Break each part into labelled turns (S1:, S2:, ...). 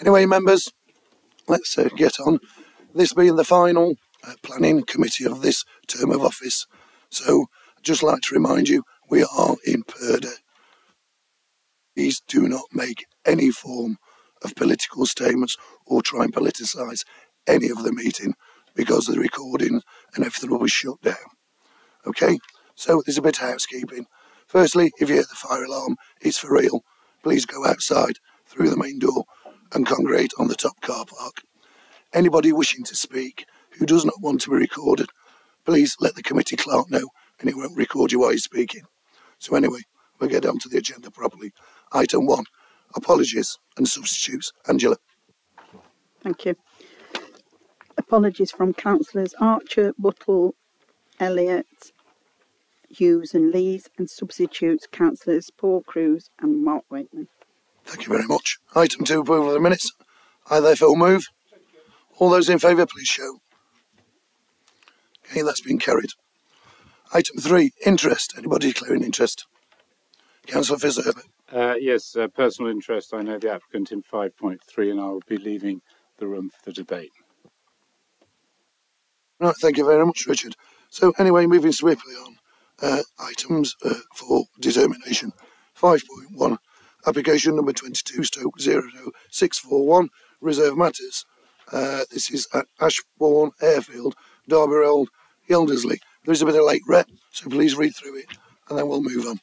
S1: Anyway, members, let's uh, get on. This being the final uh, planning committee of this term of office. So, I'd just like to remind you, we are in Purdah. Please do not make any form of political statements or try and politicise any of the meeting because the recording and everything will be shut down. Okay? So there's a bit of housekeeping. Firstly, if you hear the fire alarm, it's for real. Please go outside through the main door and congregate on the top car park. Anybody wishing to speak who does not want to be recorded, please let the committee clerk know and he won't record you while you're speaking. So anyway, we'll get on to the agenda properly. Item one, apologies and substitutes. Angela.
S2: Thank you. Apologies from councillors Archer, Buttle, Elliott, Hughes and Lees and substitutes councillors Paul Cruz and Mark Waitman.
S1: Thank you very much. Item two, approval of the minutes. I therefore move. All those in favour, please show. Okay, that's been carried. Item three, interest. Anybody declaring interest? Councillor Fitzherbert.
S3: Uh, yes, uh, personal interest. I know the applicant in 5.3 and I will be leaving the room for the debate.
S1: Right, thank you very much, Richard. So anyway, moving swiftly on. Uh, items uh, for determination. 5.1, application number 22 stroke 00641, reserve matters. Uh, this is at Ashbourne Airfield, Derby Road, Yeldersley. There's a bit of late rep, so please read through it and then we'll move on.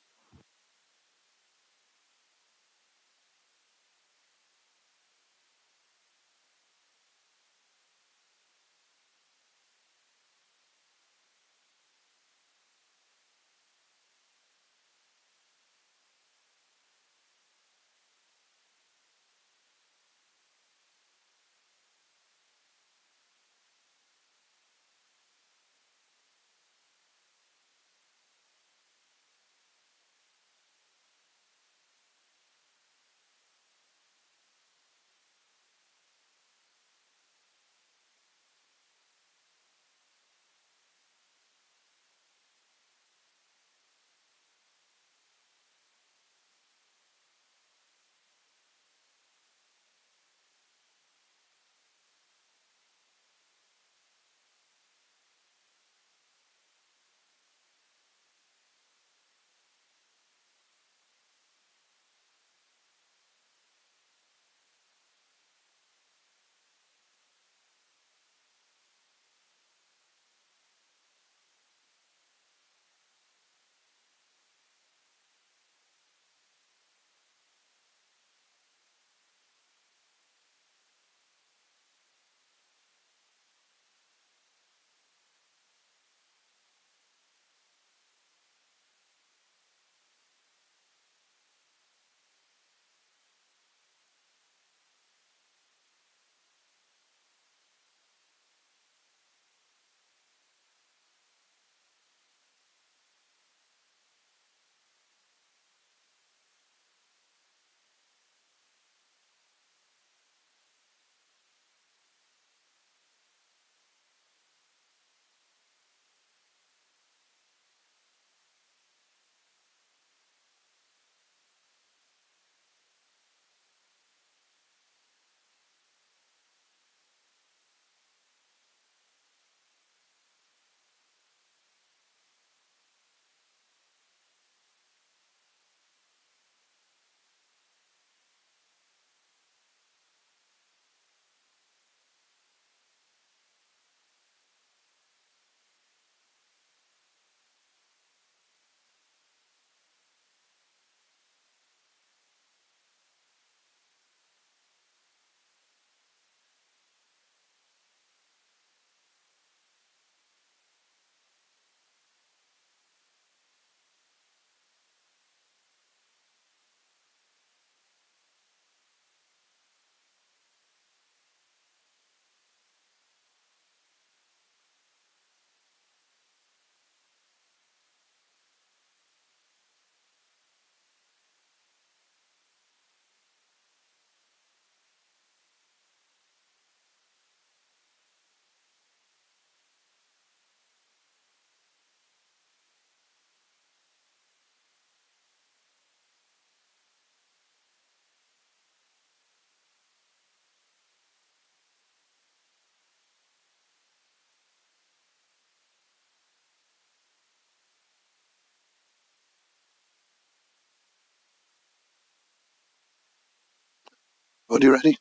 S1: Body ready?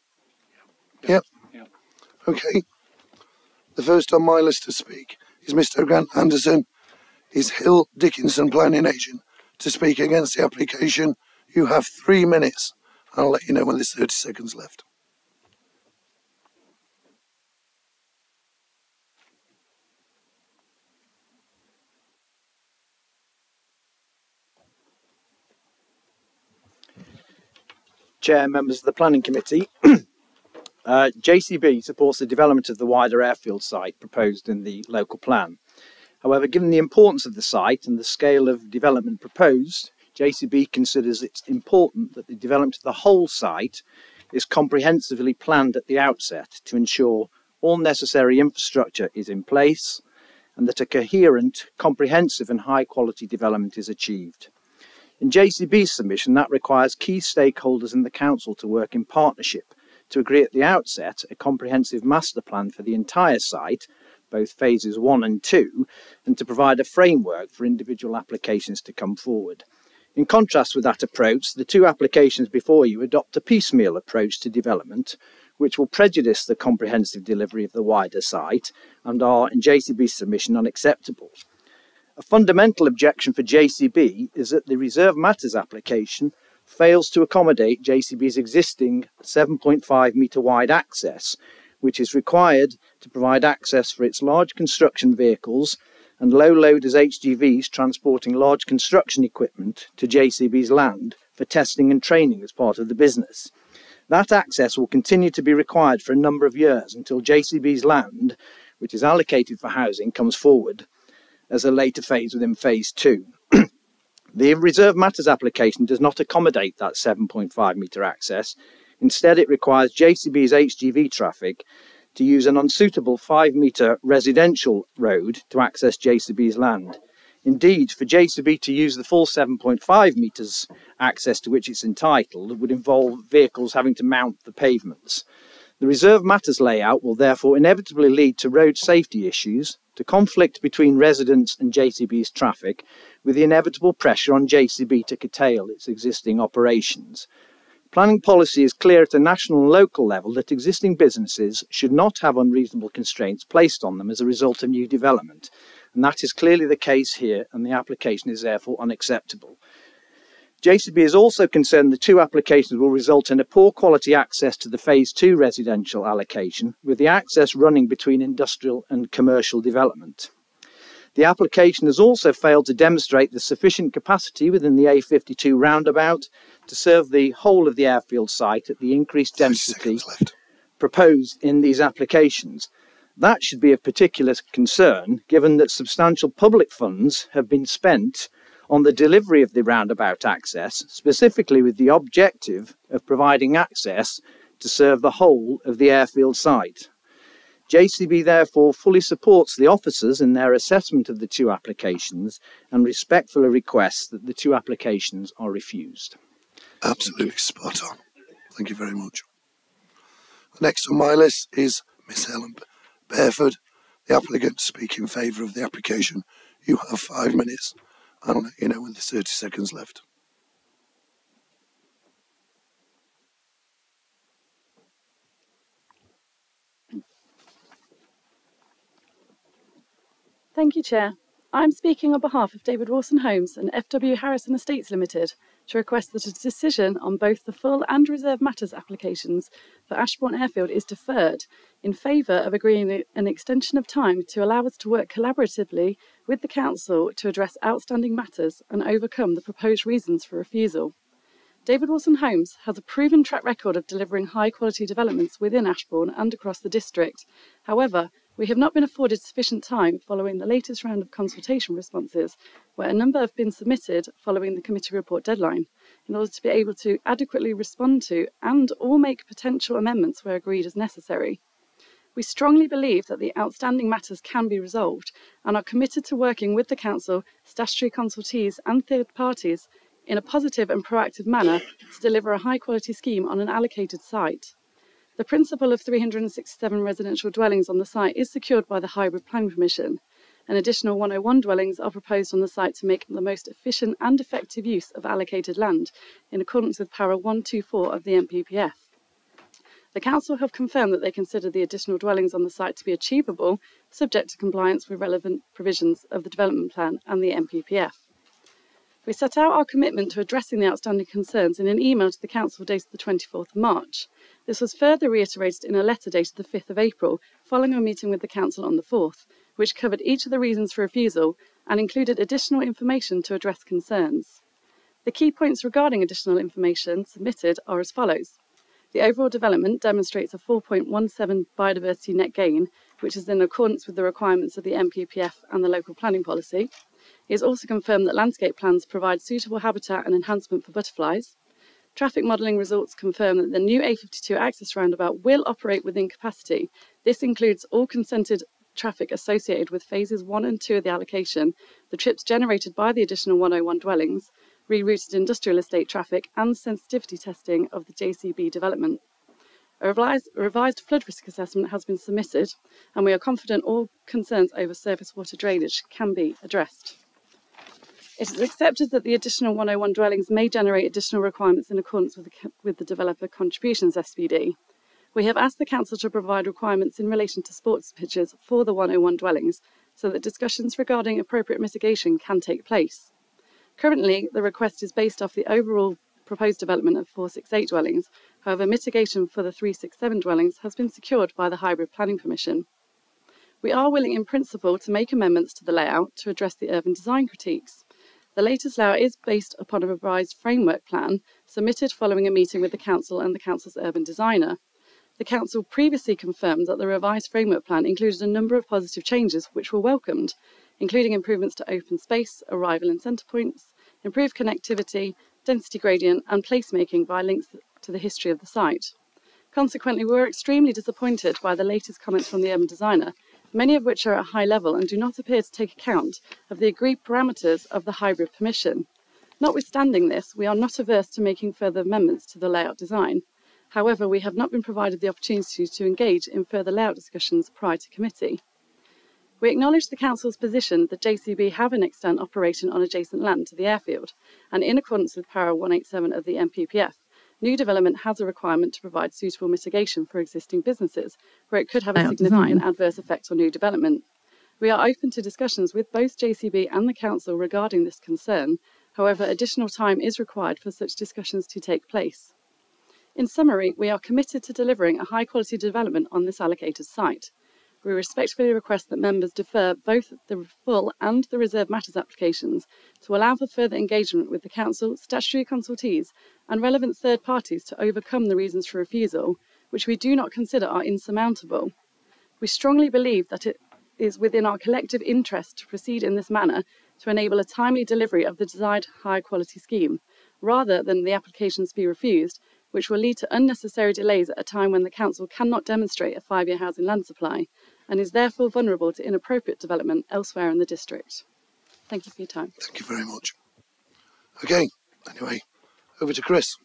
S1: Yep.
S3: Yep.
S1: Okay. The first on my list to speak is Mr. Grant Anderson, is Hill Dickinson planning agent, to speak against the application. You have three minutes. I'll let you know when there's 30 seconds left.
S4: Chair, members of the Planning Committee, uh, JCB supports the development of the wider airfield site proposed in the local plan. However, given the importance of the site and the scale of development proposed, JCB considers it important that the development of the whole site is comprehensively planned at the outset to ensure all necessary infrastructure is in place and that a coherent, comprehensive and high quality development is achieved. In JCB's submission, that requires key stakeholders in the council to work in partnership to agree at the outset a comprehensive master plan for the entire site, both phases one and two, and to provide a framework for individual applications to come forward. In contrast with that approach, the two applications before you adopt a piecemeal approach to development, which will prejudice the comprehensive delivery of the wider site and are, in JCB's submission, unacceptable. A fundamental objection for JCB is that the Reserve Matters application fails to accommodate JCB's existing 7.5 metre wide access, which is required to provide access for its large construction vehicles and low loaders HGVs transporting large construction equipment to JCB's land for testing and training as part of the business. That access will continue to be required for a number of years until JCB's land, which is allocated for housing, comes forward as a later phase within phase two. the Reserve Matters application does not accommodate that 7.5 metre access. Instead, it requires JCB's HGV traffic to use an unsuitable 5 metre residential road to access JCB's land. Indeed, for JCB to use the full 7.5 metres access to which it's entitled would involve vehicles having to mount the pavements. The Reserve Matters layout will therefore inevitably lead to road safety issues, to conflict between residents and JCB's traffic, with the inevitable pressure on JCB to curtail its existing operations. Planning policy is clear at a national and local level that existing businesses should not have unreasonable constraints placed on them as a result of new development, and that is clearly the case here, and the application is therefore unacceptable. JCB is also concerned the two applications will result in a poor quality access to the phase two residential allocation, with the access running between industrial and commercial development. The application has also failed to demonstrate the sufficient capacity within the A52 roundabout to serve the whole of the airfield site at the increased density proposed in these applications. That should be of particular concern given that substantial public funds have been spent on the delivery of the roundabout access, specifically with the objective of providing access to serve the whole of the airfield site. JCB therefore fully supports the officers in their assessment of the two applications and respectfully requests that the two applications are refused.
S1: Absolutely spot on. Thank you very much. Next on my list is Miss Helen Bareford, the applicant speak in favour of the application. You have five minutes. I'll let you know when there's 30 seconds left.
S5: Thank you, Chair. I'm speaking on behalf of David Rawson Homes and FW Harrison Estates Limited to request that a decision on both the full and reserve matters applications for Ashbourne Airfield is deferred in favour of agreeing an extension of time to allow us to work collaboratively with the Council to address outstanding matters and overcome the proposed reasons for refusal. David Rawson Homes has a proven track record of delivering high quality developments within Ashbourne and across the district. However, we have not been afforded sufficient time following the latest round of consultation responses, where a number have been submitted following the committee report deadline, in order to be able to adequately respond to and or make potential amendments where agreed as necessary. We strongly believe that the outstanding matters can be resolved and are committed to working with the Council, statutory consultees and third parties in a positive and proactive manner to deliver a high quality scheme on an allocated site. The principle of 367 residential dwellings on the site is secured by the Hybrid Planning Permission. An additional 101 dwellings are proposed on the site to make the most efficient and effective use of allocated land in accordance with para 124 of the NPPF. The Council have confirmed that they consider the additional dwellings on the site to be achievable, subject to compliance with relevant provisions of the development plan and the NPPF. We set out our commitment to addressing the outstanding concerns in an email to the Council dated the 24th of March. This was further reiterated in a letter dated the 5th of April, following a meeting with the Council on the 4th, which covered each of the reasons for refusal and included additional information to address concerns. The key points regarding additional information submitted are as follows. The overall development demonstrates a 4.17 biodiversity net gain, which is in accordance with the requirements of the NPPF and the local planning policy. It is also confirmed that landscape plans provide suitable habitat and enhancement for butterflies. Traffic modelling results confirm that the new A52 access roundabout will operate within capacity. This includes all consented traffic associated with phases 1 and 2 of the allocation, the trips generated by the additional 101 dwellings, rerouted industrial estate traffic, and sensitivity testing of the JCB development. A revised, revised, flood risk assessment has been submitted, and we are confident all concerns over surface water drainage can be addressed. It is accepted that the additional 101 dwellings may generate additional requirements in accordance with the, with the Developer Contributions SPD. We have asked the Council to provide requirements in relation to sports pitches for the 101 dwellings so that discussions regarding appropriate mitigation can take place. Currently, the request is based off the overall proposed development of 468 dwellings. However, mitigation for the 367 dwellings has been secured by the Hybrid Planning Permission. We are willing in principle to make amendments to the layout to address the urban design critiques. The latest layout is based upon a revised framework plan submitted following a meeting with the Council and the Council's urban designer. The Council previously confirmed that the revised framework plan included a number of positive changes which were welcomed, including improvements to open space, arrival and centre points, improved connectivity, density gradient, and placemaking via links to the history of the site. Consequently, we were extremely disappointed by the latest comments from the urban designer many of which are at high level and do not appear to take account of the agreed parameters of the hybrid permission. Notwithstanding this, we are not averse to making further amendments to the layout design. However, we have not been provided the opportunity to engage in further layout discussions prior to committee. We acknowledge the Council's position that JCB have an extent operation on adjacent land to the airfield, and in accordance with Para 187 of the NPPF, New development has a requirement to provide suitable mitigation for existing businesses, where it could have a significant adverse effect on new development. We are open to discussions with both JCB and the Council regarding this concern. However, additional time is required for such discussions to take place. In summary, we are committed to delivering a high quality development on this allocated site. We respectfully request that members defer both the full and the reserve matters applications to allow for further engagement with the Council, statutory consultees, and relevant third parties to overcome the reasons for refusal, which we do not consider are insurmountable. We strongly believe that it is within our collective interest to proceed in this manner to enable a timely delivery of the desired high quality scheme, rather than the applications be refused, which will lead to unnecessary delays at a time when the Council cannot demonstrate a five year housing land supply and is therefore vulnerable to inappropriate development elsewhere in the district. Thank you for your time.
S1: Thank you very much. Okay, anyway, over to Chris.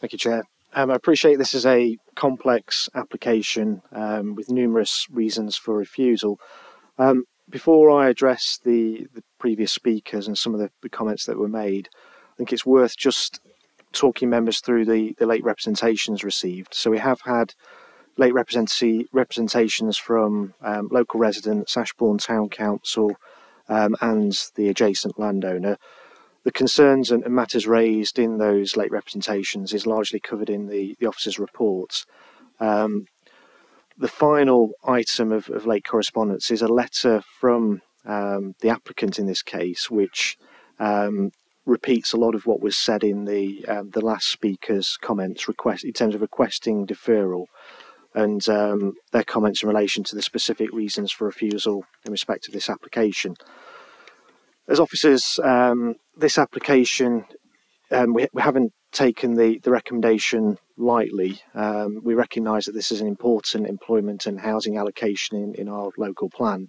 S6: Thank you, Chair. Um, I appreciate this is a complex application um, with numerous reasons for refusal. Um, before I address the, the, previous speakers and some of the, the, comments that were made, I think it's worth just talking members through the, the late representations received. So we have had late representations from um, local residents, Ashbourne Town Council, um, and the adjacent landowner. The concerns and, matters raised in those late representations is largely covered in the, the officer's report. Um, the final item of, of, late correspondence is a letter from um, the applicant in this case, which um, repeats a lot of what was said in the um, the last speaker's comments request in terms of requesting deferral and um, their comments in relation to the specific reasons for refusal in respect of this application. As officers, um, this application, um, we, we, haven't taken the, the recommendation lightly. Um, we recognise that this is an important employment and housing allocation in, in our local plan.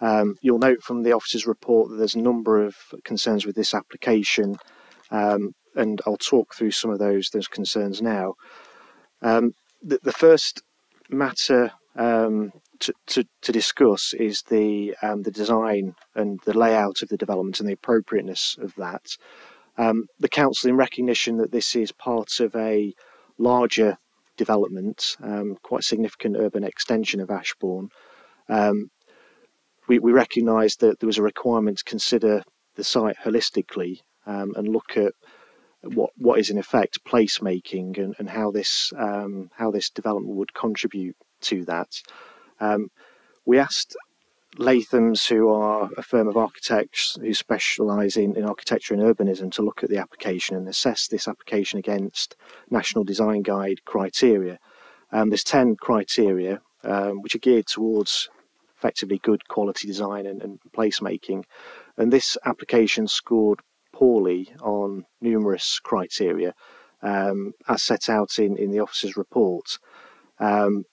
S6: Um, you'll note from the officer's report that there's a number of concerns with this application, um, and I'll talk through some of those those concerns now. The, the, first matter um, to, to, to, discuss is the um, the design and the layout of the development and the appropriateness of that. Um, the council, in recognition that this is part of a larger development, um, quite significant urban extension of Ashbourne, um, we, we recognised that there was a requirement to consider the site holistically um, and look at what what is in effect placemaking and, and how this um, how this development would contribute to that. Um, we asked Latham's, who are a firm of architects who specialise in, in architecture and urbanism, to look at the application and assess this application against National Design Guide criteria. Um, there's 10 criteria um, which are geared towards effectively good quality design and, and placemaking. And this application scored poorly on numerous criteria um, as set out in, in the officer's report. Um,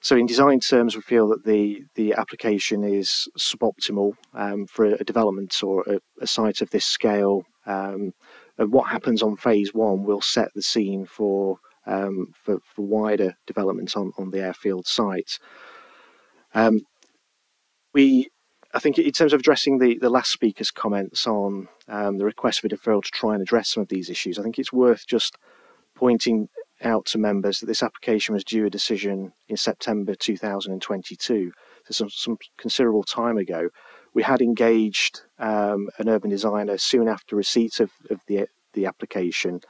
S6: so, in design terms, we feel that the, the application is suboptimal um, for a development or a, a, site of this scale. Um, and what happens on phase one will set the scene for um, for, for, wider development on, on the airfield site. Um, we I think in terms of addressing the, the last speaker's comments on um, the request for deferral to try and address some of these issues, I think it's worth just pointing out to members that this application was due a decision in September 2022, so some, some considerable time ago. We had engaged um, an urban designer soon after receipt of, of the, the application,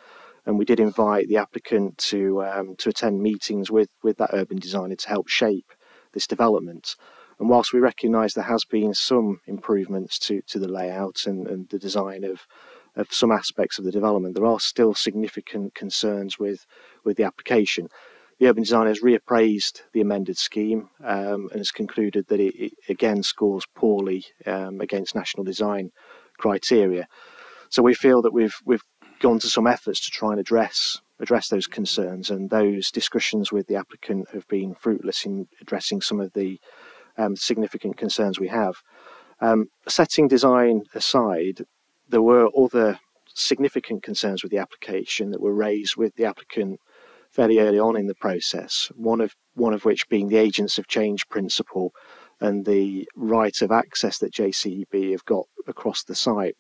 S6: and we did invite the applicant to um, to attend meetings with, with that urban designer to help shape this development. And whilst we recognise there has been some improvements to, to the layout and, and the design of, of some aspects of the development, there are still significant concerns with, with the application. The urban designer has reappraised the amended scheme um, and has concluded that it, it again scores poorly um, against national design criteria. So we feel that we've we've gone to some efforts to try and address address those concerns, and those discussions with the applicant have been fruitless in addressing some of the um, significant concerns we have. Um, setting design aside, there were other significant concerns with the application that were raised with the applicant fairly early on in the process. One of one of which being the agents of change principle and the right of access that JCB have got across the site.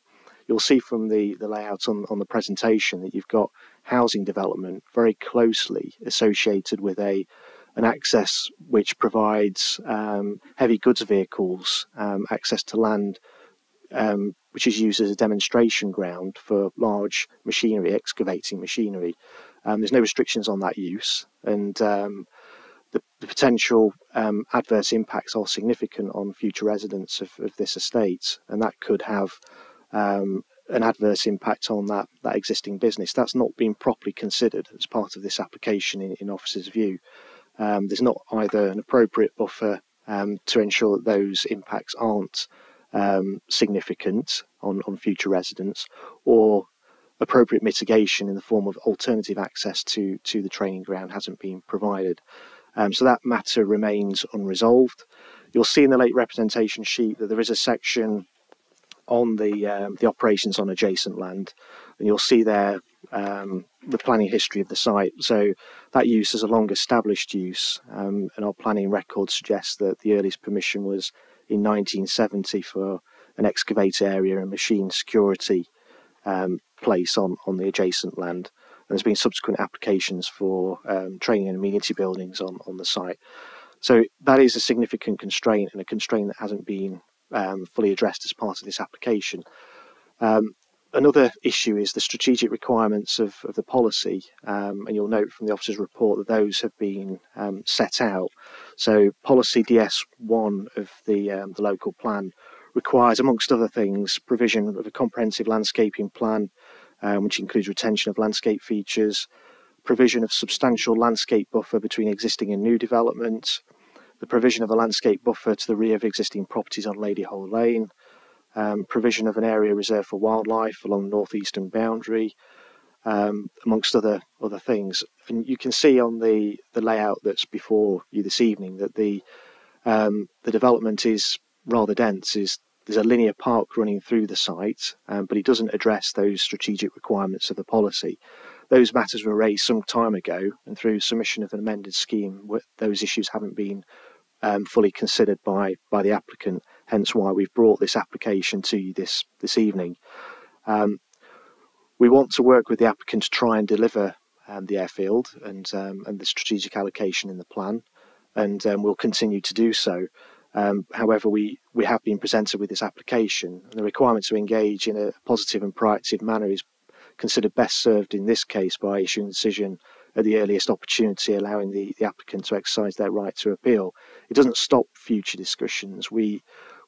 S6: You'll see from the, the layout on, on the presentation that you've got housing development very closely associated with a an access which provides um, heavy goods vehicles um, access to land, um, which is used as a demonstration ground for large machinery, excavating machinery. Um, there's no restrictions on that use, and um, the, the, potential um, adverse impacts are significant on future residents of, of this estate, and that could have an adverse impact on that, that existing business. That's not been properly considered as part of this application in, in officers' view um, there's not either an appropriate buffer um, to ensure that those impacts aren't um, significant on, on future residents or appropriate mitigation in the form of alternative access to, to the training ground hasn't been provided. Um, so that matter remains unresolved. You'll see in the late representation sheet that there is a section on the um, the operations on adjacent land, and you'll see there um, the planning history of the site. So that use is a long established use, um, and our planning record suggests that the earliest permission was in 1970 for an excavator area and machine security um, place on, on the adjacent land. And there's been subsequent applications for um, training and amenity buildings on, on the site. So that is a significant constraint and a constraint that hasn't been um, fully addressed as part of this application. Um, another issue is the strategic requirements of, of the policy, um, and you'll note from the officer's report that those have been um, set out. So, policy DS1 of the um, the local plan requires, amongst other things, provision of a comprehensive landscaping plan, um, which includes retention of landscape features, provision of substantial landscape buffer between existing and new development, the provision of a landscape buffer to the rear of existing properties on Ladyhole Lane, um, provision of an area reserved for wildlife along the northeastern boundary, um, amongst other other things. And you can see on the, the layout that's before you this evening that the um, the development is rather dense. Is there's a linear park running through the site, um, but it doesn't address those strategic requirements of the policy. Those matters were raised some time ago, and through submission of an amended scheme, those issues haven't been um, fully considered by by the applicant. Hence, why we've brought this application to you this this evening. Um, we want to work with the applicant to try and deliver um, the airfield and um, and the strategic allocation in the plan, and um, we'll continue to do so. Um, however, we, we have been presented with this application, and the requirement to engage in a positive and proactive manner is considered best served in this case by issuing a decision at the earliest opportunity, allowing the, the applicant to exercise their right to appeal. It doesn't stop future discussions. We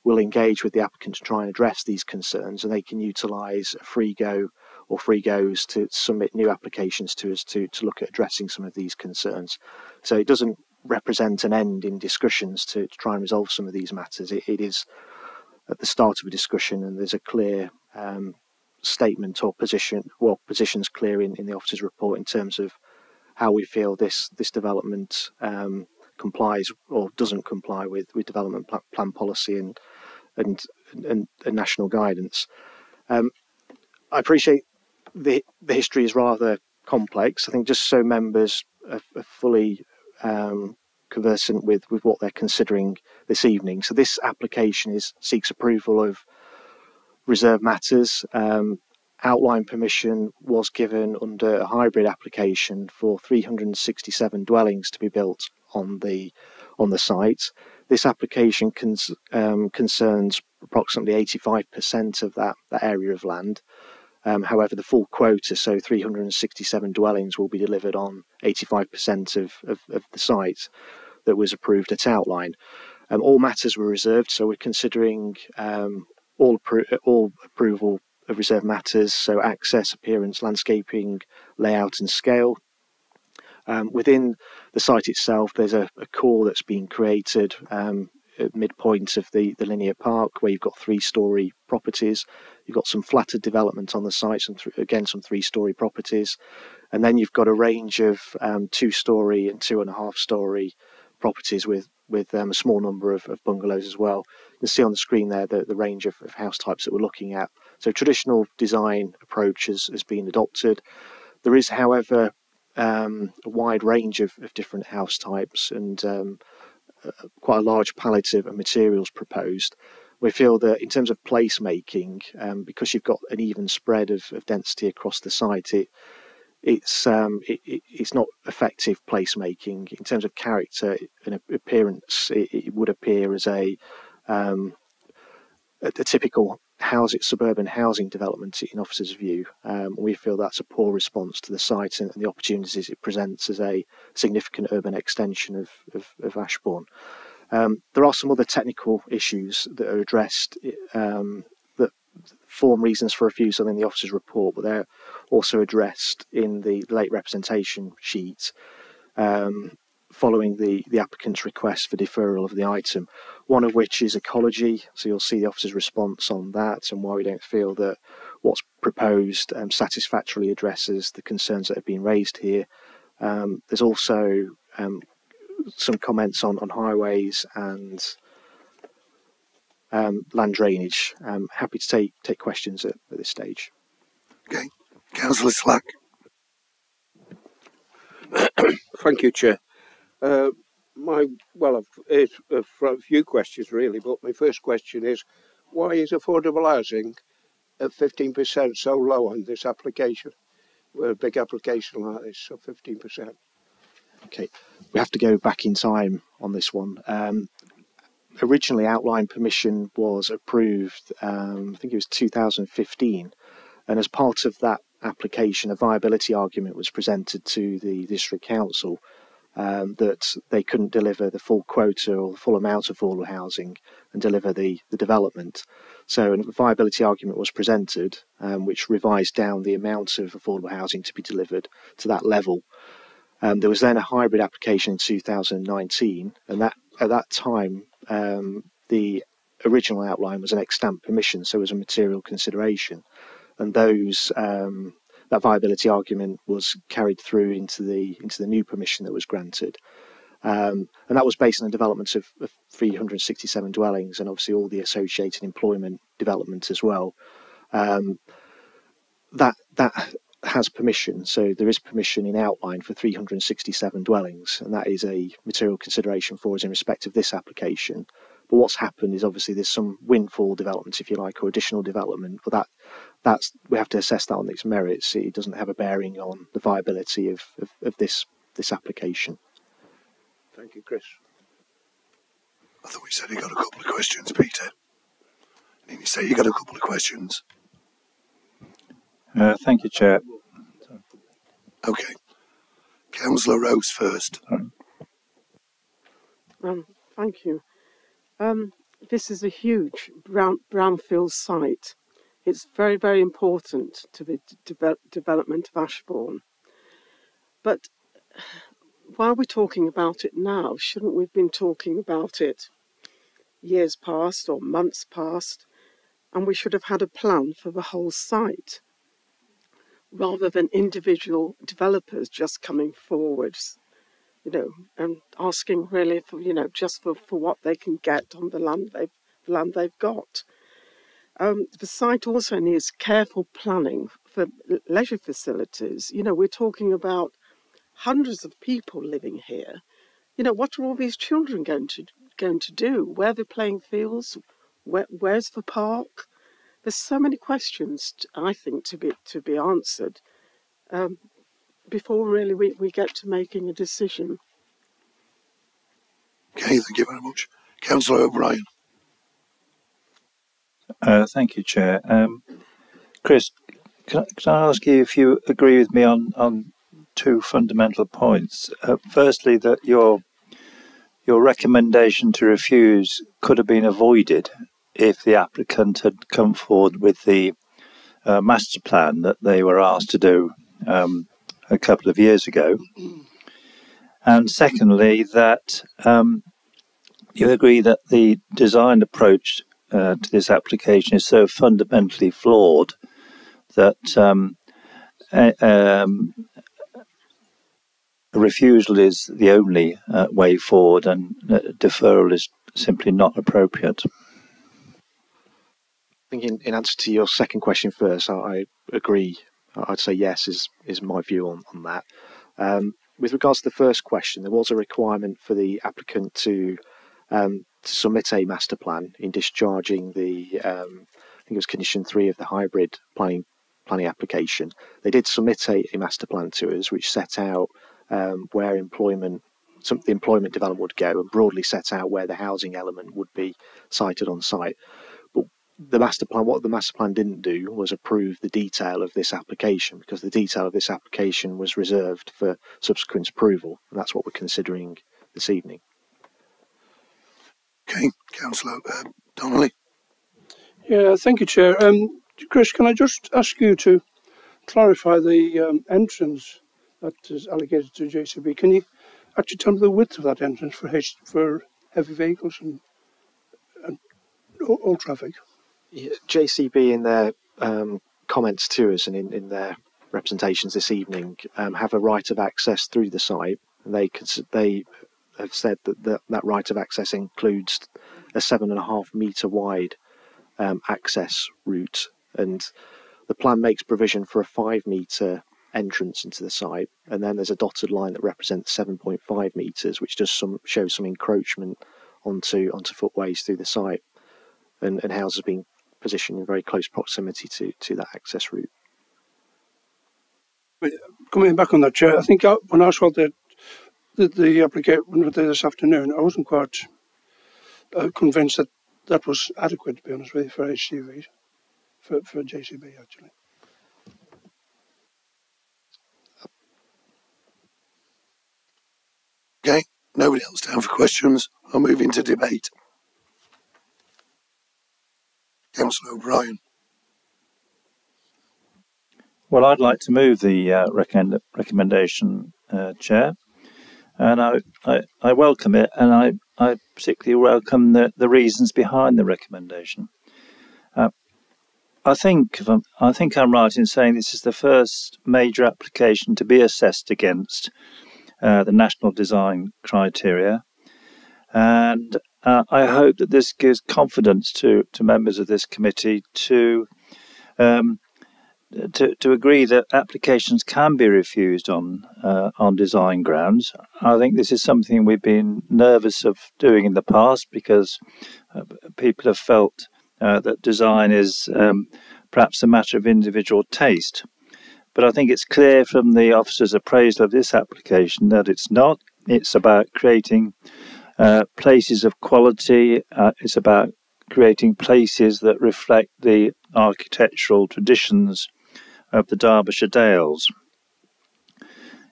S6: will engage with the applicant to try and address these concerns, and they can utilise a free go or free goes to submit new applications to us to, to look at addressing some of these concerns. So it doesn't represent an end in discussions to, to try and resolve some of these matters. It, it is at the start of a discussion, and there's a clear um, statement or position, well, positions clear in, in the officer's report in terms of how we feel this this development um, complies or doesn't comply with with development plan policy and and and, and national guidance. Um, I appreciate the the history is rather complex. I think just so members are, are fully um, conversant with with what they're considering this evening. So this application is seeks approval of reserve matters. Um, outline permission was given under a hybrid application for 367 dwellings to be built on the on the site. This application cons, um, concerns approximately 85% of that, that area of land. Um, however, the full quota, so 367 dwellings, will be delivered on 85% of, of, of, the site that was approved at outline. Um, all matters were reserved, so we're considering um, all, appro- all approval of reserve matters, so access, appearance, landscaping, layout, and scale. Um, within the site itself, there's a, a core that's been created um, at midpoint of the, the linear park where you've got three story properties. You've got some flattered development on the site, some th- again, some three story properties. And then you've got a range of um, two story and two and a half story properties with with um, a small number of, of, bungalows as well. You can see on the screen there the, the range of, of, house types that we're looking at. So traditional design approach has, has been adopted. There is, however, um, a wide range of, of, different house types and um, uh, quite a large palette of materials proposed. We feel that in terms of placemaking, um, because you've got an even spread of, of density across the site, it it's um, it, it's not effective placemaking in terms of character and appearance. It, it would appear as a um, a, a, typical housing suburban housing development in officers' view. Um, we feel that's a poor response to the site and, and, the opportunities it presents as a significant urban extension of of, of Ashbourne. Um, there are some other technical issues that are addressed um, form reasons for refusal in the officer's report, but they're also addressed in the late representation sheet um, following the, the applicant's request for deferral of the item, one of which is ecology. So you'll see the officer's response on that and why we don't feel that what's proposed um, satisfactorily addresses the concerns that have been raised here. Um, there's also um, some comments on, on highways and um, land drainage. I'm happy to take take questions at, at this stage.
S1: Okay, Councillor Slack.
S7: Thank you, Chair. Uh, my well, a few questions really, but my first question is, why is affordable housing at fifteen percent so low on this application? Well, a big application like this, so fifteen percent.
S6: Okay, we have to go back in time on this one. Um, originally outline permission was approved, um, I think it was 2015, and as part of that application, a viability argument was presented to the district council um, that they couldn't deliver the full quota or the full amount of affordable housing and deliver the, the development. So a viability argument was presented, um, which revised down the amount of affordable housing to be delivered to that level. Um, there was then a hybrid application in 2019, and that at that time um, the original outline was an extant permission, so it was a material consideration, and those um, that viability argument was carried through into the into the new permission that was granted. Um, and that was based on the development of, of, 367 dwellings and obviously all the associated employment development as well. Um, that that has permission, so there is permission in outline for 367 dwellings, and that is a material consideration for us in respect of this application. But what's happened is obviously there's some windfall development, if you like, or additional development, but that that's we have to assess that on its merits. It doesn't have a bearing on the viability of, of, of this this application.
S7: Thank you, Chris.
S1: I thought you said you got a couple of questions, Peter. Didn't you say you got a couple of questions?
S8: Uh, thank you, Chair.
S1: Okay. Councillor Rose first.
S9: Um, thank you. Um, this is a huge brown, brownfield site. It's very, very important to the de- development of Ashbourne. But while we're talking about it now, shouldn't we have been talking about it years past or months past? And we should have had a plan for the whole site rather than individual developers just coming forwards, you know, and asking really for, you know, just for, for what they can get on the land they've, the land they've got. Um, the site also needs careful planning for leisure facilities. You know, we're talking about hundreds of people living here. You know, what are all these children going to going to do? Where are the playing fields? Where, where's the park? There's so many questions, I think, to be to be answered um, before really we, we get to making a decision.
S1: Okay, thank you very much. Councillor O'Brien.
S8: Uh, thank you, Chair. Um, Chris, can I, can I, ask you if you agree with me on, on two fundamental points? Uh, firstly, that your your recommendation to refuse could have been avoided if the applicant had come forward with the uh, master plan that they were asked to do um, a couple of years ago. And secondly, that um, you agree that the design approach uh, to this application is so fundamentally flawed that um, a, um, a refusal is the only uh, way forward and uh, deferral is simply not appropriate.
S6: I think in, in answer to your second question first, I, I agree. I'd say yes is is my view on on that. Um, with regards to the first question, there was a requirement for the applicant to, um, to submit a master plan in discharging the, um, I think it was condition three of the hybrid planning planning application. They did submit a, a master plan to us, which set out um, where employment, some the employment development would go, and broadly set out where the housing element would be sited on site. But the master plan, what the master plan didn't do was approve the detail of this application because the detail of this application was reserved for subsequent approval, and that's what we're considering this evening.
S1: Okay, Councillor uh, Donnelly.
S7: Yeah, thank you, Chair. Um, Chris, can I just ask you to clarify the um, entrance that is allocated to JCB. Can you actually tell me the width of that entrance for H- for heavy vehicles and, and all, all traffic?
S6: Yeah, JCB in their um, comments to us and in, in their representations this evening um, have a right of access through the site. And they cons- they have said that the, that right of access includes a seven and a half metre wide um, access route, and the plan makes provision for a five metre entrance into the site, and then there's a dotted line that represents 7.5 meters, which does some show some encroachment onto onto footways through the site, and, and houses being positioned in very close proximity to to that access route.
S7: Coming back on that, Chair, I think when I saw the the, the application this afternoon, I wasn't quite uh, convinced that that was adequate, to be honest with you, for HCV, for, for JCB actually.
S1: Okay, nobody else down for questions. I'll move into debate. Councillor O'Brien.
S8: Well, I'd like to move the uh, recommend, recommendation, uh, Chair, and I, I, I, welcome it, and I, I particularly welcome the, the reasons behind the recommendation. Uh, I think i think I'm right in saying this is the first major application to be assessed against uh, the national design criteria. And uh, I hope that this gives confidence to, to members of this committee to, um, to to agree that applications can be refused on uh, on design grounds. I think this is something we've been nervous of doing in the past because uh, people have felt uh, that design is um, perhaps a matter of individual taste. But I think it's clear from the officer's appraisal of this application that it's not. It's about creating uh, places of quality. Uh, it's about creating places that reflect the architectural traditions of the Derbyshire Dales.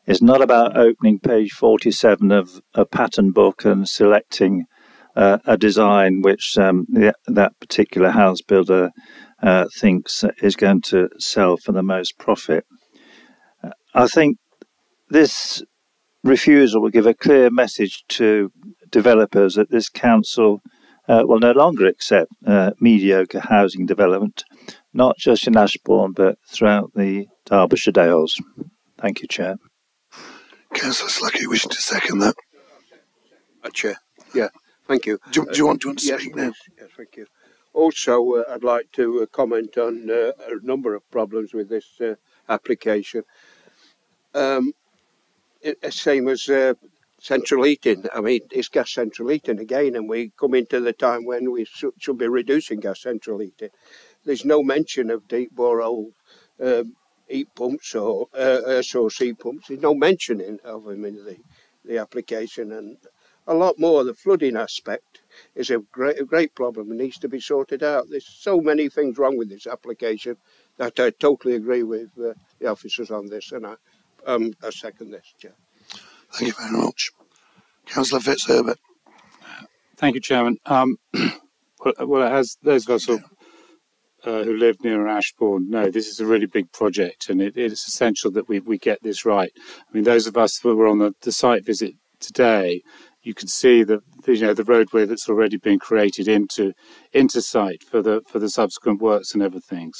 S8: It's not about opening page 47 of a pattern book and selecting uh, a design which um, the, that particular house builder uh, thinks is going to sell for the most profit. I think this refusal will give a clear message to developers that this council uh, will no longer accept uh, mediocre housing development, not just in Ashbourne but throughout the Derbyshire Dales. Thank you, Chair.
S1: Councillor Slacky wishing to second that.
S7: Uh, Chair. Yeah, thank you.
S1: Do, do you want, do you want to
S7: yes,
S1: speak now?
S7: please. Yes, thank you. Also, uh, I'd like to uh, comment on uh, a number of problems with this uh, application. Um, it, it's same as uh, central heating. I mean, it's gas central heating again, and we come into the time when we should, should be reducing gas central heating. There's no mention of deep borehole um, heat pumps or uh, air source heat pumps. There's no mentioning of them in the, the application, and a lot more. The flooding aspect is a great, a great problem and needs to be sorted out. There's so many things wrong with this application that I totally agree with uh, the officers on this, and I, um, I second this, Chair.
S1: Thank you very much. Councillor Fitzherbert.
S3: Thank you, Chairman. Um, well, well, as those of us who, uh, who live near Ashbourne know, this is a really big project, and it, it is essential that we, we get this right. I mean, those of us who were on the, the site visit today, you can see the, you know the roadway that's already been created into into site for the for the subsequent works and everything.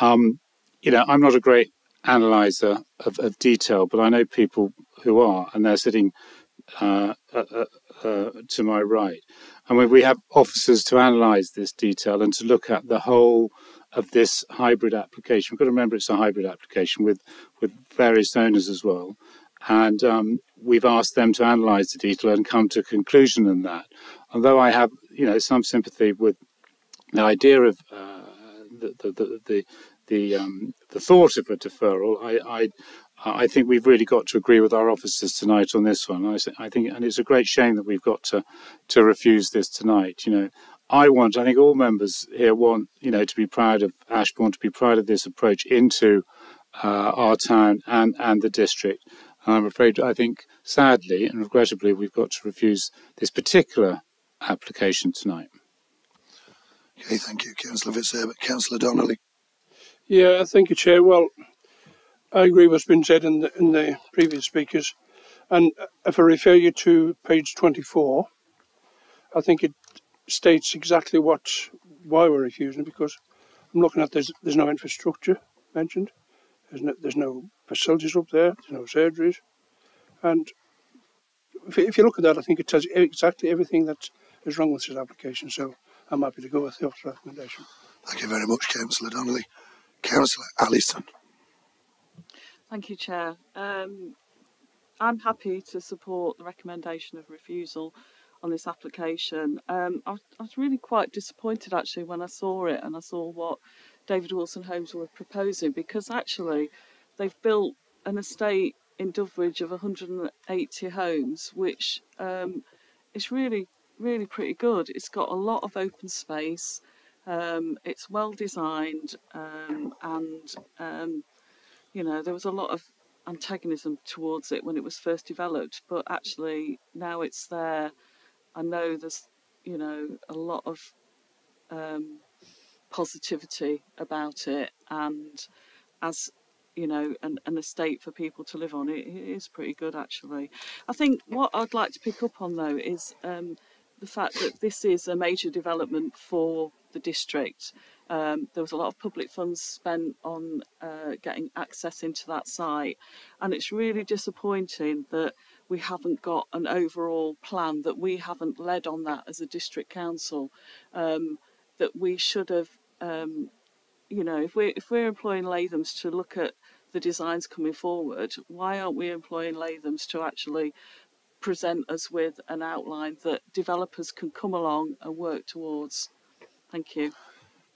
S3: Um, you know, I'm not a great analyzer of, of detail, but I know people who are, and they're sitting uh, uh, to my right. And we have officers to analyse this detail and to look at the whole of this hybrid application, we've got to remember it's a hybrid application with with various owners as well. And um, we've asked them to analyse the detail and come to a conclusion in that. Although I have, you know, some sympathy with the idea of uh, the the the the, the, um, the thought of a deferral, I, I I think we've really got to agree with our officers tonight on this one. I, I think, and it's a great shame that we've got to to refuse this tonight. You know, I want, I think all members here want, you know, to be proud of Ashbourne, to be proud of this approach into uh, our town and and the district. And I'm afraid, I think, sadly and regrettably, we've got to refuse this particular application tonight.
S1: Okay, thank you, Councillor Fitzherbert. Councillor Donnelly.
S10: Yeah, thank you, Chair. Well, I agree with what's been said in the, in the previous speakers. And if I refer you to page 24, I think it states exactly what why we're refusing because I'm looking at there's there's no infrastructure mentioned. There's no, there's no facilities up there. There's no surgeries, and if, you- if you look at that, I think it tells exactly everything that is wrong with this application. So I'm happy to go with the officer's recommendation.
S1: Thank you very much, Councillor Donnelly. Councillor Allison.
S11: Thank you, Chair. Um, I'm happy to support the recommendation of refusal on this application. Um, I, was- I was really quite disappointed actually when I saw it and I saw what David Wilson Homes were proposing because actually they've built an estate in Doveridge of 180 homes, which um, is really, really pretty good. It's got a lot of open space. Um, it's well designed um, and um, you know there was a lot of antagonism towards it when it was first developed, but actually now it's there. I know there's you know a lot of um, positivity about it, and as you know, an, an estate for people to live on, it, it is pretty good actually. I think what I'd like to pick up on though is um, the fact that this is a major development for the district. Um, there was a lot of public funds spent on uh, getting access into that site, and it's really disappointing that we haven't got an overall plan, that we haven't led on that as a district council, um, that we should have. Um, you know, if we're if we're employing Lathams to look at the designs coming forward, why aren't we employing Lathams to actually present us with an outline that developers can come along and work towards? Thank you.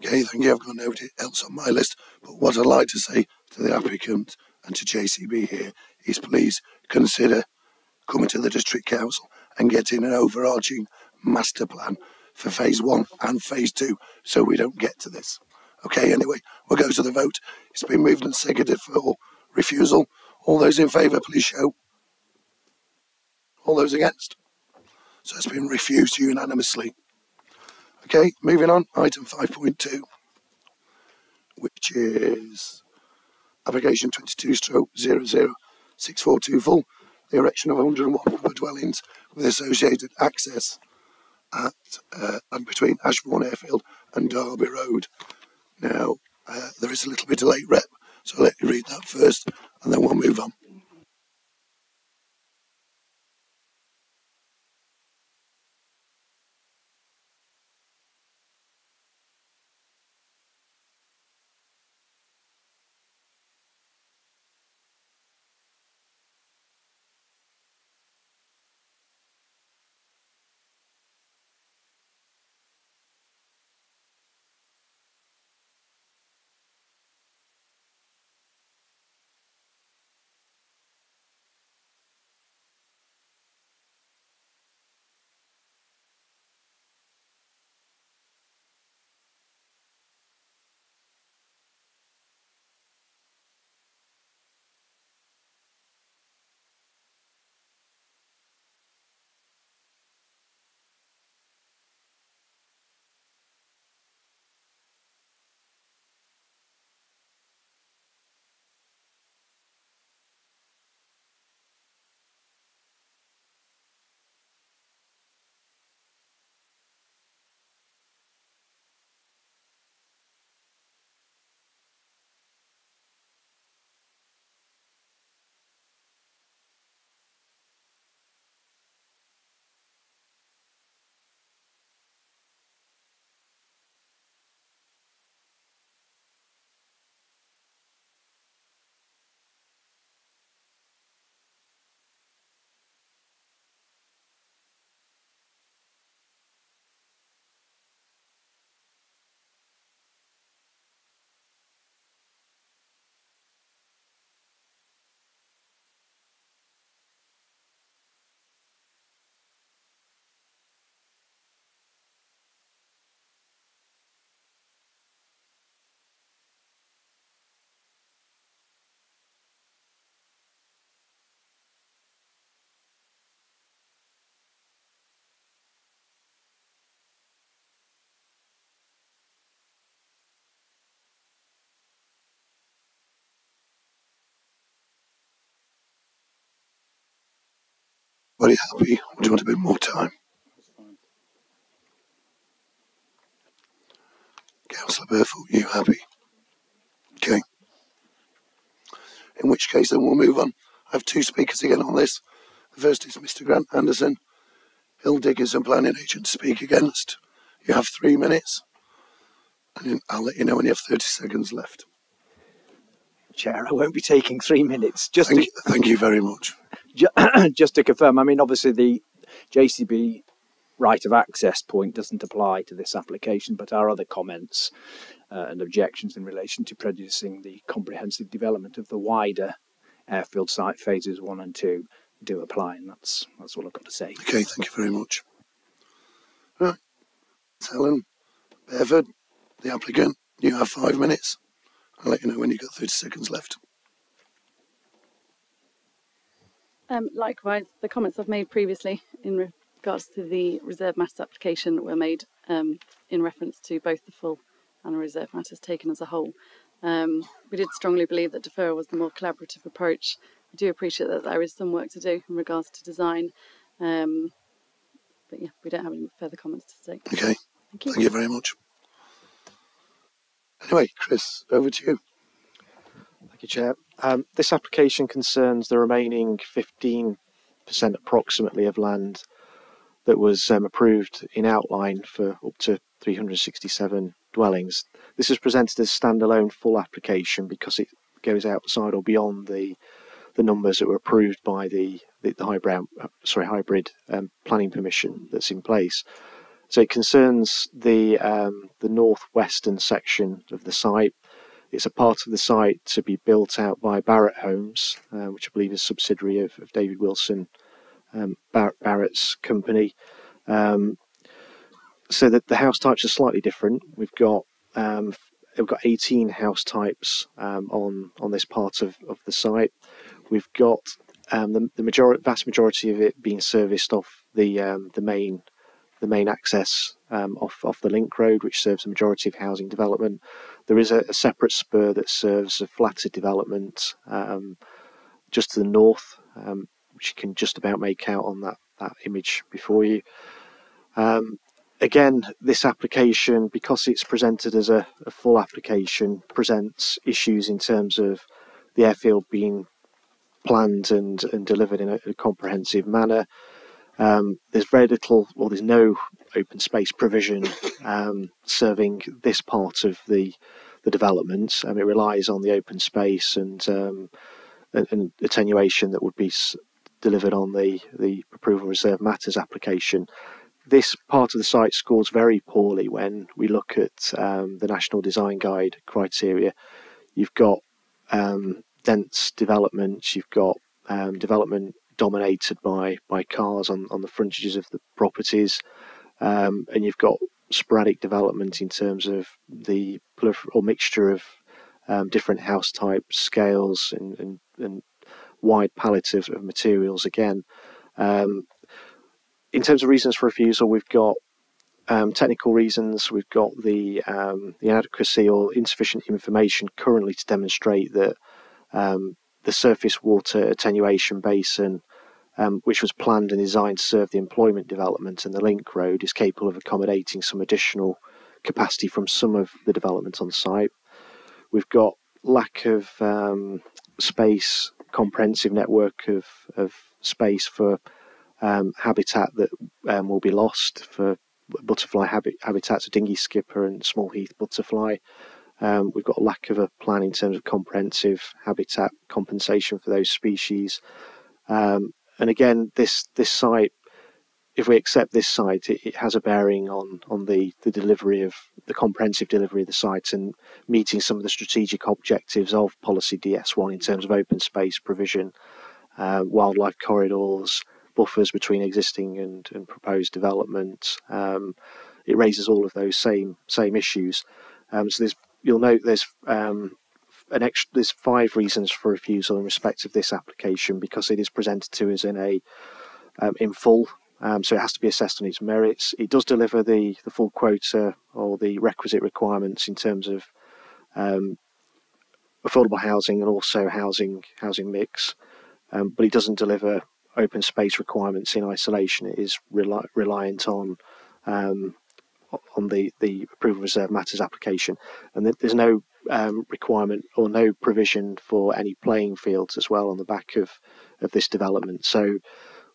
S1: Okay, thank you. I've got nobody else on my list. But what I'd like to say to the applicant and to JCB here is please consider coming to the district council and getting an overarching master plan for phase one and phase two so we don't get to this. Okay, anyway, we'll go to the vote. It's been moved and seconded for refusal. All those in favour, please show. All those against? So it's been refused unanimously. Okay, moving on, item 5.2, which is application 22 stroke 00642 full, the erection of 101 number dwellings with associated access at uh, and between Ashbourne Airfield and Derby Road. Now, uh, there is a little bit of late rep, so let you read that first and then we'll move on. Very happy. Or do you want a bit more time? Councillor Burfield, you happy? Okay. In which case, then we'll move on. I have two speakers again on this. The first is Mr. Grant Anderson, Hill Diggers and Planning Agent to speak against. You have three minutes, and then I'll let you know when you have 30 seconds left.
S4: Chair, I won't be taking three minutes. Just
S1: Thank
S4: to,
S1: you, thank you very much.
S4: Ju- just to confirm, I mean, obviously the JCB right of access point doesn't apply to this application, but our other comments uh, and objections in relation to prejudicing the comprehensive development of the wider airfield site phases one and two do apply, and that's that's all I've got to say.
S1: Okay, thank you very much. Right. Helen Bearford, the applicant, you have five minutes. I'll let you know when you've got 30 seconds left.
S5: Um, likewise, the comments I've made previously in regards to the reserve matters application were made um, in reference to both the full and the reserve matters taken as a whole. Um, we did strongly believe that deferral was the more collaborative approach. I do appreciate that there is some work to do in regards to design, um, but yeah, we don't have any further comments to say.
S1: Okay,
S5: Thank you.
S1: thank you very much. Anyway, Chris, over to you.
S6: Thank you, Chair. Um, this application concerns the remaining 15% approximately of land that was um, approved in outline for up to 367 dwellings. This is presented as standalone full application because it goes outside or beyond the the numbers that were approved by the the, the hybrid sorry hybrid um, planning permission that's in place. So it concerns the um, the northwestern section of the site. It's a part of the site to be built out by Barratt Homes, uh, which I believe is a subsidiary of, of David Wilson um, Bar- Barratt's company. Um, so that the house types are slightly different. We've got um, we've got 18 house types um, on on this part of, of the site. We've got um, the, the majority, vast majority of it being serviced off the um, the main the main access off off the link road, which serves the majority of housing development. There is a, a separate spur that serves a flatter development um, just to the north, um, which you can just about make out on that that image before you. Um, again, this application, because it's presented as a, a, full application, presents issues in terms of the airfield being planned and, and delivered in a, a comprehensive manner. Um, there's very little, or there's no open space provision um, serving this part of the the development. Um, it relies on the open space and, um, and, attenuation that would be delivered on the the approval reserve matters application this part of the site scores very poorly when we look at um, the National Design Guide criteria. You've got um, dense development, you've got um, development dominated by by cars on, on the frontages of the properties, um, and you've got sporadic development in terms of the or mixture of um, different house types, scales, and, and, and wide palette of, of materials again. Um, in terms of reasons for refusal, we've got um, technical reasons, we've got the um, the inadequacy or insufficient information currently to demonstrate that um, the surface water attenuation basin, um, which was planned and designed to serve the employment development and the link road, is capable of accommodating some additional capacity from some of the developments on site. We've got lack of um, space, comprehensive network of, of space for um, habitat that um, will be lost for butterfly habi- habitats, a dinghy skipper and small heath butterfly. Um, we've got a lack of a plan in terms of comprehensive habitat compensation for those species. Um, and again, this this site, if we accept this site, it, it, has a bearing on on the the delivery of the comprehensive delivery of the site and meeting some of the strategic objectives of policy DS1 in terms of open space provision, uh, wildlife corridors, buffers between existing and, and proposed development. Um, it raises all of those same same issues. Um, so there's you'll note there's um, an extra, there's five reasons for refusal in respect of this application because it is presented to us in a um, in full. Um, so it has to be assessed on its merits. It does deliver the the full quota or the requisite requirements in terms of um, affordable housing and also housing housing mix, but it doesn't deliver open space requirements in isolation. It is rel- reliant on um, on the the approval reserve matters application, and there's no um, requirement or no provision for any playing fields as well on the back of of this development. So.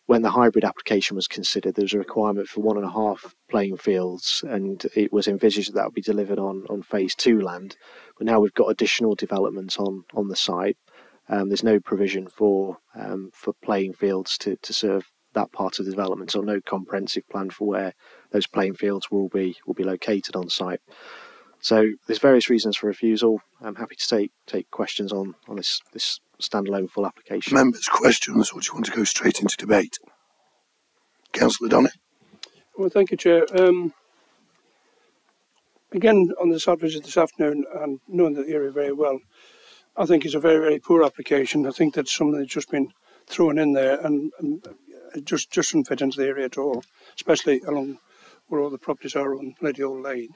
S6: When the hybrid application was considered, there was a requirement for one and a half playing fields, and it was envisaged that, that would be delivered on, on phase two land. But now we've got additional developments on, on the site, um, there's no provision for um, for playing fields to, to serve that part of the development, or no comprehensive plan for where those playing fields will be will be located on site. So there's various reasons for refusal. I'm happy to take take questions on on this this standalone full application.
S1: Members' questions, or do you want to go straight into debate? Councillor Donny.
S10: Well, thank you, Chair. Um, again, on the site visit this afternoon, and knowing the area very well, I think it's a very, very poor application. I think that's something that's just been thrown in there and, and it just, just doesn't fit into the area at all, especially along where all the properties are on Lady Hole Lane.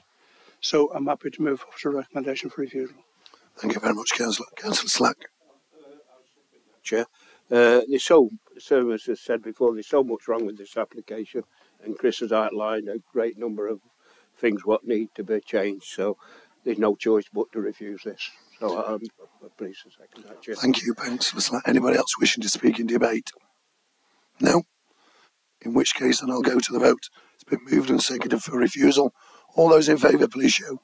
S10: So I'm happy to move for a recommendation for refusal.
S1: Thank you very much, Councillor. Councillor Slack.
S7: Chair. Uh, there's so, so, as I said before, there's so much wrong with this application, and Chris has outlined a great number of things what need to be changed. So there's no choice but to refuse this. So I'm pleased to second that, Chair.
S1: Thank you, Councillor Anybody else wishing to speak in debate? No? In which case, then I'll go to the vote. It's been moved and seconded for refusal. All those in favour, please show.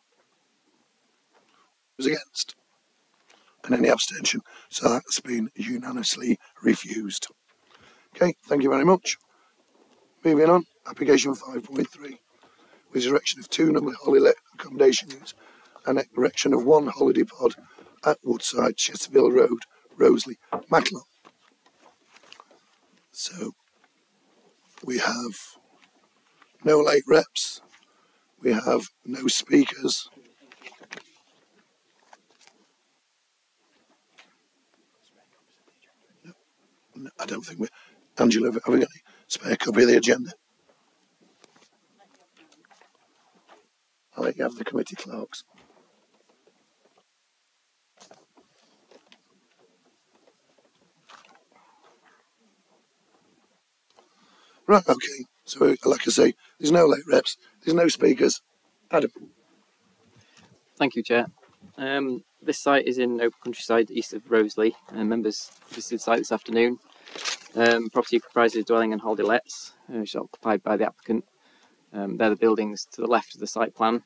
S1: Who's against? And any abstention? So that's been unanimously refused. Okay, thank you very much. Moving on, application 5.3. with erection of two number holiday accommodation units and erection of one holiday pod at Woodside, Chesterfield Road, Roseley, Matlock. So we have no late reps, we have no speakers. No, no, I don't think we. Angela, have we got any spare copy of the agenda? I'll let you have the committee clerks. Right, okay. So, like I say, there's no late reps, there's no speakers. Adam,
S12: Thank you, Chair. Um, this site is in open countryside east of Roseley. Uh, members visited the site this afternoon. Um, property comprises a dwelling and holiday lets, uh, which is occupied by the applicant. Um, they're the buildings to the left of the site plan.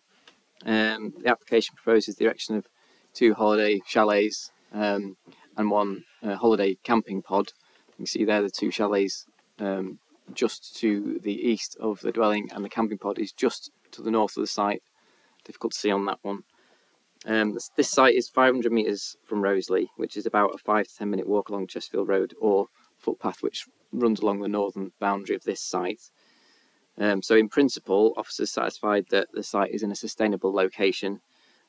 S12: Um, the application proposes the erection of two holiday chalets um, and one uh, holiday camping pod. You can see there the two chalets um, just to the east of the dwelling, and the camping pod is just to the north of the site. Difficult to see on that one. Um, this, site is 500 metres from Roseley, which is about a 5 to 10 minute walk along Chesterfield Road or footpath which runs along the northern boundary of this site. Um, so, in principle, officers satisfied that the site is in a sustainable location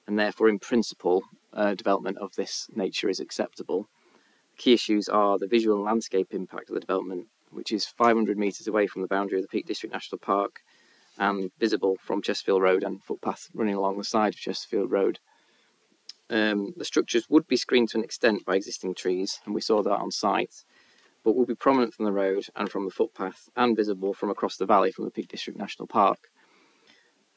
S12: and therefore, in principle, uh, development of this nature is acceptable. Key issues are the visual and landscape impact of the development, which is 500 metres away from the boundary of the Peak District National Park and visible from Chesterfield Road and footpath running along the side of Chesterfield Road. Um, the structures would be screened to an extent by existing trees, and we saw that on site, but will be prominent from the road and from the footpath and visible from across the valley from the Peak District National Park.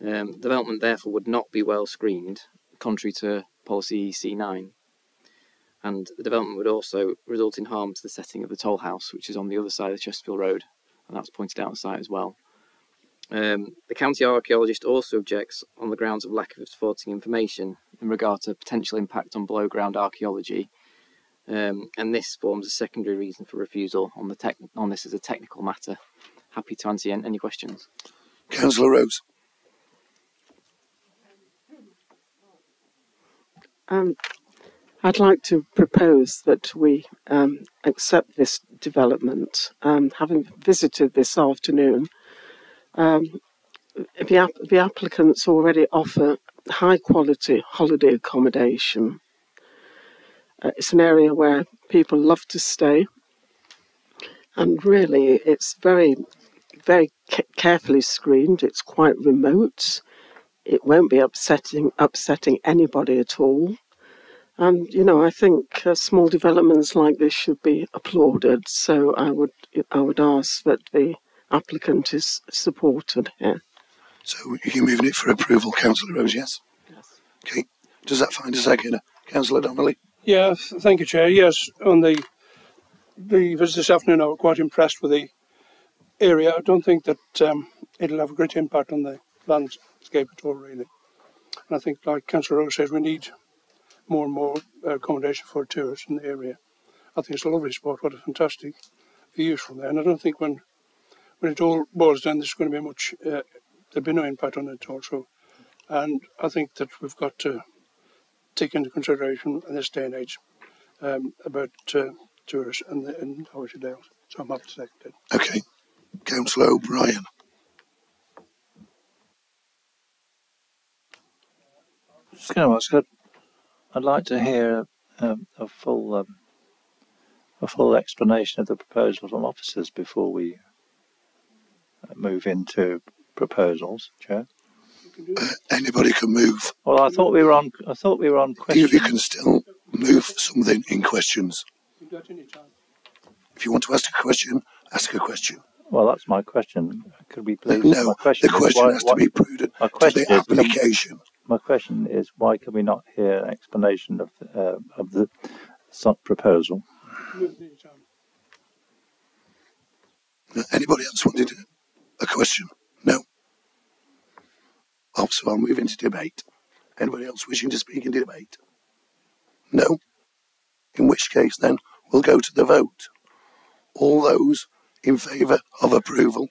S12: Um, development therefore would not be well screened, contrary to policy EC9. And the development would also result in harm to the setting of the toll house, which is on the other side of Chesterfield Road, and that's pointed out on site as well. Um, the county archaeologist also objects on the grounds of lack of supporting information in regard to potential impact on below ground archaeology, um, and this forms a secondary reason for refusal on the tech on this as a technical matter. Happy to answer any questions.
S1: Councillor Rose.
S9: Um, I'd like to propose that we um, accept this development. Um, having visited this afternoon, um, the, the applicants already offer high quality holiday accommodation. Uh, it's an area where people love to stay, and really it's very, very ca- carefully screened. It's quite remote. It won't be upsetting upsetting anybody at all. And you know, I think uh, small developments like this should be applauded. So I would I would ask that the applicant is supported here.
S1: So you're moving it for approval, Councillor Rose, yes?
S12: Yes.
S1: Okay. Does that find a second? Councillor Donnelly?
S10: Yeah, thank you, Chair. Yes, on the the visit this afternoon, I was quite impressed with the area. I don't think that um, it'll have a great impact on the landscape at all, really. And I think, like Councillor Rose says, we need more and more uh, accommodation for tourists in the area. I think it's a lovely spot. What a fantastic views from there. And I don't think when when it all boils down, there's going to be much. Uh, there'll be no impact on it also. And I think that we've got to take into consideration in this day and age um, about uh, tourists and the in Horseshoe Dales. So I'm happy to second it.
S1: Okay. Councillor O'Brien.
S8: Just going to ask, I'd, like to hear um, a full um, a full explanation of the proposal from officers before we uh, move into proposals, Chair.
S1: Anybody can move.
S8: Well, I thought we were on. I thought we were on questions.
S1: you can still move something in questions.
S10: You've got any time.
S1: If you want to ask a question, ask a question.
S8: Well, that's my question. Could we please?
S1: No, The question
S8: why-
S1: has
S8: why-
S1: to be prudent
S8: My
S1: to
S8: question
S1: the
S8: is, can-
S1: application.
S8: My question is, why can we not hear an explanation of uh, of the proposal?
S1: Uh, Anybody else wanted a question? No. Oh, so I'll move into debate. Anybody else wishing to speak in debate? No. In which case, then, we'll go to the vote. All those in favour of approval?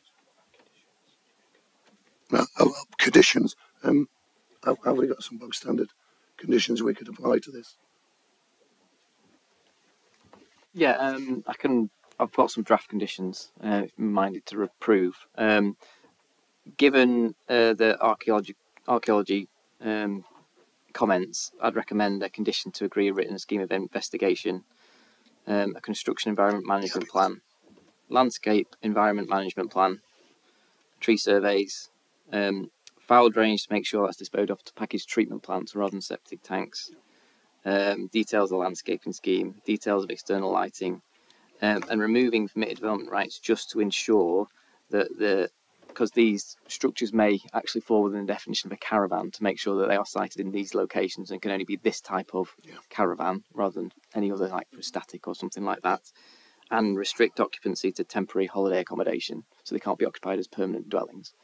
S1: Well, conditions. Um, have, we got some bog standard conditions we could apply to this?
S12: Yeah, um, I can. I've got some draft conditions uh, minded to approve. Um, given uh, the archaeology archaeology um, comments, I'd recommend a condition to agree a written scheme of investigation, um, a construction environment management plan, landscape environment management plan, tree surveys, um, foul drainage to make sure that's disposed of to package treatment plants rather than septic tanks, um, details of the landscaping scheme, details of external lighting, um, and removing permitted development rights just to ensure that the because these structures may actually fall within the definition of a caravan to make sure that they are sited in these locations and can only be this type of
S1: Yeah.
S12: caravan rather than any other like for static or something like that and restrict occupancy to temporary holiday accommodation so they can't be occupied as permanent dwellings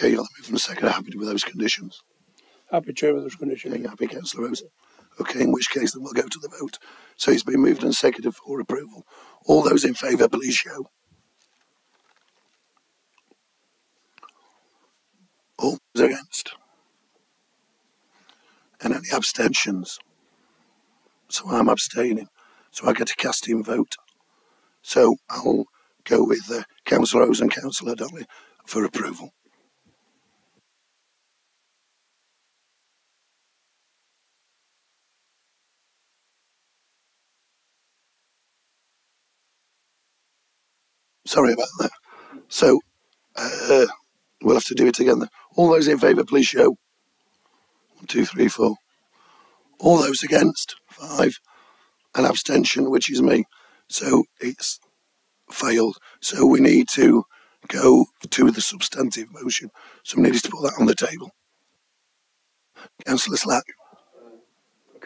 S1: Okay, I'll move from the second. Happy with those conditions.
S10: Happy chair with those conditions.
S1: Okay, happy, Councillor Rose. Okay, in which case then we'll go to the vote. So it's been moved and seconded for approval. All those in favour, please show. All those against. And any abstentions? So I'm abstaining. So I get a casting vote. So I'll go with uh, Councillor Rose and Councillor Dolly for approval. Sorry about that. So uh, we'll have to do it again. then. All those in favour, please show. One, two, three, four. All those against, five. An abstention, which is me. So it's failed. So we need to go to the substantive motion. Somebody needs to put that on the table. Councillor Slack.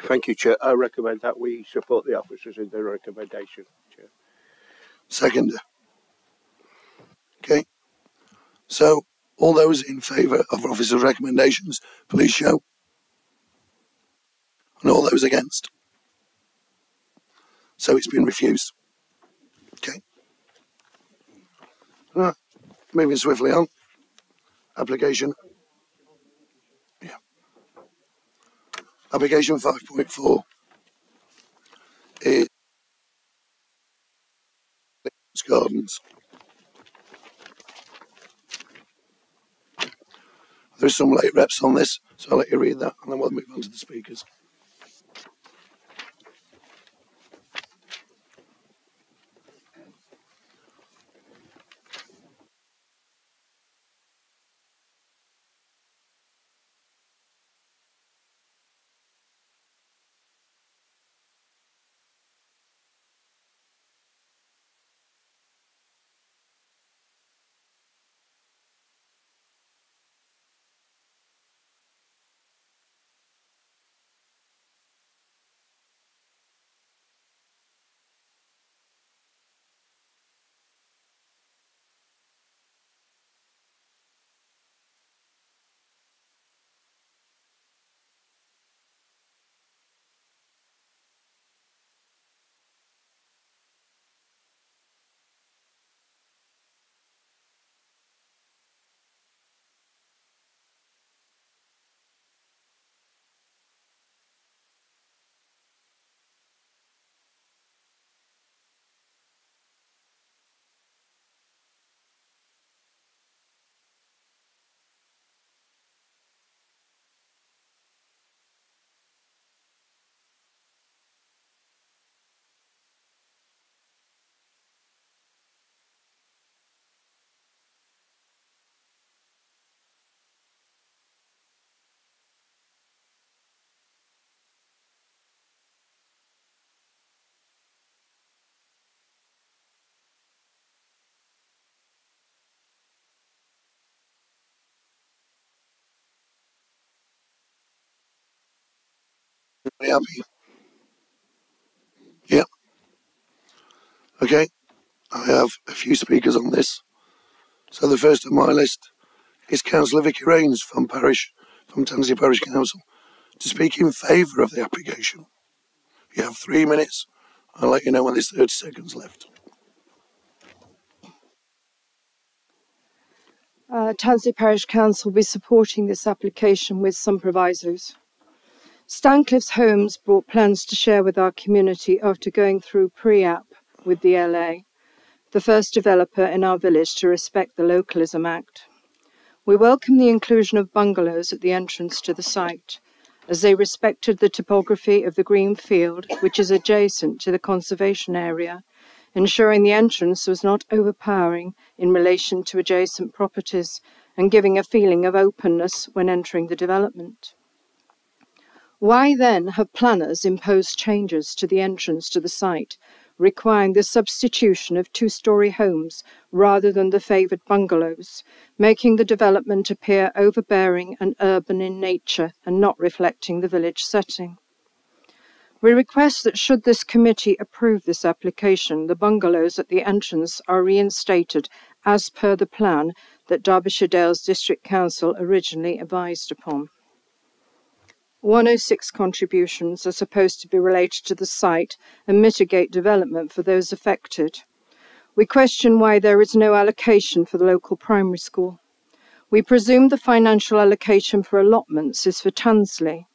S7: Thank you, Chair. I recommend that we support the officers in their recommendation, Chair.
S1: Seconder. Okay. So all those in favour of officer's recommendations, please show. And all those against. So it's been refused. Okay. Right. Moving swiftly on. Application. Yeah. Application 5.4 is Gardens. There's some late reps on this, so I'll let you read that and then we'll move on to the speakers. Happy? Yep. Okay. I have a few speakers on this. So the first on my list is Councillor Vicky Rains from Parish, from Tansley Parish Council, to speak in favour of the application. You have three minutes. I'll let you know when there's 30 seconds left.
S13: uh, Parish Council will be supporting this application with some provisos. Stancliffe's Homes brought plans to share with our community after going through pre-app with the LA, the first developer in our village to respect the Localism Act. We welcome the inclusion of bungalows at the entrance to the site, as they respected the topography of the green field, which is adjacent to the conservation area, ensuring the entrance was not overpowering in relation to adjacent properties and giving a feeling of openness when entering the development. Why then have planners imposed changes to the entrance to the site, requiring the substitution of two story homes rather than the favoured bungalows, making the development appear overbearing and urban in nature and not reflecting the village setting? We request that should this committee approve this application, the bungalows at the entrance are reinstated as per the plan that Derbyshire Dales District Council originally advised upon. 106 contributions are supposed to be related to the site and mitigate development for those affected. We question why there is no allocation for the local primary school. We presume the financial allocation for allotments is for Tansley,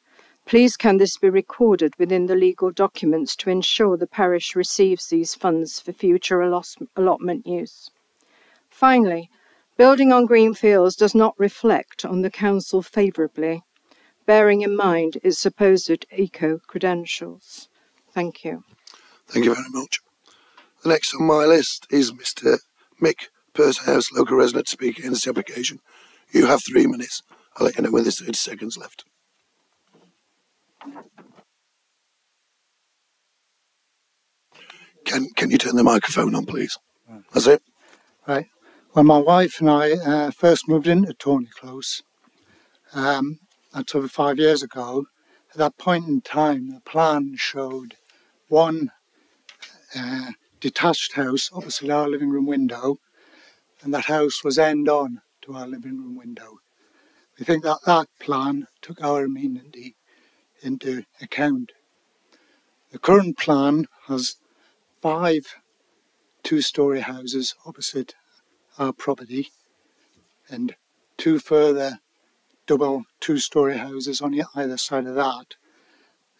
S13: Please can this be recorded within the legal documents to ensure the parish receives these funds for future allotment use. Finally, building on green fields does not reflect on the council favourably, bearing in mind its supposed eco credentials. Thank you.
S1: Thank you very much. The next on my list is Mr. Mick Pursehouse, local resident, speaking in this application. You have three minutes. I'll let you know when there's 30 seconds left. Can can you turn the microphone on, please? That's it.
S14: Right. When my wife and I uh, first moved into Tawny Close, um, that's over five years ago. At that point in time, the plan showed one uh, detached house opposite our living room window, and that house was end on to our living room window. We think that that plan took our amenity into account. The current plan has five two-storey houses opposite our property and two further double two-storey houses on either side of that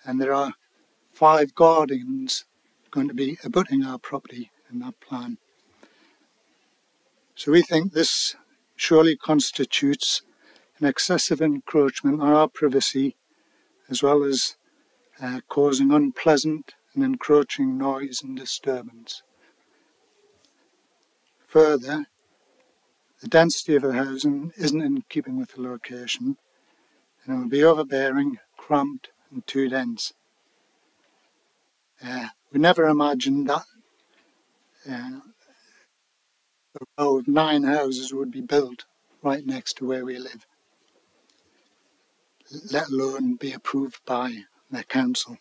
S14: and there are five gardens going to be abutting our property in that plan. So we think this surely constitutes an excessive encroachment on our privacy as well as uh, causing unpleasant and encroaching noise and disturbance. Further, the density of the housing isn't in keeping with the location and it will be overbearing, cramped and too dense. Uh, we never imagined that uh, a row of nine houses would be built right next to where we live let alone be approved by the council.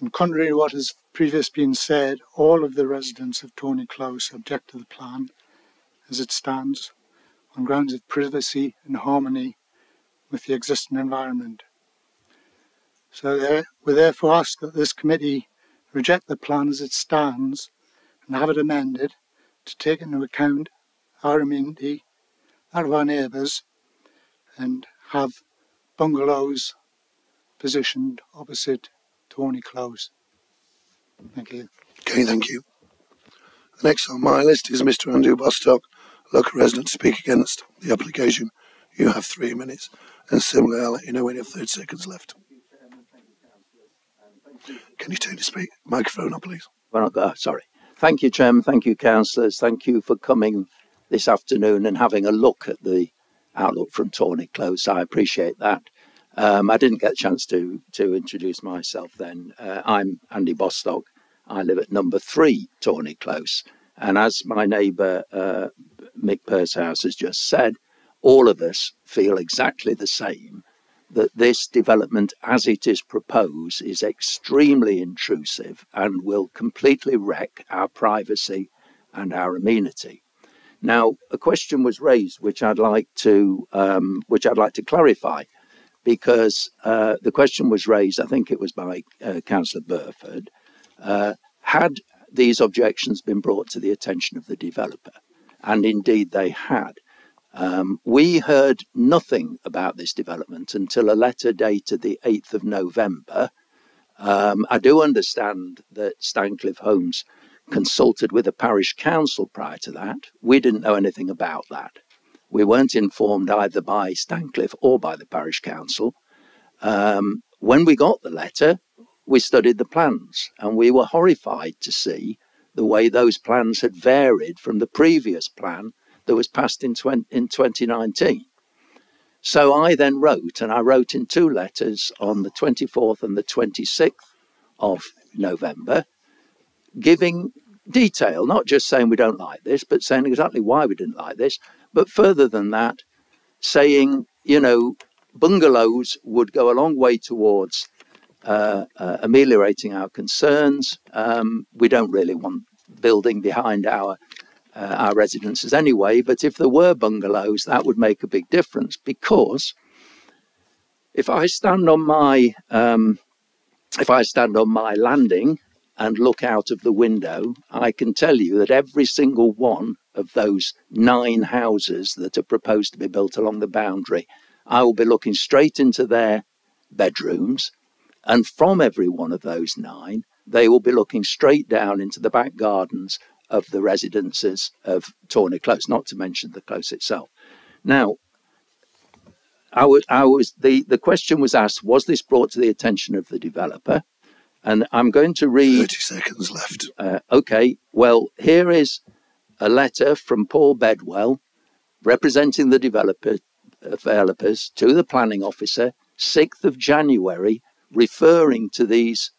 S14: And contrary to what has previously been said, all of the residents of Tawny Close object to the plan as it stands on grounds of privacy and harmony with the existing environment. So we therefore ask that this committee reject the plan as it stands and have it amended to take into account our amenity, that of our neighbours, and have bungalows positioned opposite Tawny Close. Thank you.
S1: Okay, thank you. The next on my list is Mr. Andrew Bostock, local resident to speak against the application. You have three minutes, and similarly, I'll let you know when you have 30 seconds left. Can you turn the speak microphone on, please?
S15: Well, uh, sorry. Thank you, Chairman. Thank you, councillors. Thank you for coming this afternoon and having a look at the outlook from Tawny Close. I appreciate that. Um, I didn't get a chance to to introduce myself then. Uh, I'm Andy Bostock. I live at number three Tawny Close, and as my neighbour uh, Mick Pursehouse has just said, all of us feel exactly the same. That this development, as it is proposed, is extremely intrusive and will completely wreck our privacy and our amenity. Now, a question was raised which I'd like to um, which I'd like to clarify, because uh, the question was raised. I think it was by uh, Councillor Burford. Uh, had these objections been brought to the attention of the developer? and indeed they had. Um, we heard nothing about this development until a letter dated the 8th of November. Um, I do understand that Stancliffe Homes consulted with the parish council prior to that. We didn't know anything about that. We weren't informed either by Stancliffe or by the parish council. Um, when we got the letter, we studied the plans and we were horrified to see the way those plans had varied from the previous plan that was passed in, 20, in 2019. So I then wrote, and I wrote in two letters on the 24th and the 26th of November, giving detail, not just saying we don't like this, but saying exactly why we didn't like this. But further than that, saying, you know, bungalows would go a long way towards uh, uh, ameliorating our concerns. Um, we don't really want building behind our uh, our residences anyway. But if there were bungalows, that would make a big difference because if I stand on my um, if I stand on my landing and look out of the window, I can tell you that every single one of those nine houses that are proposed to be built along the boundary, I will be looking straight into their bedrooms. And from every one of those nine, they will be looking straight down into the back gardens of the residences of Torney Close, not to mention the close itself. Now, I was, I was the, the question was asked, was this brought to the attention of the developer? And I'm going to read
S1: 30 seconds left.
S15: Uh, okay, well, here is a letter from Paul Bedwell representing the developer, developers to the planning officer, 6th of January, referring to these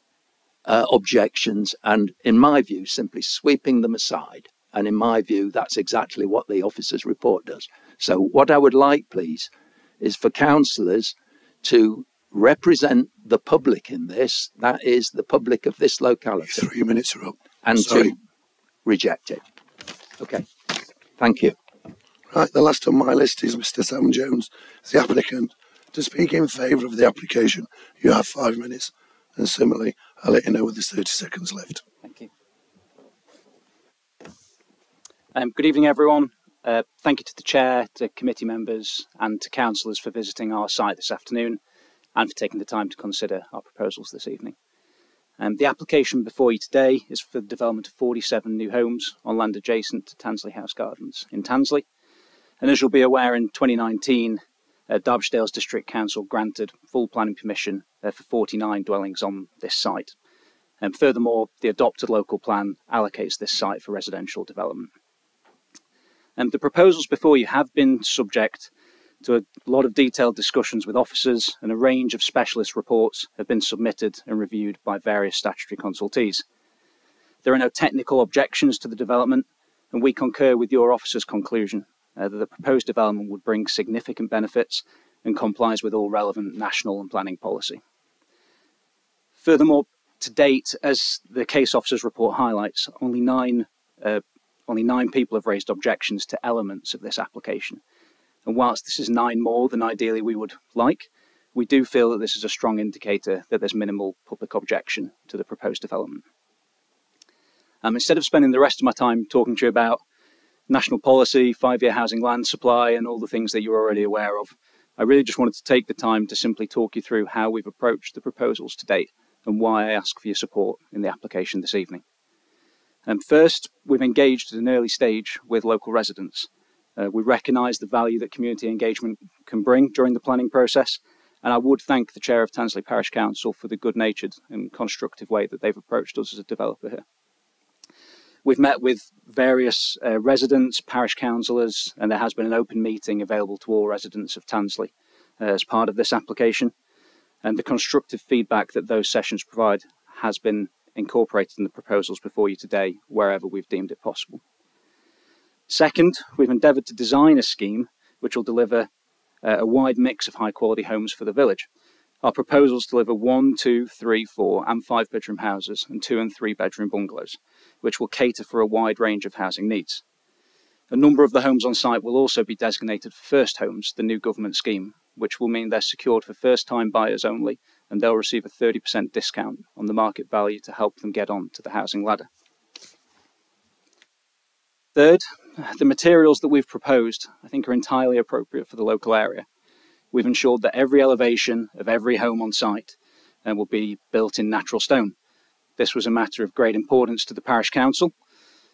S15: uh, objections and, in my view, simply sweeping them aside. And in my view, that's exactly what the officer's report does. So, what I would like, please, is for councillors to represent the public in this. That is the public of this locality.
S1: Three minutes are up.
S15: And
S1: Sorry.
S15: to reject it. Okay. Thank you.
S1: Right, the last on my list is Mr. Sam Jones, the applicant. To speak in favour of the application, you have five minutes. And similarly, I'll let you know when there's 30 seconds left.
S16: Thank you. Um, good evening, everyone. Uh, thank you to the chair, to committee members, and to councillors for visiting our site this afternoon and for taking the time to consider our proposals this evening. Um, the application before you today is for the development of 47 new homes on land adjacent to Tansley House Gardens in Tansley. And as you'll be aware, in 2019, uh, District Council granted full planning permission uh, for 49 dwellings on this site. And furthermore, the adopted local plan allocates this site for residential development. And the proposals before you have been subject to a lot of detailed discussions with officers, and a range of specialist reports have been submitted and reviewed by various statutory consultees. There are no technical objections to the development, and we concur with your officer's conclusion uh, that the proposed development would bring significant benefits and complies with all relevant national and planning policy. Furthermore, to date, as the case officer's report highlights, only nine, uh, only nine people have raised objections to elements of this application. And whilst this is nine more than ideally we would like, we do feel that this is a strong indicator that there's minimal public objection to the proposed development. Um, instead of spending the rest of my time talking to you about national policy, five-year housing land supply, and all the things that you're already aware of, I really just wanted to take the time to simply talk you through how we've approached the proposals to date and why I ask for your support in the application this evening. Um, first, we've engaged at an early stage with local residents. Uh, we recognise the value that community engagement can bring during the planning process, and I would thank the Chair of Tansley Parish Council for the good natured and constructive way that they've approached us as a developer here. We've met with various uh, residents, parish councillors, and there has been an open meeting available to all residents of Tansley uh, as part of this application. And the constructive feedback that those sessions provide has been incorporated in the proposals before you today, wherever we've deemed it possible. Second, we've endeavoured to design a scheme which will deliver uh, a wide mix of high quality homes for the village. Our proposals deliver one, two, three, four, and five bedroom houses and two and three bedroom bungalows, which will cater for a wide range of housing needs. A number of the homes on site will also be designated for first homes, the new government scheme, which will mean they're secured for first time buyers only and they'll receive a 30% discount on the market value to help them get on to the housing ladder. Third, the materials that we've proposed, I think, are entirely appropriate for the local area. We've ensured that every elevation of every home on site uh, will be built in natural stone. This was a matter of great importance to the parish council,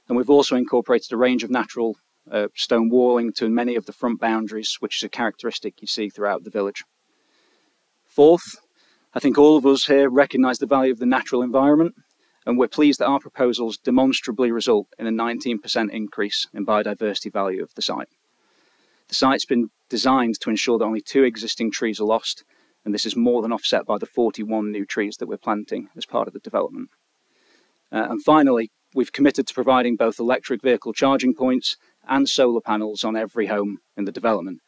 S16: and we've also incorporated a range of natural uh, stone walling to many of the front boundaries, which is a characteristic you see throughout the village. Fourth, I think all of us here recognise the value of the natural environment, and we're pleased that our proposals demonstrably result in a 19% increase in biodiversity value of the site. The site's been designed to ensure that only two existing trees are lost, and this is more than offset by the 41 new trees that we're planting as part of the development. Uh, and finally, we've committed to providing both electric vehicle charging points and solar panels on every home in the development.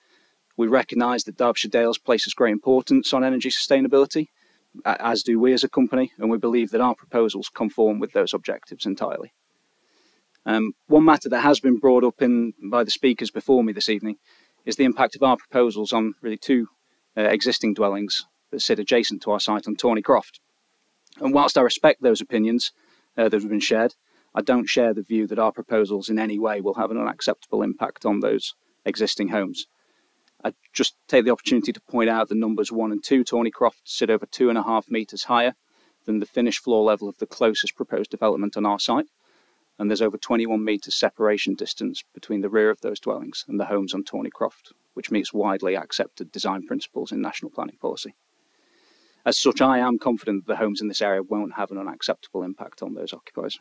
S16: We recognise that Derbyshire Dales places great importance on energy sustainability, as do we as a company, and we believe that our proposals conform with those objectives entirely. Um, one matter that has been brought up in by the speakers before me this evening is the impact of our proposals on really two uh, existing dwellings that sit adjacent to our site on Tawney Croft. And whilst I respect those opinions uh, that have been shared, I don't share the view that our proposals in any way will have an unacceptable impact on those existing homes. I just take the opportunity to point out the numbers one and two Tawney Croft sit over two and a half metres higher than the finished floor level of the closest proposed development on our site, and there's over 21 metres separation distance between the rear of those dwellings and the homes on Tawney Croft, which meets widely accepted design principles in national planning policy. As such, I am confident that the homes in this area won't have an unacceptable impact on those occupiers.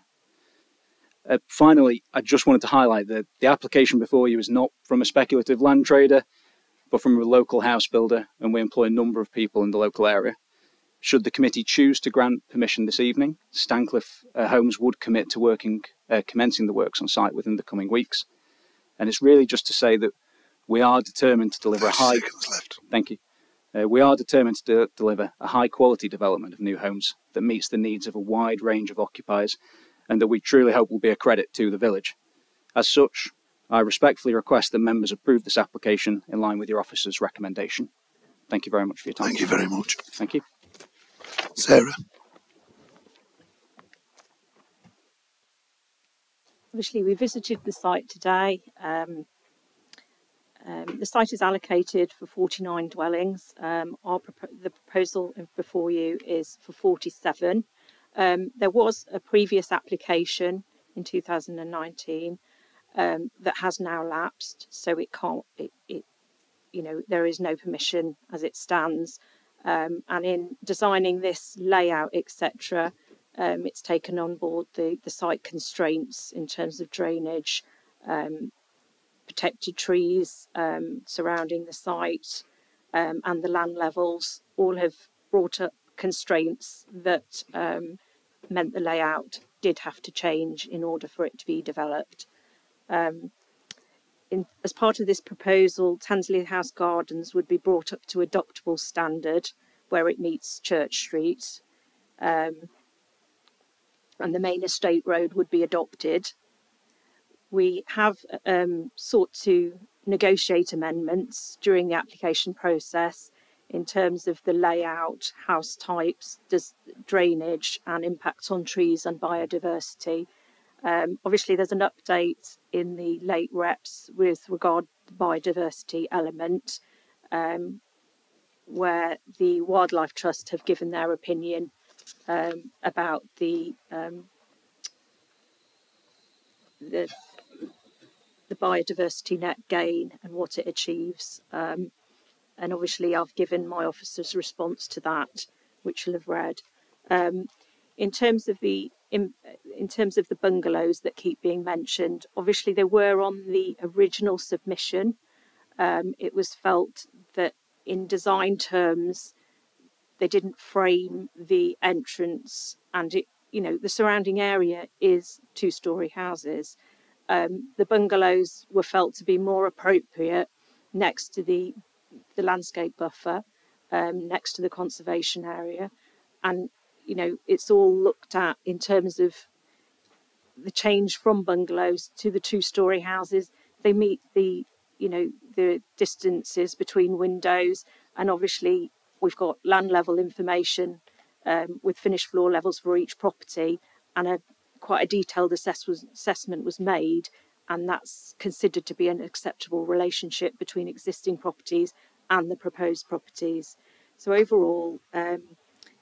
S16: Uh, finally, I just wanted to highlight that the application before you is not from a speculative land trader, but from a local house builder, and we employ a number of people in the local area. Should the committee choose to grant permission this evening, Stancliffe uh, Homes would commit to working, uh, commencing the works on site within the coming weeks. And it's really just to say that we are determined to deliver a high. Thank you. Uh, we are determined to de deliver a high quality development of new homes that meets the needs of a wide range of occupiers and that we truly hope will be a credit to the village. As such, I respectfully request that members approve this application in line with your officer's recommendation. Thank you very much for your time.
S1: Thank you very much.
S16: Thank you.
S1: Sarah.
S17: Obviously, we visited the site today. Um, um, the site is allocated for 49 dwellings. Um, our the proposal before you is for 47. Um, there was a previous application in 2019 um, that has now lapsed, so it can't. It, it, you know, there is no permission as it stands. Um, and in designing this layout, etc., um, it's taken on board the, the site constraints in terms of drainage, um, protected trees um, surrounding the site, um, and the land levels all have brought up constraints that meant the layout did have to change in order for it to be developed. Um, in, as part of this proposal, Tansley House Gardens would be brought up to adoptable standard where it meets Church Street. Um, and the main estate road would be adopted. We have um, sought to negotiate amendments during the application process in terms of the layout, house types, drainage, and impacts on trees and biodiversity. Um, obviously, there's an update in the late reps with regard to the biodiversity element, um, where the Wildlife Trust have given their opinion um, about the, um, the the biodiversity net gain and what it achieves. Um, and obviously, I've given my officer's response to that, which you'll have read. Um, in terms of the in, in terms of the bungalows that keep being mentioned, obviously they were on the original submission. Um, it was felt that in design terms, they didn't frame the entrance and it, you know, the surrounding area is two-story houses. Um, the bungalows were felt to be more appropriate next to the the landscape buffer, um, next to the conservation area, and you know, it's all looked at in terms of the change from bungalows to the two-story houses. They meet the, you know, the distances between windows, and obviously we've got land level information um, with finished floor levels for each property, and a quite a detailed assess assessment was made and that's considered to be an acceptable relationship between existing properties and the proposed properties. So overall, um,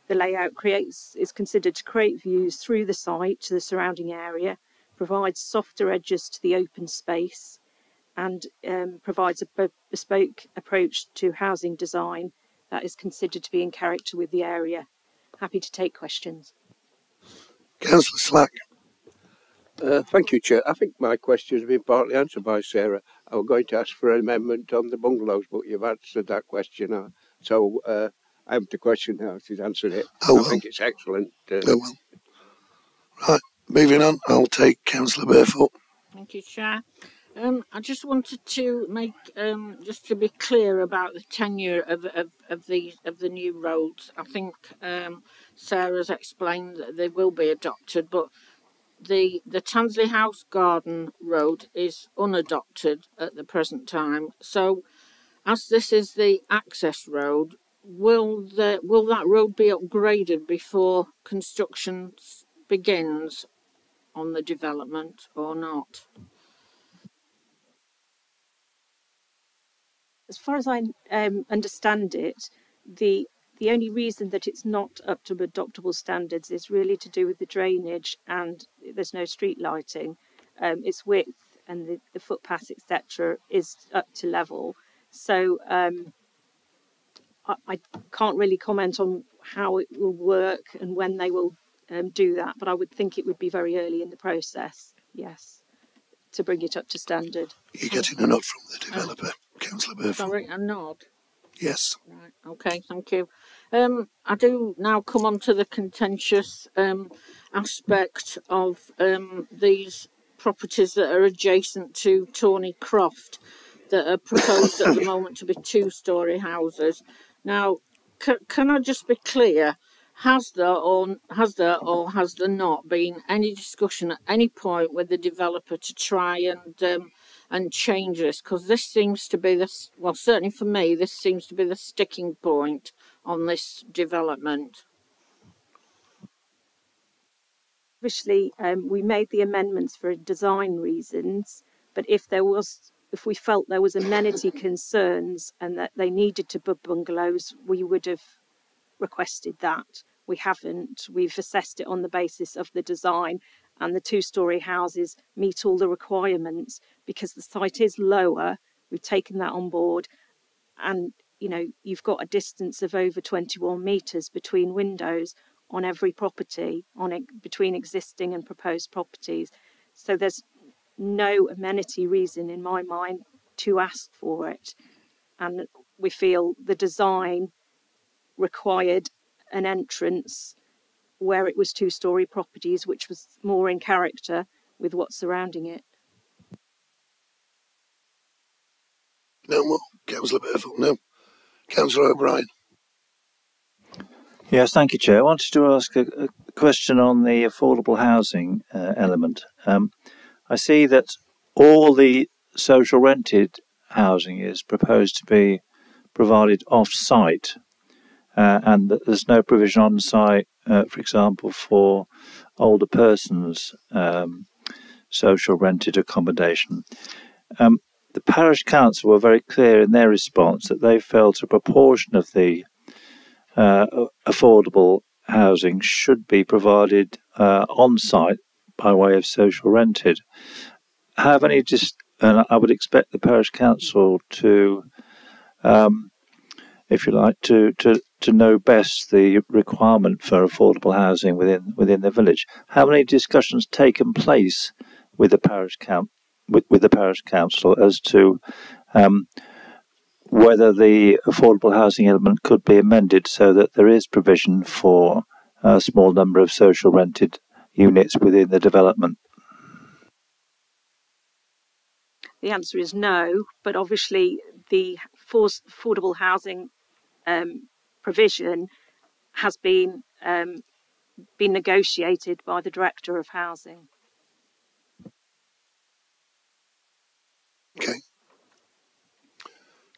S17: the layout creates is considered to create views through the site to the surrounding area, provides softer edges to the open space, and um, provides a bespoke approach to housing design that is considered to be in character with the area. Happy to take questions.
S1: Councillor Slack.
S7: Uh, thank you, Chair. I think my question has been partly answered by Sarah. I was going to ask for an amendment on the bungalows, but you've answered that question. Uh, so uh, I have the question now. She's answered it.
S1: Oh,
S7: I
S1: well.
S7: think it's excellent. Uh,
S1: Oh well. Right, moving on. I'll take Councillor Burfoot.
S18: Thank you, Chair. Um, I just wanted to make um, just to be clear about the tenure of of, of the of the new roads. I think um, Sarah's explained that they will be adopted, but the the Tansley House Garden Road is unadopted at the present time. So, as this is the access road, will the will that road be upgraded before construction begins on the development or not?
S17: As far as I um, understand it, the the only reason that it's not up to adoptable standards is really to do with the drainage and there's no street lighting. Um, its width and the, the footpath, etc., is up to level. So um, I, I can't really comment on how it will work and when they will um, do that, but I would think it would be very early in the process, yes, to bring it up to standard.
S1: You're getting a nod from the developer, Councillor Burfoot.
S18: Sorry, a nod.
S1: Yes.
S18: Right. Okay. Thank you. Um, I do now come on to the contentious um, aspect of um, these properties that are adjacent to Tawny Croft that are proposed at the moment to be two-storey houses. Now, c- can I just be clear? Has there or has there or has there not been any discussion at any point with the developer to try and um, and change this? Because this seems to be this. Well, certainly for me, this seems to be the sticking point on this development.
S17: Obviously, um, we made the amendments for design reasons, but if there was, if we felt there was amenity concerns and that they needed to put bungalows, we would have requested that. We haven't. We've assessed it on the basis of the design, and the two-storey houses meet all the requirements because the site is lower. We've taken that on board, and you know you've got a distance of over 21 meters between windows on every property on it between existing and proposed properties so there's no amenity reason in my mind to ask for it and we feel the design required an entrance where it was two story properties which was more in character with what's surrounding it
S1: No more. Councillor Burfoot, no. Councillor O'Brien.
S8: Yes, thank you, Chair. I wanted to ask a, a question on the affordable housing uh, element. Um, I see that all the social rented housing is proposed to be provided off site, uh, and that there's no provision on site, uh, for example, for older persons' um, social rented accommodation. Um, the parish council were very clear in their response that they felt a proportion of the uh, affordable housing should be provided uh, on site by way of social rented. Have any just, and I would expect the parish council to, um, if you like, to, to, to know best the requirement for affordable housing within within the village. Have any discussions taken place with the parish count with, with the parish council as to um, whether the affordable housing element could be amended so that there is provision for a small number of social rented units within the development.
S17: the answer is no but obviously the affordable housing um, provision has been um, been negotiated by the director of housing
S1: Okay.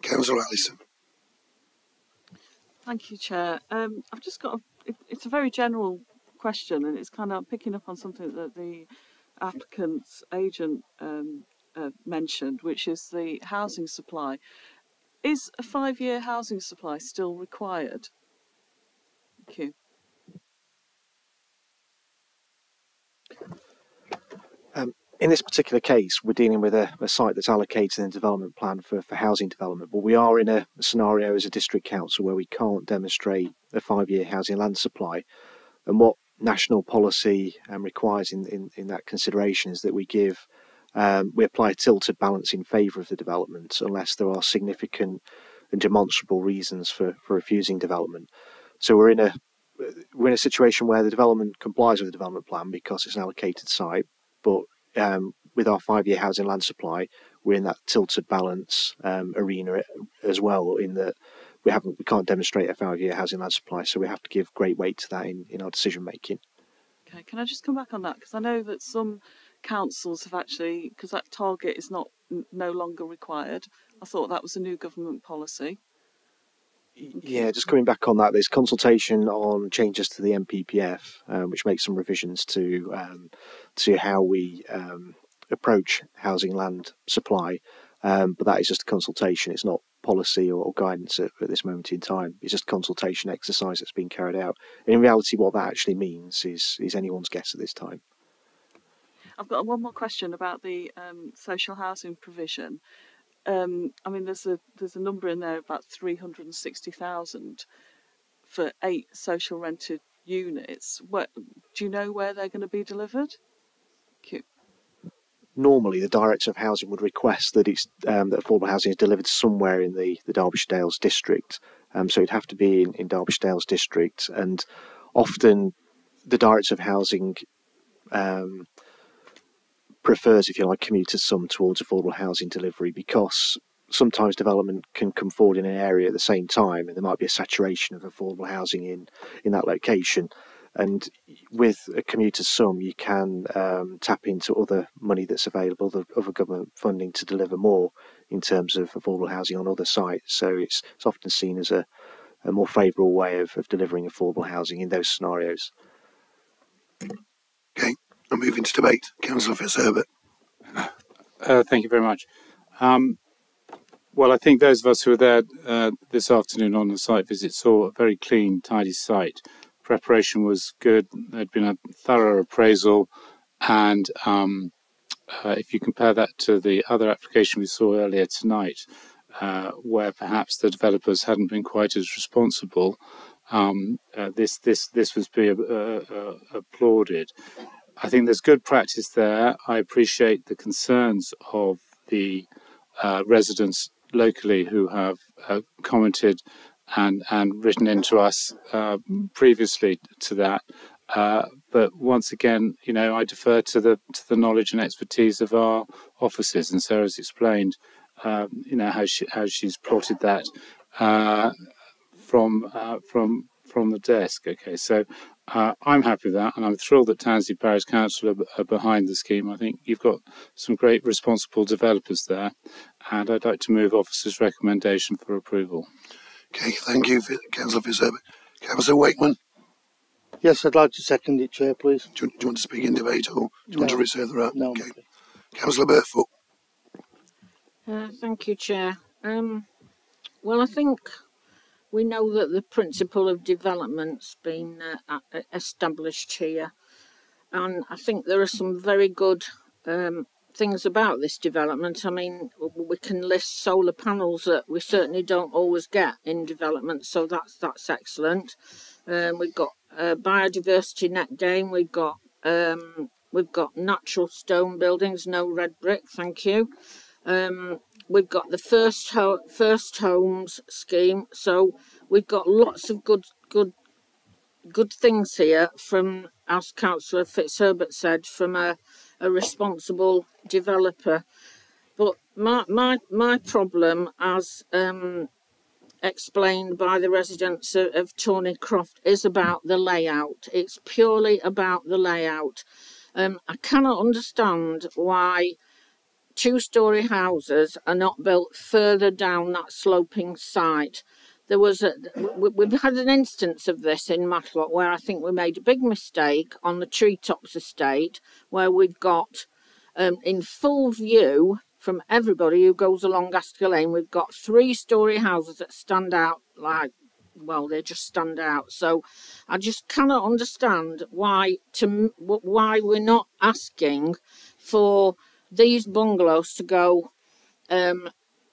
S1: Councillor Allison.
S11: Thank you, Chair. Um, I've just got a, it, it's a very general question, and it's kind of picking up on something that the applicant's agent um, uh, mentioned, which is the housing supply. Is a five-year housing supply still required? Thank you.
S6: Um, in this particular case, we're dealing with a, a, site that's allocated in a development plan for, for housing development, but we are in a, scenario as a district council where we can't demonstrate a five-year housing land supply. And what national policy um, requires in, in, in, that consideration is that we give um, we apply a tilted balance in favour of the development unless there are significant and demonstrable reasons for, for refusing development. So we're in a we're in a situation where the development complies with the development plan because it's an allocated site, but um, with our five-year housing land supply, we're in that tilted balance um, arena as well. In that we haven't, we can't demonstrate a five-year housing land supply, so we have to give great weight to that in, in our decision making.
S11: Okay, can I just come back on that because I know that some councils have actually because that target is not no longer required. I thought that was a new government policy.
S6: Yeah, just coming back on that, there's consultation on changes to the NPPF, um, which makes some revisions to um, to how we um, approach housing land supply. Um, but that is just a consultation; it's not policy or, or guidance at, at, this moment in time. It's just a consultation exercise that's being carried out. And in reality, what that actually means is is anyone's guess at this time.
S11: I've got one more question about the um, social housing provision. Um, I mean, there's a there's a number in there about three hundred and sixty thousand for eight social rented units. What do you know where they're going to be delivered?
S6: Normally, the director of housing would request that it's um, that affordable housing is delivered somewhere in the the Derbyshire Dales district. Um, so it'd have to be in, in Derbyshire Dales district, and often the director of housing um, prefers, if you like, commuter sum towards affordable housing delivery because sometimes development can come forward in an area at the same time and there might be a saturation of affordable housing in, in that location. And with a commuter sum, you can um, tap into other money that's available, the other government funding to deliver more in terms of affordable housing on other sites. So it's, it's often seen as a, a more favourable way of, of delivering affordable housing in those scenarios.
S1: Okay, I'm moving to debate. Councillor Fitzherbert.
S3: Uh, thank you very much. Um, well, I think those of us who were there uh, this afternoon on the site visit saw a very clean, tidy site. Preparation was good. There'd been a thorough appraisal, and um, uh, if you compare that to the other application we saw earlier tonight, uh, where perhaps the developers hadn't been quite as responsible, um, uh, this this this was be uh, uh, applauded. I think there's good practice there. I appreciate the concerns of the uh, residents locally who have commented and and written into us uh, previously to that. Uh, but once again, you know, I defer to the to the knowledge and expertise of our officers, and Sarah's explained, um, you know, how she how she's plotted that uh, from uh, from from the desk. Okay, so uh, I'm happy with that, and I'm thrilled that Tansley Parish Council are, are, behind the scheme. I think you've got some great responsible developers there, and I'd like to move officer's recommendation for approval.
S1: Okay, thank you, Councillor Fitzherbert. Councillor Wakeman.
S19: Yes, I'd like to second it, Chair, please.
S1: Do you, do you want to speak in debate or do you no. want to reserve the right?
S19: No.
S1: Okay. Councillor Burfoot.
S18: Uh, thank you, Chair. Um, well, I think we know that the principle of development's been uh, established here, and I think there are some very good um, things about this development. I mean, we can list solar panels that we certainly don't always get in development, so that's that's excellent. Um, we've got a biodiversity net gain. We've got um, we've got natural stone buildings, no red brick. Thank you. Um, we've got the first ho- first homes scheme, so we've got lots of good good good things here from as councillor fitzherbert said from a, a responsible developer. But my my my problem as um, explained by the residents of, of is about the layout. It's purely about the layout. Um, i cannot understand why two-story houses are not built further down that sloping site. There was a, we've had an instance of this in Matlock where I think we made a big mistake on the Treetops estate where we've got um, in full view from everybody who goes along Asker Lane. We've got three story houses that stand out like, well, they just stand out. So I just cannot understand why to why we're not asking for these bungalows to go um,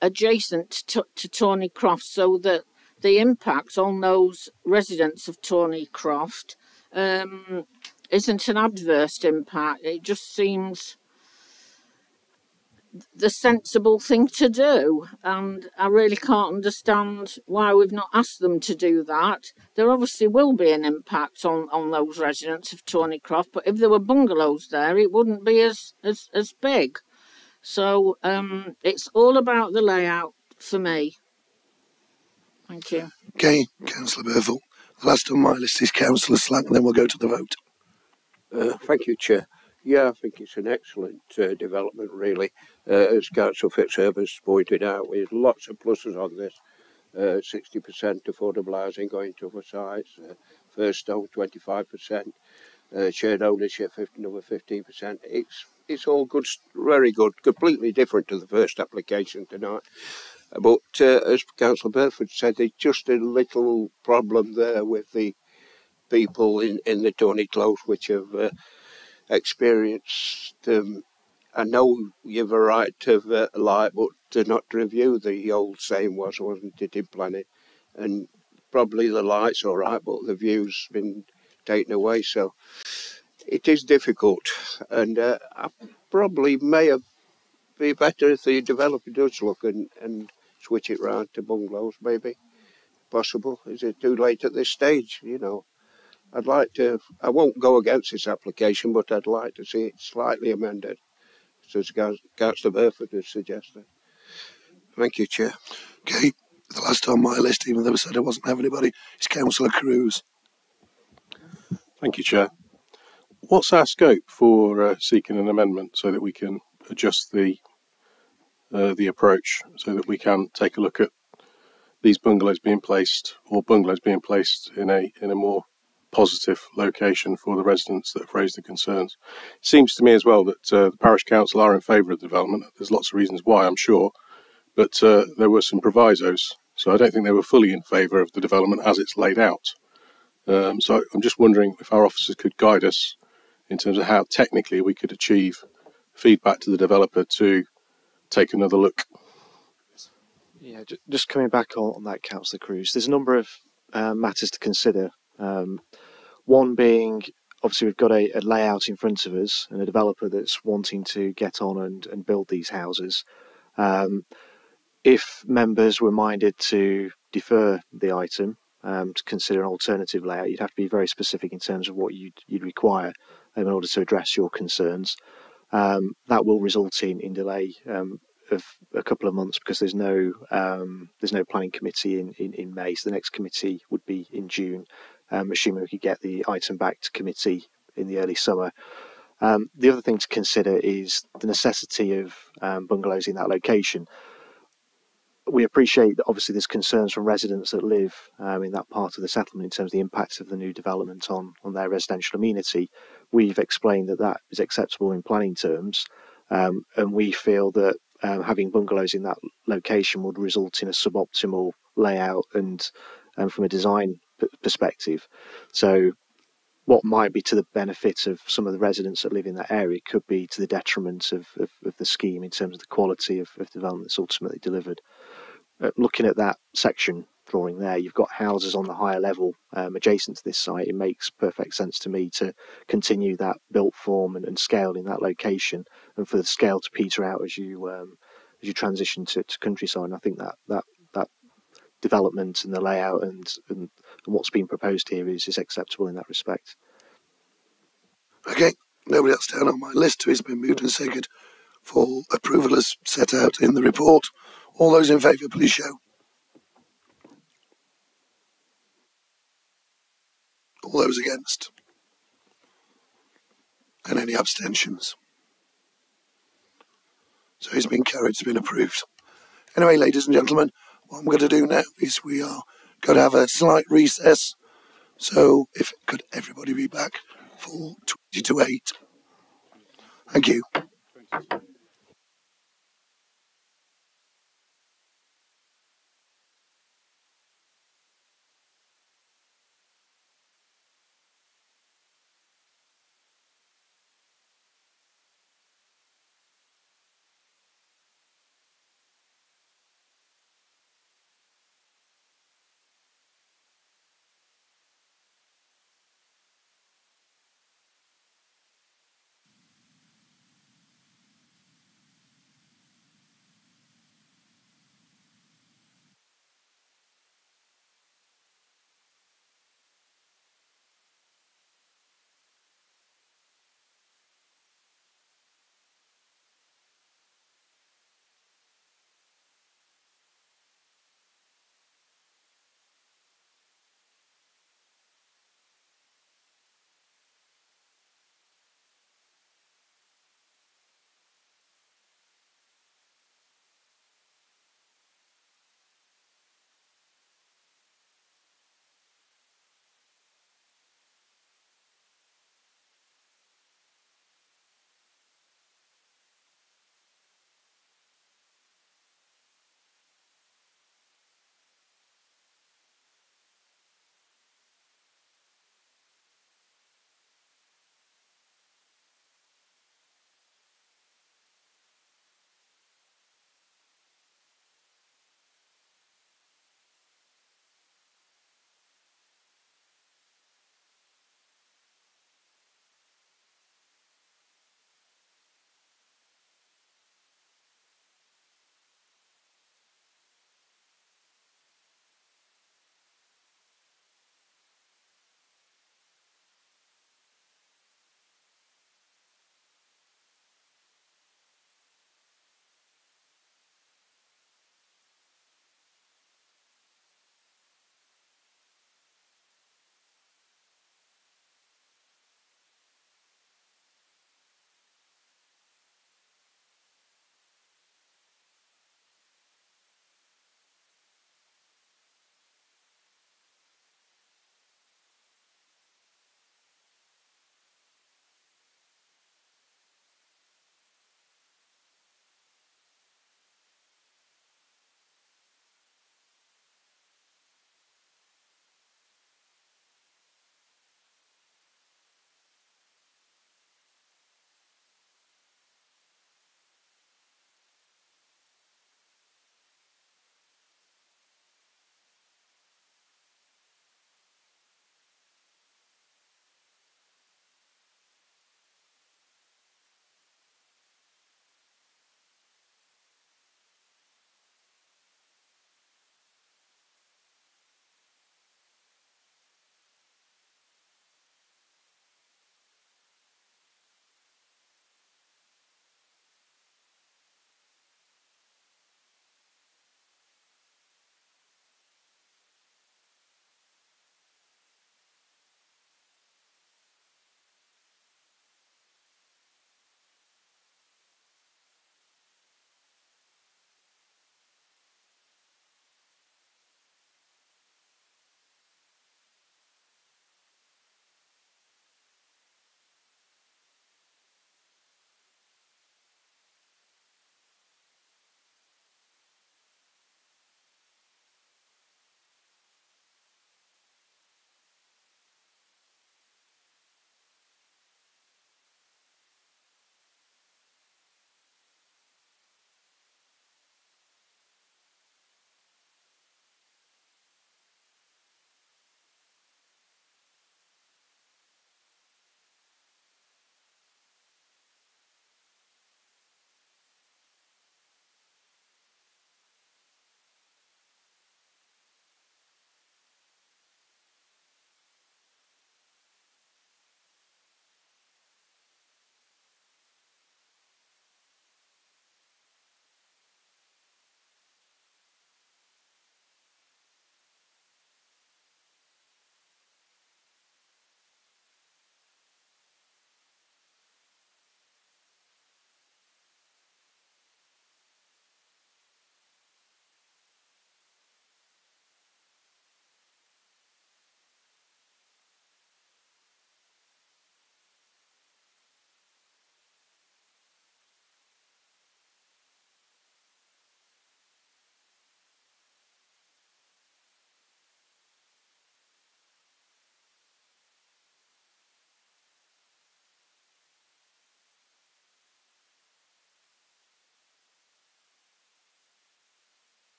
S18: adjacent to, to Tawny Croft so that the impact on those residents of Tawny Croft um, isn't an adverse impact. It just seems the sensible thing to do. And I really can't understand why we've not asked them to do that. There obviously will be an impact on, on those residents of Tawnycroft, but if there were bungalows there, it wouldn't be as, as, as big. So um, it's all about the layout for me. Thank you.
S1: Okay, Councillor Burfoot. The last on my list is Councillor Slack, and then we'll go to the vote.
S7: Uh, thank you, Chair. Yeah, I think it's an excellent uh, development, really. Uh, as Councillor Fitzherbert pointed out, with lots of pluses on this. 60% affordable housing going to other sites, uh, first stone 25%, uh, shared ownership 50, another 15%. It's it's all good, very good, completely different to the first application tonight. But uh, as Councillor Burfoot said, there's just a little problem there with the people in, in the Tawny Close which have uh, experienced. Um, I know you've a right to uh, lie, but to not review the old saying was, wasn't it, in planning? And probably the light's all right, but the view's been taken away. So it is difficult, and uh, I probably may have be better if the developer does look and, and switch it round to bungalows, maybe. Possible. Is it too late at this stage? You know, I'd like to. I won't go against this application, but I'd like to see it slightly amended, as Councillor Burfoot has suggested. Thank you, Chair.
S1: Okay, the last time my list, even though I said I wasn't have anybody, is Councillor Cruz.
S10: Thank you, Chair. What's our scope for uh, seeking an amendment so that we can adjust the uh, the approach so that we can take a look at these bungalows being placed or bungalows being placed in a in a more positive location for the residents that have raised the concerns. It seems to me as well that uh, the parish council are in favour of the development. There's lots of reasons why, I'm sure, but uh, there were some provisos, so I don't think they were fully in favour of the development as it's laid out. Um, so I'm just wondering if our officers could guide us in terms of how technically we could achieve feedback to the developer to take another look.
S6: Yeah, just coming back on, that, Councillor Cruz, there's a number of uh, matters to consider. Um, one being, obviously, we've got a, a, layout in front of us and a developer that's wanting to get on and, and build these houses. Um, if members were minded to defer the item um, to consider an alternative layout, you'd have to be very specific in terms of what you'd, you'd require in order to address your concerns. Um, that will result in, in delay um, of a couple of months because there's no um, there's no planning committee in, in, in May. So the next committee would be in June, um, assuming we could get the item back to committee in the early summer. Um, the other thing to consider is the necessity of um, bungalows in that location we appreciate that obviously there's concerns from residents that live in that part of the settlement in terms of the impacts of the new development on, on their residential amenity. We've explained that that is acceptable in planning terms, um, and we feel that um, having bungalows in that location would result in a suboptimal layout and, and from a design p- perspective. So, what might be to the benefit of some of the residents that live in that area could be to the detriment of, of, of the scheme in terms of the quality of, of development that's ultimately delivered uh, looking at that section drawing there, you've got houses on the higher level um, adjacent to this site. It makes perfect sense to me to continue that built form and, and scale in that location, and for the scale to peter out as you um, as you transition to, to countryside. And I think that that that development and the layout and, and, and what's being proposed here is is acceptable in that respect.
S1: Okay, nobody else down on my list who has been moved and seconded for approval as set out in the report. All those in favour, please show. All those against? And any abstentions? So it's been carried, it's been approved. Anyway, ladies and gentlemen, what I'm going to do now is we are going to have a slight recess. So if could everybody be back for 20 to 8? Thank you.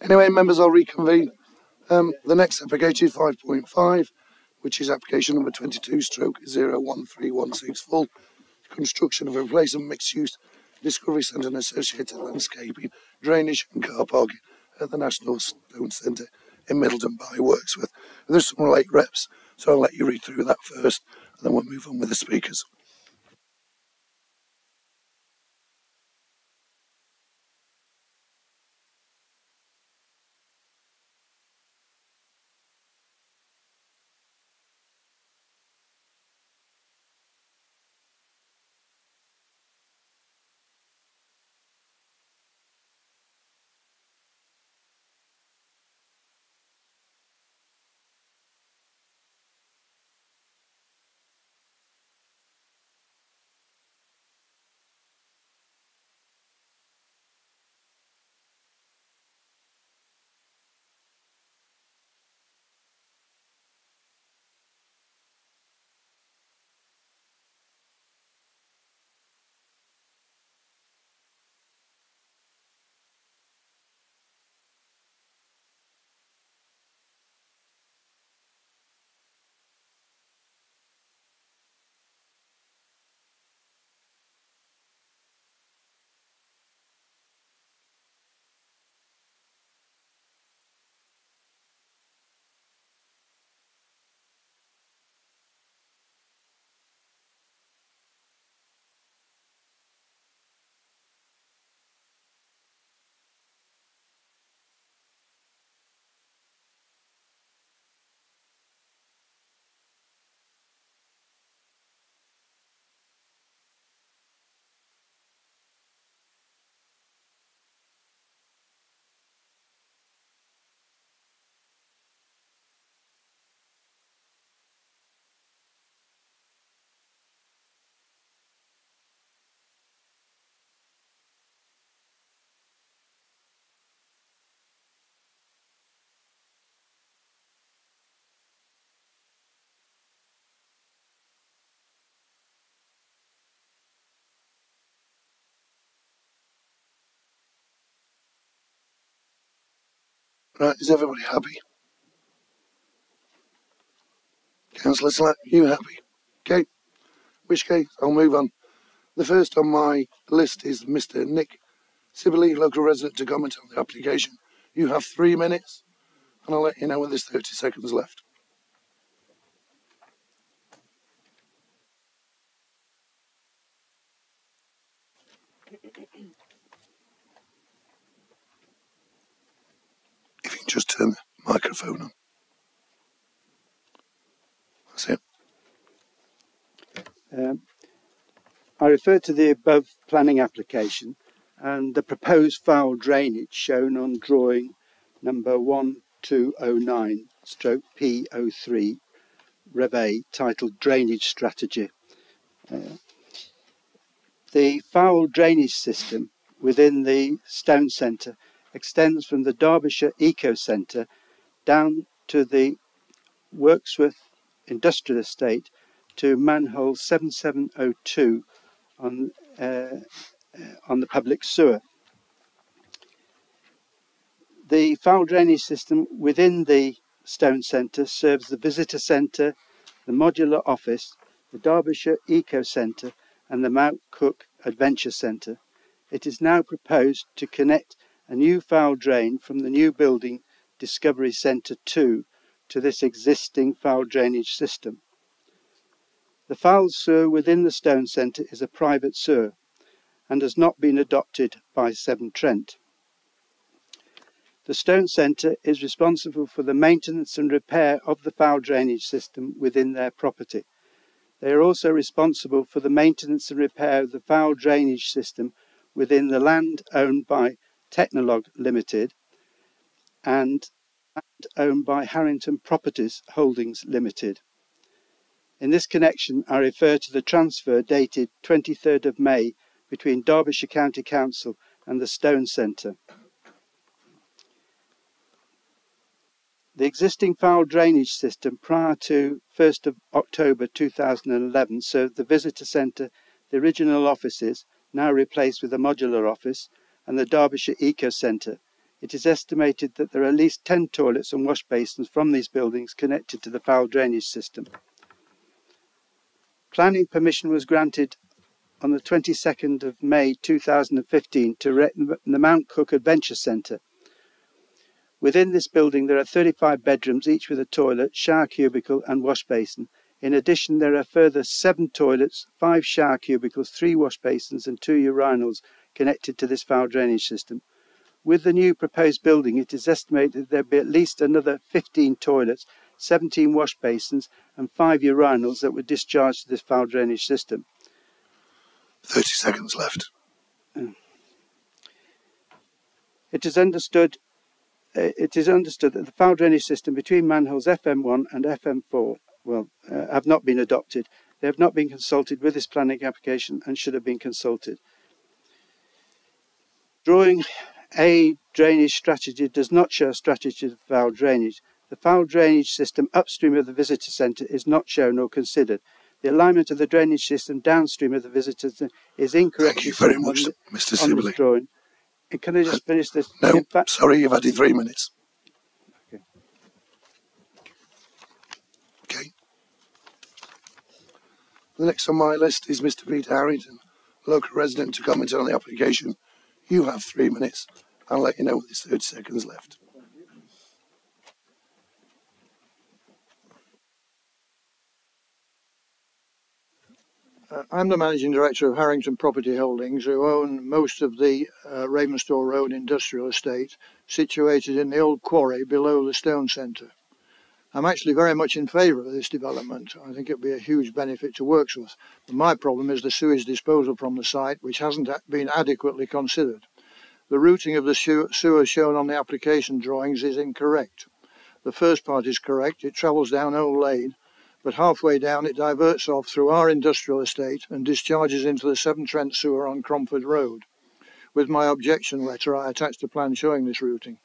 S1: Anyway, members, I'll reconvene. Um, the next application is 5.5, which is application number 22 stroke 01316 full construction of a replacement mixed use Discovery Centre and associated landscaping, drainage and car parking at the National Stone Centre in Middleton by Wirksworth. There's some late reps, so I'll let you read through that first and then we'll move on with the speakers. Right, is everybody happy? Councillor Slack, you happy? Okay, which case I'll move on. The first on my list is Mr. Nick Sibley, local resident, to comment on the application. You have three minutes, and I'll let you know when there's 30 seconds left. Just turn the microphone on. That's it.
S20: Um, I refer to the above planning application and the proposed foul drainage shown on drawing number 1209 stroke P03 Rev A titled Drainage Strategy. Uh, the foul drainage system within the Stone Centre extends from the Derbyshire Eco Centre down to the Wirksworth Industrial Estate to manhole 7702 on, uh, on the public sewer. The foul drainage system within the Stone Centre serves the visitor centre, the modular office, the Derbyshire Eco Centre, and the Mount Cook Adventure Centre. It is now proposed to connect a new foul drain from the new building Discovery Centre 2 to this existing foul drainage system. The foul sewer within the Stone Centre is a private sewer and has not been adopted by Severn Trent. The Stone Centre is responsible for the maintenance and repair of the foul drainage system within their property. They are also responsible for the maintenance and repair of the foul drainage system within the land owned by Technolog Limited and owned by Harrington Properties Holdings Limited. In this connection, I refer to the transfer dated 23rd of May between Derbyshire County Council and the Stone Centre. The existing foul drainage system prior to 1st of October 2011 served the visitor centre, the original offices, now replaced with a modular office, and the Derbyshire Eco Centre. It is estimated that there are at least 10 toilets and wash basins from these buildings connected to the foul drainage system. Planning permission was granted on the 22nd of May 2015 to the Mount Cook Adventure Centre. Within this building, there are 35 bedrooms, each with a toilet, shower cubicle, and wash basin. In addition, there are further seven toilets, five shower cubicles, three wash basins, and two urinals connected to this foul drainage system. With the new proposed building, it is estimated that there'll be at least another 15 toilets, 17 wash basins, and five urinals that would discharge to this foul drainage system.
S1: 30 seconds left.
S20: It is understood uh, it is understood that the foul drainage system between manholes FM1 and FM4 well uh, have not been adopted. They have not been consulted with this planning application and should have been consulted. Drawing A drainage strategy does not show a strategy for foul drainage. The foul drainage system upstream of the visitor centre is not shown or considered. The alignment of the drainage system downstream of the visitor centre is incorrect.
S1: Thank you very much,
S20: the,
S1: Mr. Sibley.
S20: drawing. And can I just finish this?
S1: No, fact, sorry, you've added three minutes.
S20: Okay.
S1: Okay. The next on my list is Mr. Peter Harrington, local resident, to comment on the application. You have three minutes. I'll let you know when there's 30 seconds left.
S21: Uh, I'm the managing director of Harrington Property Holdings, who own most of the uh, Ravenstor Road industrial estate, situated in the old quarry below the Stone Centre. I'm actually very much in favour of this development. I think it'll be a huge benefit to Wirksworth. But my problem is the sewage disposal from the site, which hasn't been adequately considered. The routing of the sewer shown on the application drawings is incorrect. The first part is correct. It travels down Old Lane but halfway down it diverts off through our industrial estate and discharges into the Severn Trent sewer on Cromford Road. With my objection letter, I attached a plan showing this routing.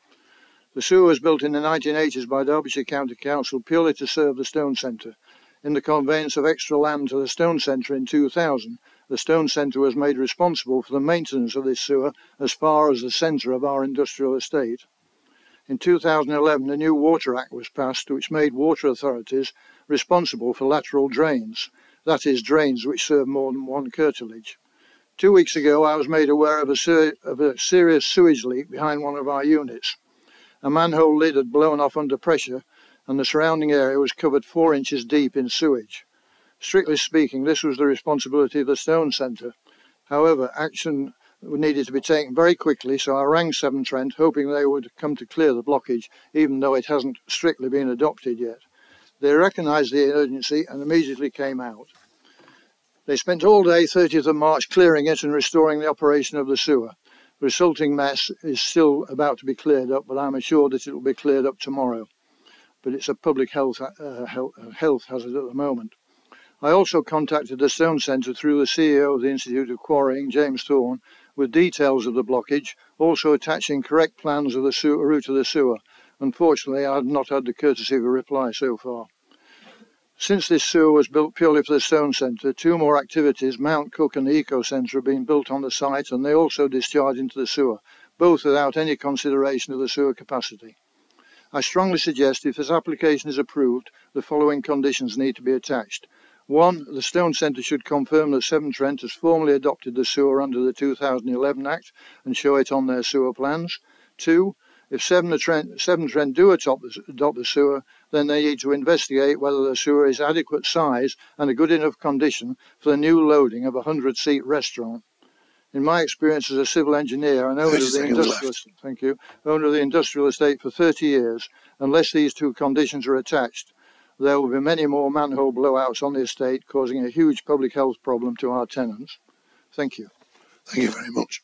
S21: The sewer was built in the 1980s by Derbyshire County Council purely to serve the Stone Centre. In the conveyance of extra land to the Stone Centre in 2000, the Stone Centre was made responsible for the maintenance of this sewer as far as the centre of our industrial estate. In 2011, a new Water Act was passed which made water authorities responsible for lateral drains, that is, drains which serve more than one curtilage. Two weeks ago, I was made aware of a, of a serious sewage leak behind one of our units. A manhole lid had blown off under pressure, and the surrounding area was covered four inches deep in sewage. Strictly speaking, this was the responsibility of the Stone Centre. However, action needed to be taken very quickly, so I rang Severn Trent, hoping they would come to clear the blockage, even though it hasn't strictly been adopted yet. They recognised the urgency and immediately came out. They spent all day 30th of March clearing it and restoring the operation of the sewer. Resulting mess is still about to be cleared up, but I'm assured that it will be cleared up tomorrow. But it's a public health, uh, health, uh, health hazard at the moment. I also contacted the Stone Centre through the CEO of the Institute of Quarrying, James Thorne, with details of the blockage, also attaching correct plans of the sewer, route of the sewer. Unfortunately, I have not had the courtesy of a reply so far. Since this sewer was built purely for the Stone Centre, two more activities, Mount Cook and the Eco Centre, have been built on the site and they also discharge into the sewer, both without any consideration of the sewer capacity. I strongly suggest if this application is approved, the following conditions need to be attached. One, the Stone Centre should confirm that Severn Trent has formally adopted the sewer under the 2011 Act and show it on their sewer plans. Two, if Severn Trent, Severn Trent do adopt the, adopt the sewer, then they need to investigate whether the sewer is adequate size and a good enough condition for the new loading of a 100 seat restaurant. In my experience as a civil engineer and owner of the industrial thank you, owner of the industrial estate for 30 years, unless these two conditions are attached, there will be many more manhole blowouts on the estate, causing a huge public health problem to our tenants. Thank you.
S1: Thank you very much.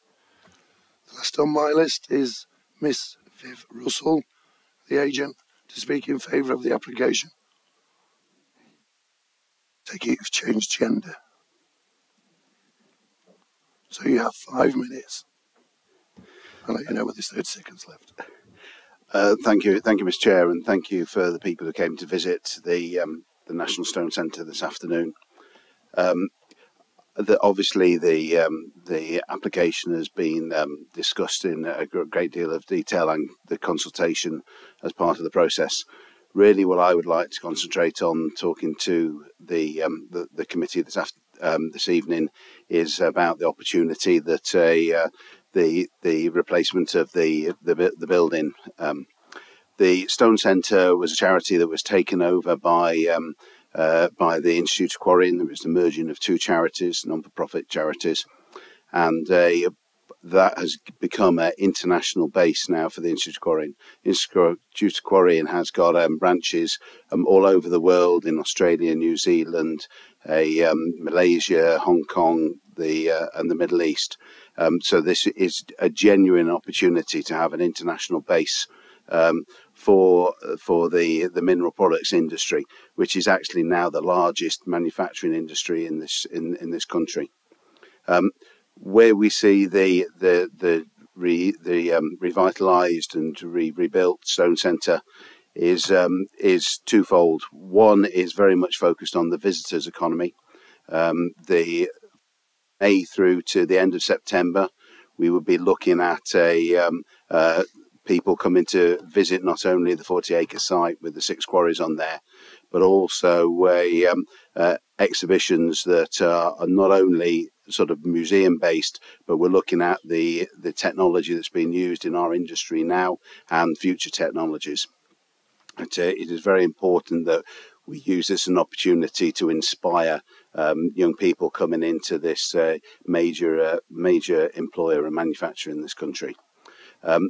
S1: The last on my list is Miss Viv Russell, the agent, to speak in favour of the application. Take it you've changed gender. So you have five minutes. I'll let you know with there's 30 seconds left.
S22: Uh, thank you, thank you, Mr. Chair, and thank you for the people who came to visit the um, the National Stone Centre this afternoon. Um, the, obviously the um, the application has been um, discussed in a great deal of detail and the consultation as part of the process. Really, what I would like to concentrate on talking to the um, the, the, committee this after, um, this evening is about the opportunity that a uh, the the replacement of the the, the building. Um, the Stone Centre was a charity that was taken over by um, uh, by the Institute of Quarrying. There was the merging of two charities, non-for-profit charities, and that has become an international base now for the Institute of Quarrying. Institute of Quarrying has got um, branches um, all over the world in Australia, New Zealand, uh, Malaysia, Hong Kong, the uh, and the Middle East. Um, so this is a genuine opportunity to have an international base um, for for the the mineral products industry, which is actually now the largest manufacturing industry in this in, in this country. Um, where we see the the the re, the um, revitalized and re, rebuilt Stone Centre is um, is twofold. One is very much focused on the visitors economy. Um, the May through to the end of September, we would be looking at a um, uh, people coming to visit not only the 40 acre site with the six quarries on there, but also uh, um, uh, exhibitions that are not only sort of museum based, but we're looking at the, the technology that's being used in our industry now and future technologies. It, uh, it is very important that we use this as an opportunity to inspire um, young people coming into this uh, major uh, major employer and manufacturer in this country. Um,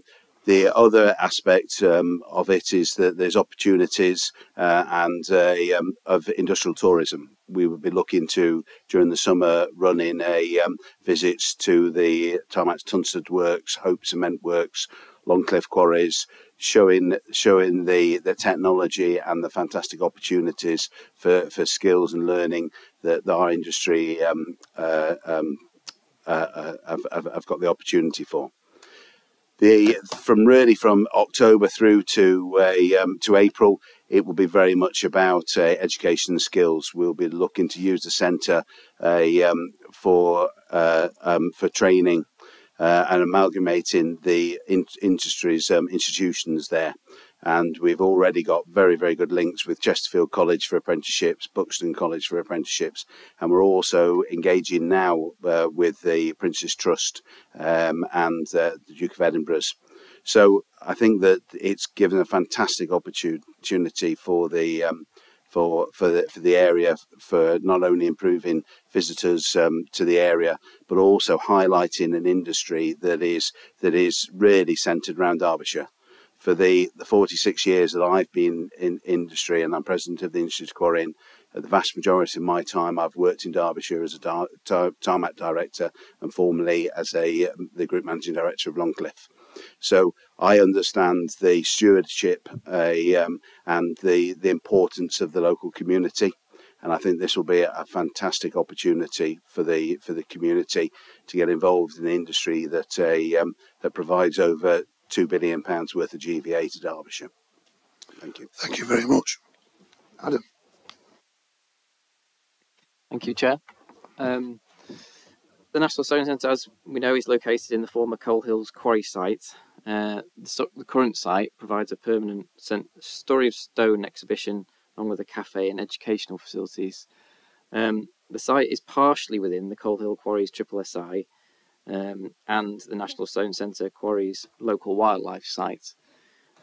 S22: the other aspect um, of it is that there's opportunities uh, and uh, um, of industrial tourism. We would be looking to during the summer running a um, visits to the Tarmac Tunstead Works, Hope Cement Works, Longcliffe Quarries, showing showing the the technology and the fantastic opportunities for, for skills and learning that, that our industry um, uh, um, uh, uh have, have got the opportunity for the from really from October through to uh, um, to April, it will be very much about uh, education and skills. We'll be looking to use the centre uh, um, for uh, um, for training uh, and amalgamating the in- industries um, institutions there and we've already got very, very good links with Chesterfield College for apprenticeships, Buxton College for apprenticeships, and we're also engaging now uh, with the Prince's Trust um, and uh, the Duke of Edinburgh's. So I think that it's given a fantastic opportunity for the um, for for the, for the area for not only improving visitors um, to the area but also highlighting an industry that is that is really centred around Derbyshire for the, the 46 years that I've been in industry and I'm president of the Institute of Quarrying, uh, the vast majority of my time I've worked in Derbyshire as a tar- tarmac director and formerly as a um, the group managing director of Longcliffe. So I understand the stewardship uh, um, and the, the importance of the local community. And I think this will be a, a fantastic opportunity for the for the community to get involved in the industry that uh, um, that provides over two billion pounds worth of GVA to Derbyshire. Thank you.
S1: Thank you very much, Adam.
S12: Thank you, Chair. Um, the National Stone Centre, as we know, is located in the former Coal Hills quarry site. Uh, the, the, current site provides a permanent story of stone exhibition along with a cafe and educational facilities. Um, the site is partially within the Coal Hill Quarries Triple SI um, and the National Stone Centre Quarries local wildlife site.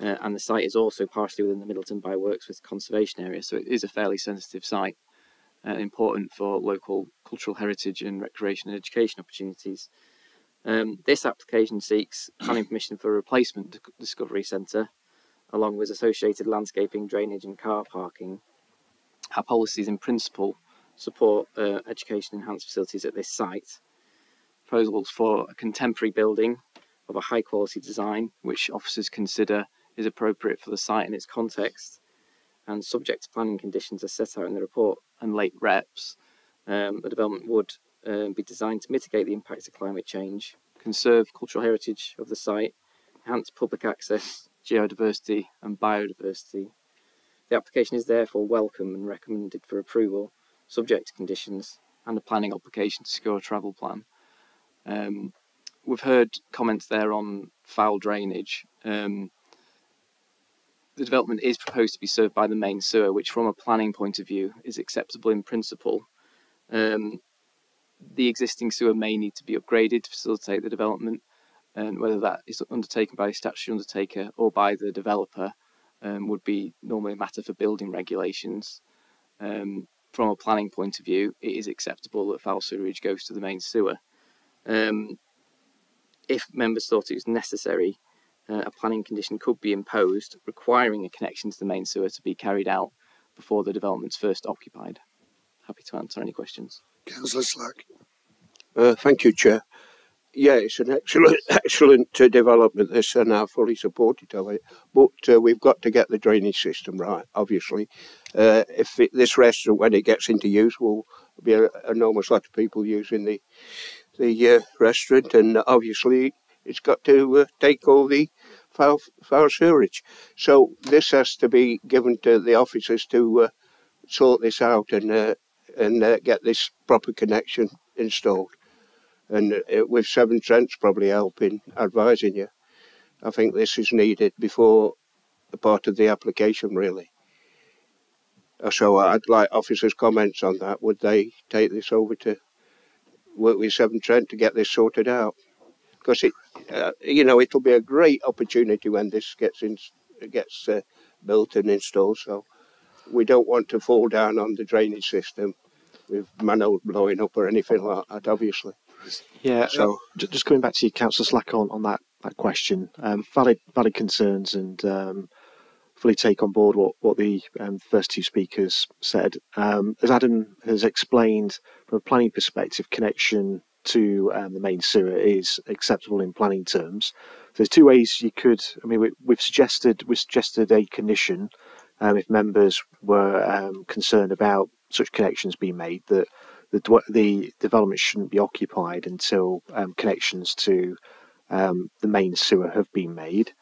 S12: Uh, and the site is also partially within the Middleton By Wirksworth conservation area, so it is a fairly sensitive site, uh, important for local cultural heritage and recreation and education opportunities. Um, this application seeks planning permission for a replacement discovery centre, along with associated landscaping, drainage, and car parking. Our policies in principle support uh, education enhanced facilities at this site proposals for a contemporary building of a high quality design, which officers consider is appropriate for the site and its context, and subject to planning conditions as set out in the report and late reps, um, the development would um, be designed to mitigate the impacts of climate change, conserve cultural heritage of the site, enhance public access, geodiversity, and biodiversity. The application is therefore welcome and recommended for approval, subject to conditions, and a planning obligation to secure a travel plan. Um, we've heard comments there on foul drainage. Um, the development is proposed to be served by the main sewer, which, from a planning point of view, is acceptable in principle. Um, the existing sewer may need to be upgraded to facilitate the development, and whether that is undertaken by a statutory undertaker or by the developer um, would be normally a matter for building regulations. Um, from a planning point of view, it is acceptable that foul sewerage goes to the main sewer. Um, if members thought it was necessary, uh, a planning condition could be imposed requiring a connection to the main sewer to be carried out before the development's first occupied. Happy to answer any questions.
S1: Councillor Slack.
S7: Uh, thank you, Chair. Yeah, it's an excellent, excellent uh, development. This, and I fully support it of it. But uh, we've got to get the drainage system right. Obviously, uh, if it, this restaurant, when it gets into use, will be an enormous lot of people using the the uh, restaurant, and obviously, it's got to uh, take all the foul, foul sewerage. So this has to be given to the officers to uh, sort this out and and get this proper connection installed and it, with Severn Trent's probably helping advising you. I think this is needed before the part of the application really. Uh, so I'd like officers' comments on that. Would they take this over to work with Severn Trent to get this sorted out? Because it, uh, you know, it'll be a great opportunity when this gets in, gets uh, built and installed. So we don't want to fall down on the drainage system with manhole blowing up or anything like that. Obviously.
S6: Yeah. So uh, just coming back to you, Councillor Slack, on, on that that question, um, valid valid concerns, and um, fully take on board what what the um, first two speakers said. Um, as Adam has explained, from a planning perspective, connection to um, the main sewer is acceptable in planning terms. There's two ways you could. I mean, we, have suggested we suggested a condition um, if members were concerned about such connections being made that the, the development shouldn't be occupied until um, connections to um, the main sewer have been made.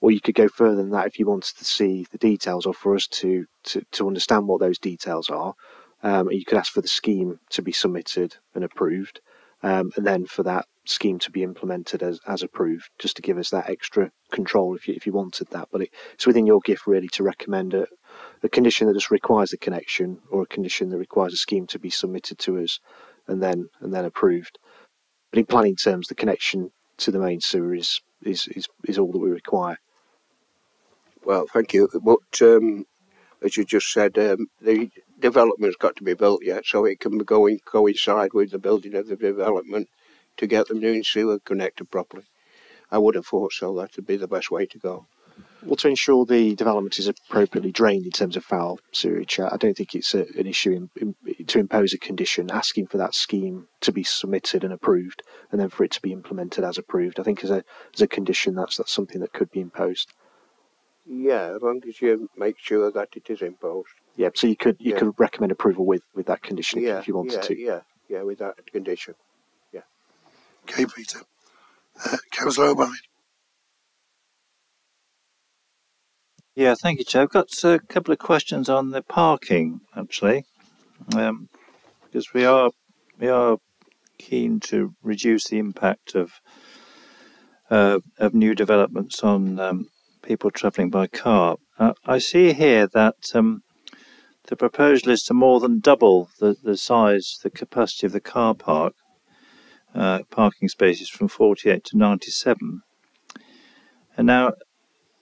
S6: Or you could go further than that if you wanted to see the details or for us to, to, to understand what those details are. Um, you could ask for the scheme to be submitted and approved, um, and then for that scheme to be implemented as, as approved, just to give us that extra control if you, if you wanted that. But it, it's within your gift really to recommend a, a condition that just requires a connection or a condition that requires a scheme to be submitted to us and then and then approved. But in planning terms, the connection to the main sewer is is, is, is all that we require.
S7: Well, thank you. But um, as you just said, um, the development's got to be built yet, so it can be going coincide with the building of the development to get the new sewer connected properly. I would have thought so. That would be the best way to go.
S6: Well, to ensure the development is appropriately drained in terms of foul sewage, I don't think it's a, an issue in, in, to impose a condition asking for that scheme to be submitted and approved, and then for it to be implemented as approved. I think as a as a condition, that's that's something that could be imposed.
S7: Yeah, as long as you make sure that it is imposed.
S6: Yeah, so you could you yeah. could recommend approval with with that condition yeah, if you wanted
S7: yeah,
S6: to.
S7: Yeah, yeah, with that condition. Yeah.
S1: Okay, Peter. Uh, Councillor O'Brien.
S8: Yeah, thank you, Chair. I've got a couple of questions on the parking, actually, um, because we are we are keen to reduce the impact of uh, of new developments on um, people travelling by car. Uh, I see here that um, the proposal is to more than double the, the size, the capacity of the car park, uh, parking spaces from 48 to 97. And now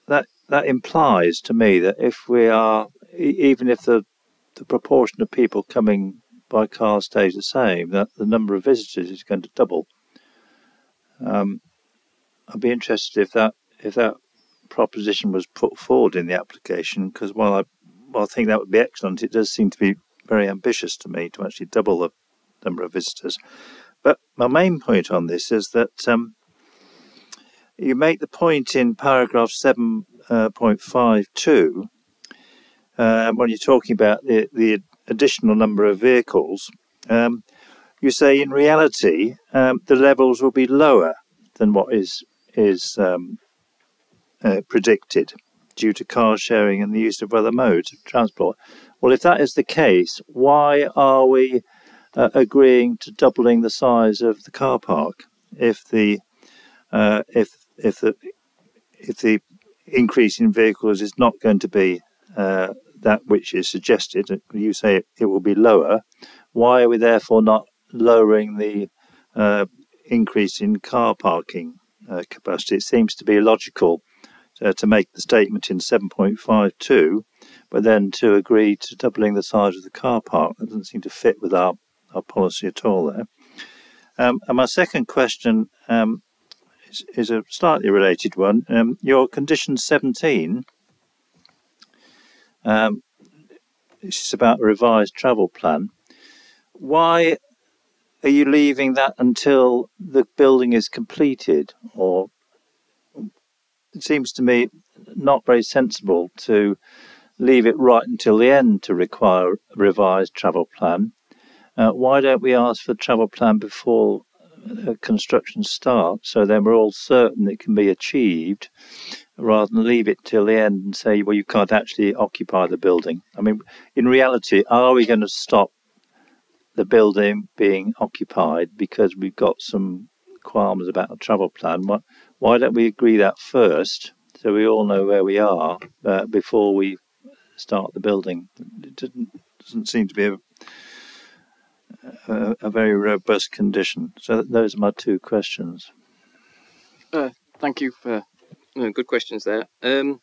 S8: that that implies to me that if we are, even if the the proportion of people coming by car stays the same, that the number of visitors is going to double. Um, I'd be interested if that if that proposition was put forward in the application, because while I while I think that would be excellent, it does seem to be very ambitious to me to actually double the number of visitors. But my main point on this is that um, you make the point in paragraph 7.52 uh, when you're talking about the, the additional number of vehicles. Um, you say in reality um, the levels will be lower than what is is um, uh, predicted due to car sharing and the use of other modes of transport. Well, if that is the case, why are we uh, agreeing to doubling the size of the car park if the uh, if if the if the increase in vehicles is not going to be uh, that which is suggested, you say it, it, will be lower. Why are we therefore not lowering the uh, increase in car parking uh, capacity? It seems to be logical uh, to make the statement in 7.52, but then to agree to doubling the size of the car park. That doesn't seem to fit with our, our policy at all there. Um, and my second question um, is, is, a slightly related one. Um, your condition 17, um, is about a revised travel plan. Why are you leaving that until the building is completed or it seems to me not very sensible to leave it right until the end to require a revised travel plan. Uh, why don't we ask for a travel plan before uh, construction starts so then we're all certain it can be achieved rather than leave it till the end and say, well, you can't actually occupy the building? I mean, in reality, are we going to stop the building being occupied because we've got some qualms about a travel plan? Why, why don't we agree that first so we all know where we are uh, before we start the building? It doesn't, seem to be a, a, a, very robust condition. So those are my two questions.
S12: Uh, thank you for good questions there. Um,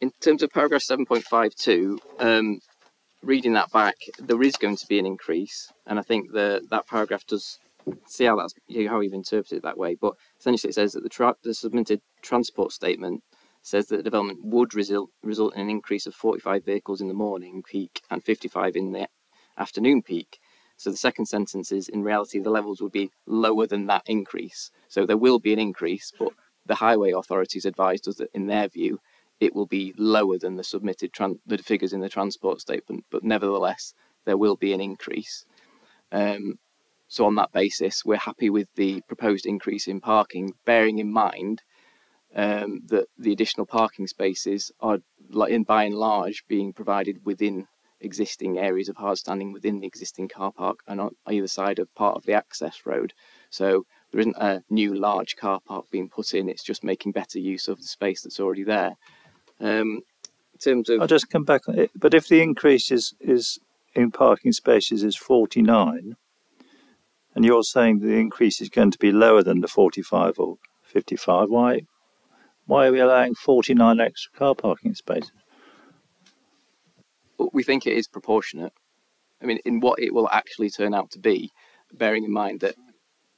S12: in terms of paragraph 7.52, um, reading that back, there is going to be an increase, and I think the, that paragraph does see how that's how you've interpreted it that way. But essentially, it says that the, tra- the submitted transport statement says that the development would result result in an increase of 45 vehicles in the morning peak and 55 in the afternoon peak. So the second sentence is in reality the levels would be lower than that increase. So there will be an increase, but the highway authorities advised us that in their view it will be lower than the submitted tran- the figures in the transport statement, but nevertheless there will be an increase. Um, so on that basis, we're happy with the proposed increase in parking, bearing in mind um, that the additional parking spaces are, in by and large, being provided within existing areas of hard standing within the existing car park and on either side of part of the access road. So there isn't a new large car park being put in. It's just making better use of the space that's already there. Um, in terms of,
S8: I'll just come back on it. But if the increase is, is in parking spaces is 49, and you're saying the increase is going to be lower than the 45 or 55, why why are we allowing 49 extra car parking spaces?
S12: We think it is proportionate. I mean, in what it will actually turn out to be, bearing in mind that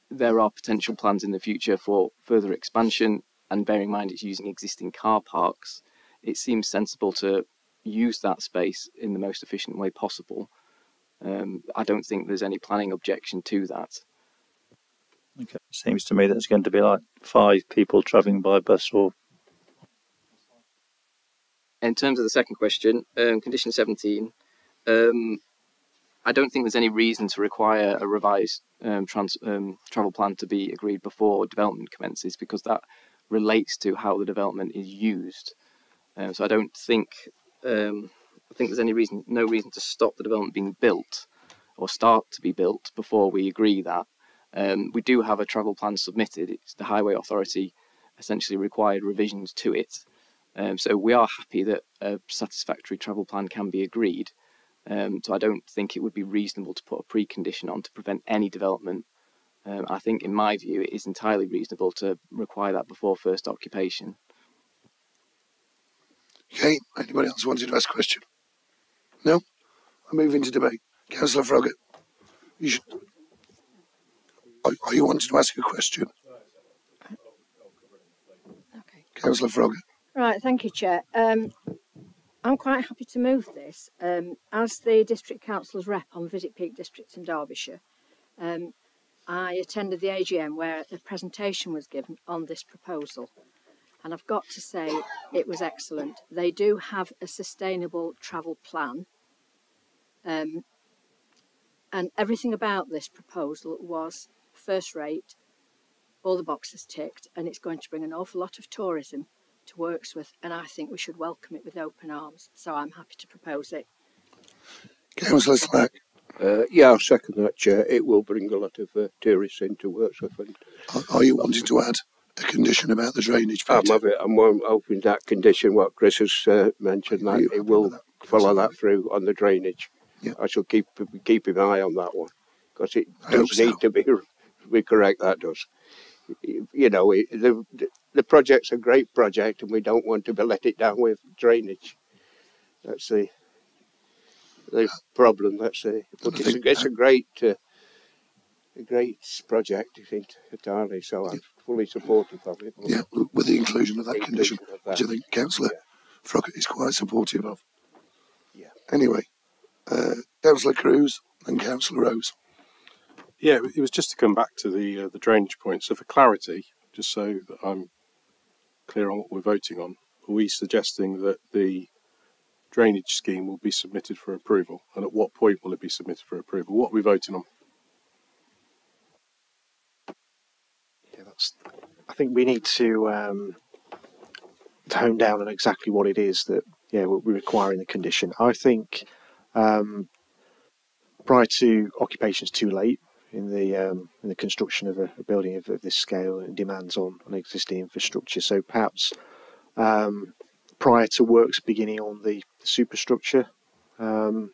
S12: there are potential plans in the future for further expansion, and bearing in mind it's using existing car parks, it seems sensible to use that space in the most efficient way possible. Um, I don't think there's any planning objection to that.
S8: Okay, seems to me there's going to be like five people travelling by bus or.
S12: In terms of the second question, um, condition 17, um, I don't think there's any reason to require a revised um, trans, um, travel plan to be agreed before development commences because that relates to how the development is used. Um, so I don't think um, think there's any reason, no reason to stop the development being built or start to be built before we agree that. Um, we do have a travel plan submitted. It's the Highway Authority essentially required revisions to it. Um, so we are happy that a satisfactory travel plan can be agreed. Um, so I don't think it would be reasonable to put a precondition on to prevent any development. Um, I think, in my view, it is entirely reasonable to require that before first occupation.
S1: Okay, anybody else wanted to ask a question? No? I'm move into debate. Councillor Froggatt, you should. Are, are you wanting to ask a question?
S13: Okay.
S1: Councillor Froggatt.
S13: Right, thank you, Chair. Um, I'm quite happy to move this. Um, as the District Council's rep on Visit Peak District in Derbyshire, um, I attended the AGM where a presentation was given on this proposal. And I've got to say, it was excellent. They do have a sustainable travel plan. Um, and everything about this proposal was first rate, all the boxes ticked, and it's going to bring an awful lot of tourism to Wirksworth, and I think we should welcome it with open arms. So I'm happy to propose it.
S1: Councillor Slack.
S7: Uh, yeah, I'll second that, Chair. It will bring a lot of uh, tourists into Wirksworth. And
S1: Are, are you wanting to add a condition about the drainage?
S7: I'm,
S1: it.
S7: having, I'm hoping that condition, what Chris has uh, mentioned, that it will follow that through on the drainage. I shall keep keep an eye on that one because it
S1: I
S7: does need to be be correct. That does. You know, it, the the project's a great project, and we don't want to be let it down with drainage. That's the the problem. That's the. But it's a, it's a great uh, a great project, I think, entirely. So I'm fully supportive of it.
S1: Yeah, with the inclusion of that
S7: The
S1: condition,
S7: inclusion of
S1: which. I think Councillor Froggatt is quite supportive of.
S7: Yeah.
S1: Anyway, uh, Councillor Cruz and Councillor Rose.
S23: Yeah, it was just to come back to the uh, the drainage point. So for clarity, just so that I'm clear on what we're voting on, are we suggesting that the drainage scheme will be submitted for approval, and at what point will it be submitted for approval? What are we voting on?
S6: Yeah, that's. I think we need to um, to hone down on exactly what it is that yeah we require in the condition. I think um, prior to occupation is too late in the um, in the construction of a, a building of, of this scale and demands on, on existing infrastructure. So perhaps um, prior to works beginning on the superstructure, um,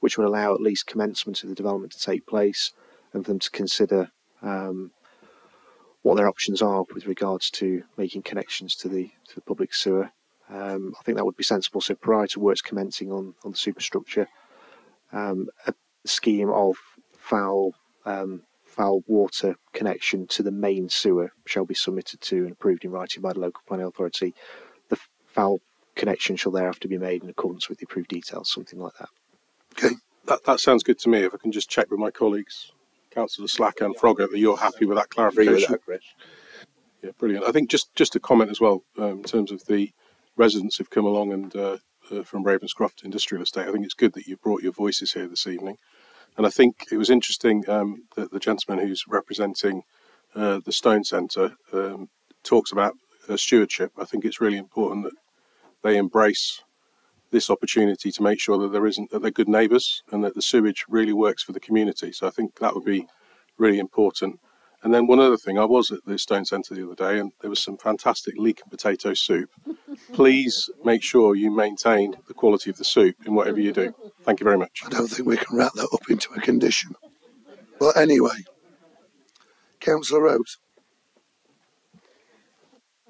S6: which would allow at least commencement of the development to take place, and for them to consider um, what their options are with regards to making connections to the to the public sewer. Um, I think that would be sensible. So prior to works commencing on on the superstructure, um, a scheme of foul um, foul water connection to the main sewer shall be submitted to and approved in writing by the local planning authority. The foul connection shall thereafter be made in accordance with the approved details, something like that.
S23: Okay, That that sounds good to me. If I can just check with my colleagues, Councillor Slack and Froggatt, that you're happy with that clarification.
S7: that.
S23: Yeah, brilliant. I think just just a comment as well um, in terms of the residents who've come along and uh, uh, from Ravenscroft Industrial Estate. I think it's good that you brought your voices here this evening, and I think it was interesting um, that the gentleman who's representing uh, the Stone Centre um, talks about uh, stewardship. I think it's really important that they embrace this opportunity to make sure that there isn't that they're good neighbours and that the sewage really works for the community. So I think that would be really important. And then one other thing, I was at the Stone Centre the other day, and there was some fantastic leek and potato soup. Please make sure you maintain the quality of the soup in whatever you do. Thank you very much.
S1: I don't think we can wrap that up into a condition. But anyway, Councillor Rose.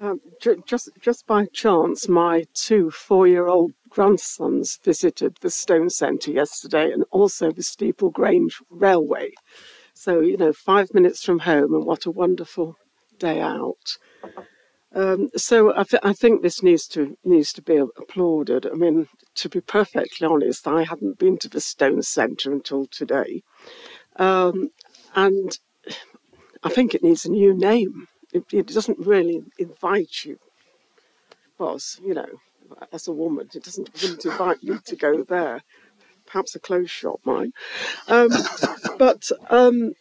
S9: Um, ju- just just by chance, my two four-year-old grandsons visited the Stone Centre yesterday, and also the Steeple Grange Railway. So you know, five minutes from home, and what a wonderful day out. Um, so I, th- I think this needs to needs to be applauded. I mean, to be perfectly honest, I hadn't been to the Stone Centre until today, um, and I think it needs a new name. It, it doesn't really invite you. Well, s- you know, as a woman, it doesn't wouldn't invite you to go there. Perhaps a clothes shop might. Um, but um,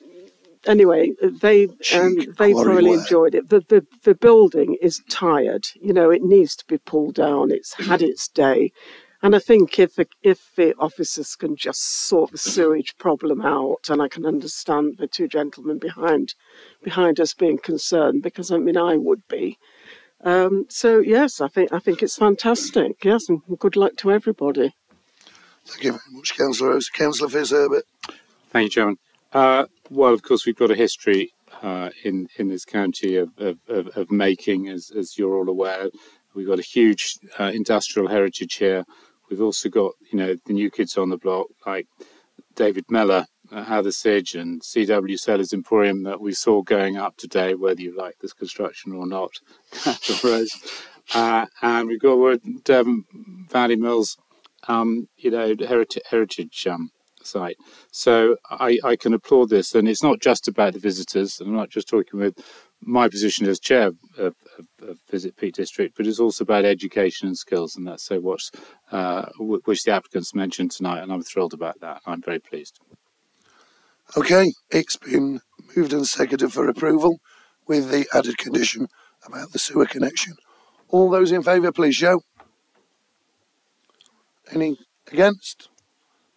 S9: anyway, they um, they thoroughly enjoyed it. The, the the building is tired. You know, it needs to be pulled down. It's had its day. And I think if the, if the officers can just sort the sewage problem out, and I can understand the two gentlemen behind behind us being concerned, because I mean I would be. Um, so yes, I think I think it's fantastic. Yes, and good luck to everybody.
S1: Thank you very much, Councillor Rose. Councillor Fitzherbert.
S3: Thank you, Chairman. Uh, well, of course, we've got a history uh, in in this county of of, of, of making, as as you're all aware. We've got a huge uh, industrial heritage here. We've also got, you know, the new kids on the block like David Mellor, uh, Hathersage, and CW Sellors Emporium that we saw going up today, whether you like this construction or not. Uh, and we've got Derwent Valley Mills, um, you know, heritage, heritage um, site. So I, I can applaud this, and it's not just about the visitors. I'm not just talking with my position as chair of, of, of Visit Peak District, but it's also about education and skills, and that's so what's uh, which the applicants mentioned tonight, and I'm thrilled about that. I'm very pleased.
S1: Okay, it's been moved and seconded for approval with the added condition about the sewer connection. All those in favour, please show. Any against?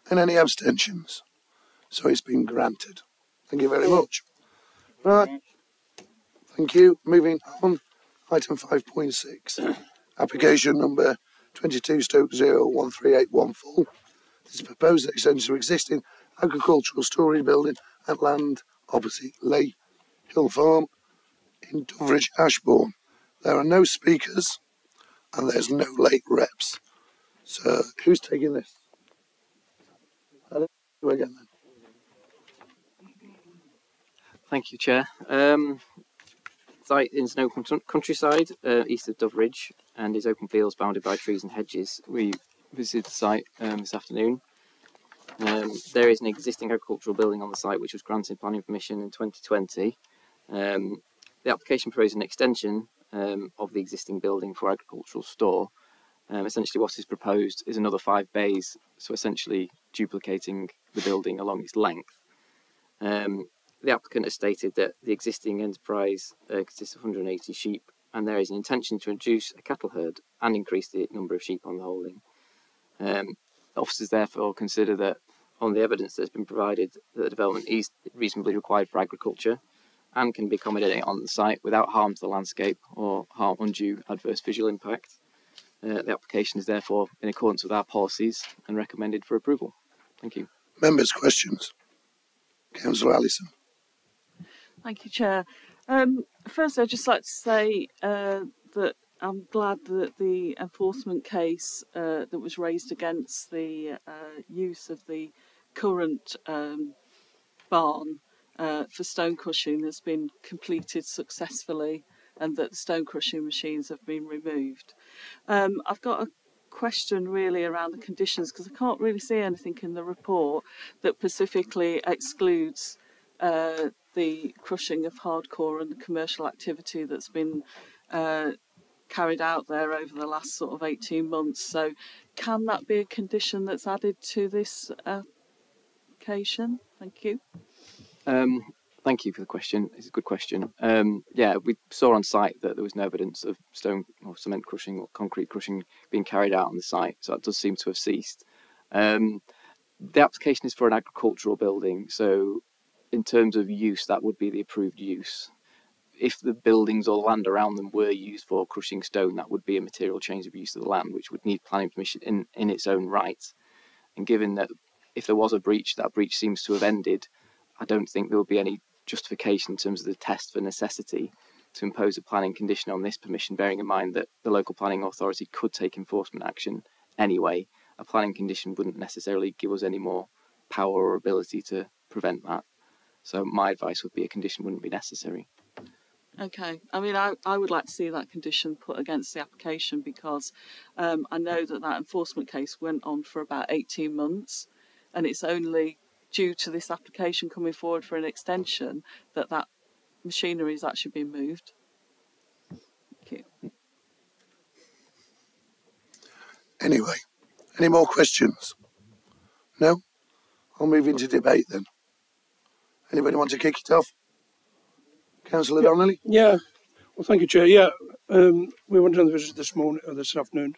S1: And any abstentions? So it's been granted. Thank you very much. Right. Thank you. Moving on. Item 5.6. Application number 22 Stoke 01381 This is proposed extension to existing agricultural storage building at land opposite Ley Hill Farm in Doveridge, Ashbourne. There are no speakers and there's no late reps. So who's taking this? Hello, again then.
S12: Thank you, Chair. Um, site an open countryside uh, east of Doveridge and is open fields bounded by trees and hedges. We visited the site um, this afternoon. Um, there is an existing agricultural building on the site which was granted planning permission in 2020. Um, the application proposes an extension um, of the existing building for agricultural store. Um, essentially, what is proposed is another five bays, so essentially duplicating the building along its length. Um, the applicant has stated that the existing enterprise uh, consists of 180 sheep and there is an intention to introduce a cattle herd and increase the number of sheep on the holding. Um, officers therefore consider that on the evidence that has been provided that the development is reasonably required for agriculture and can be accommodated on the site without harm to the landscape or harm undue adverse visual impact. Uh, the application is therefore in accordance with our policies and recommended for approval. Thank you.
S1: Members' questions. Councillor Allison.
S11: Thank you, Chair. Um, first, I'd just like to say uh, that I'm glad that the enforcement case uh, that was raised against the uh, use of the current um, barn uh, for stone crushing has been completed successfully and that the stone crushing machines have been removed. Um, I've got a question really around the conditions because I can't really see anything in the report that specifically excludes uh, the crushing of hardcore and the commercial activity that's been uh, carried out there over the last sort of 18 months. So, can that be a condition that's added to this application? Thank you.
S12: Um, thank you for the question. It's a good question. Um, yeah, we saw on site that there was no evidence of stone or cement crushing or concrete crushing being carried out on the site, so that does seem to have ceased. Um, the application is for an agricultural building, so in terms of use, that would be the approved use. If the buildings or land around them were used for crushing stone, that would be a material change of use of the land, which would need planning permission in, in its own right. And given that if there was a breach, that breach seems to have ended, I don't think there would be any justification in terms of the test for necessity to impose a planning condition on this permission, bearing in mind that the local planning authority could take enforcement action anyway. A planning condition wouldn't necessarily give us any more power or ability to prevent that. So my advice would be a condition wouldn't be necessary.
S11: Okay, I mean, I, I would like to see that condition put against the application because um, I know that that enforcement case went on for about 18 months and it's only due to this application coming forward for an extension that that machinery is actually being moved. Thank you.
S1: Anyway, any more questions? No? I'll move into debate then. Anybody want to kick it off? Councillor
S10: yeah.
S1: Donnelly?
S10: Yeah. Well, thank you, Chair. Yeah, um, we went on the visit this morning, or this afternoon,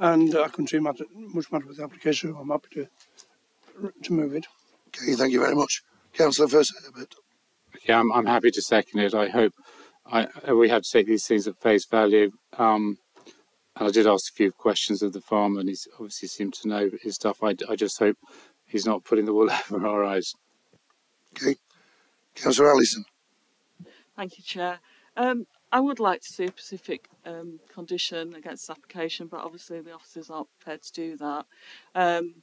S10: and uh, I couldn't see matter, much matter with the application. So I'm happy to to move it.
S1: Okay, thank you very much, Councillor First Herbert.
S3: Yeah, I'm, I'm happy to second it. I hope I we have to take these things at face value. Um, and I did ask a few questions of the farmer, and he's obviously seemed to know his stuff. I, I just hope he's not putting the wool over our eyes.
S1: Okay. Councillor Allison.
S11: Thank you, Chair. Um, I would like to see a specific um, condition against application, but obviously the officers aren't prepared to do that. Um,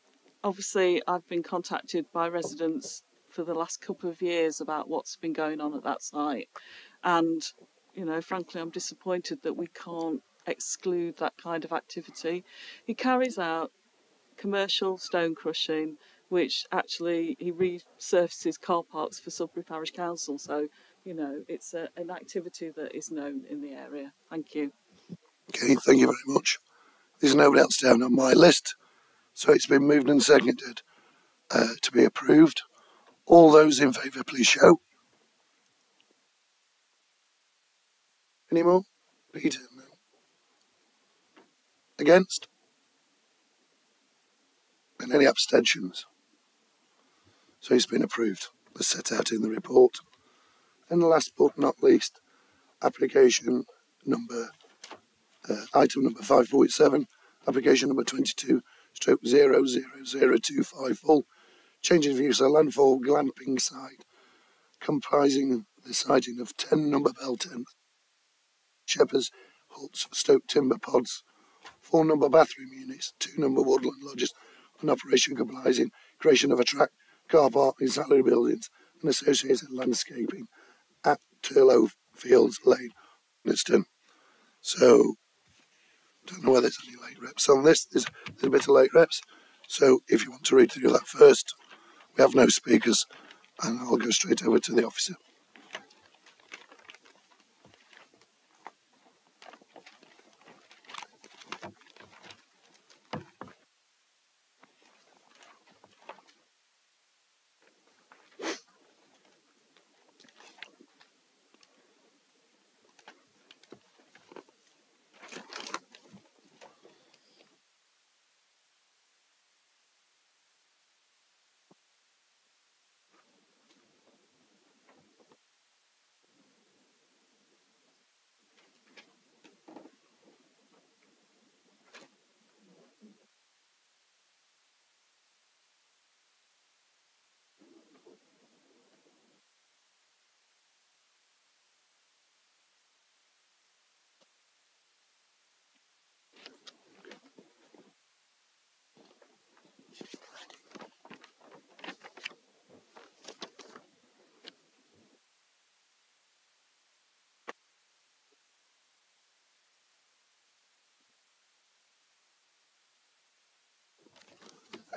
S11: obviously, I've been contacted by residents for the last couple of years about what's been going on at that site, and you know, frankly, I'm disappointed that we can't exclude that kind of activity. He carries out commercial stone crushing which actually he resurfaces car parks for Sudbury Parish Council. So, you know, it's a, an activity that is known in the area. Thank you.
S1: Okay, thank you very much. There's nobody else down on my list, so it's been moved and seconded uh, to be approved. All those in favour, please show. Any more? Peter? No. Against? And any abstentions? So it's been approved, as set out in the report. And last but not least, application number, uh, item number 547, application number 22, stroke 00025 full, change of use of land for glamping site, comprising the siting of 10 number bell tents, shepherds, huts, Stoke timber pods, four number bathroom units, two number woodland lodges, and operation comprising creation of a track, car park, salary buildings, and associated landscaping at Turlow Fields Lane, Liston. So, don't know whether there's any late reps on this. There's, there's a bit of late reps. So, if you want to read through that first, we have no speakers, and I'll go straight over to the officer.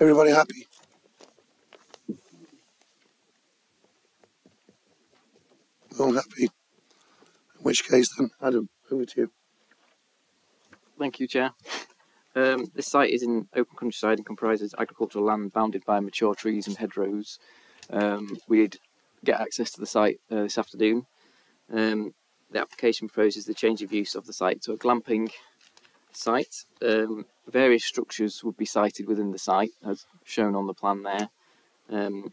S1: Everybody happy? All happy? In which case then, Adam, over to you.
S12: Thank you, Chair. Um, this site is in open countryside and comprises agricultural land bounded by mature trees and hedgerows. Um, we'd get access to the site uh, this afternoon. Um, the application proposes the change of use of the site to a glamping site. Um, various structures would be sited within the site, as shown on the plan there, um,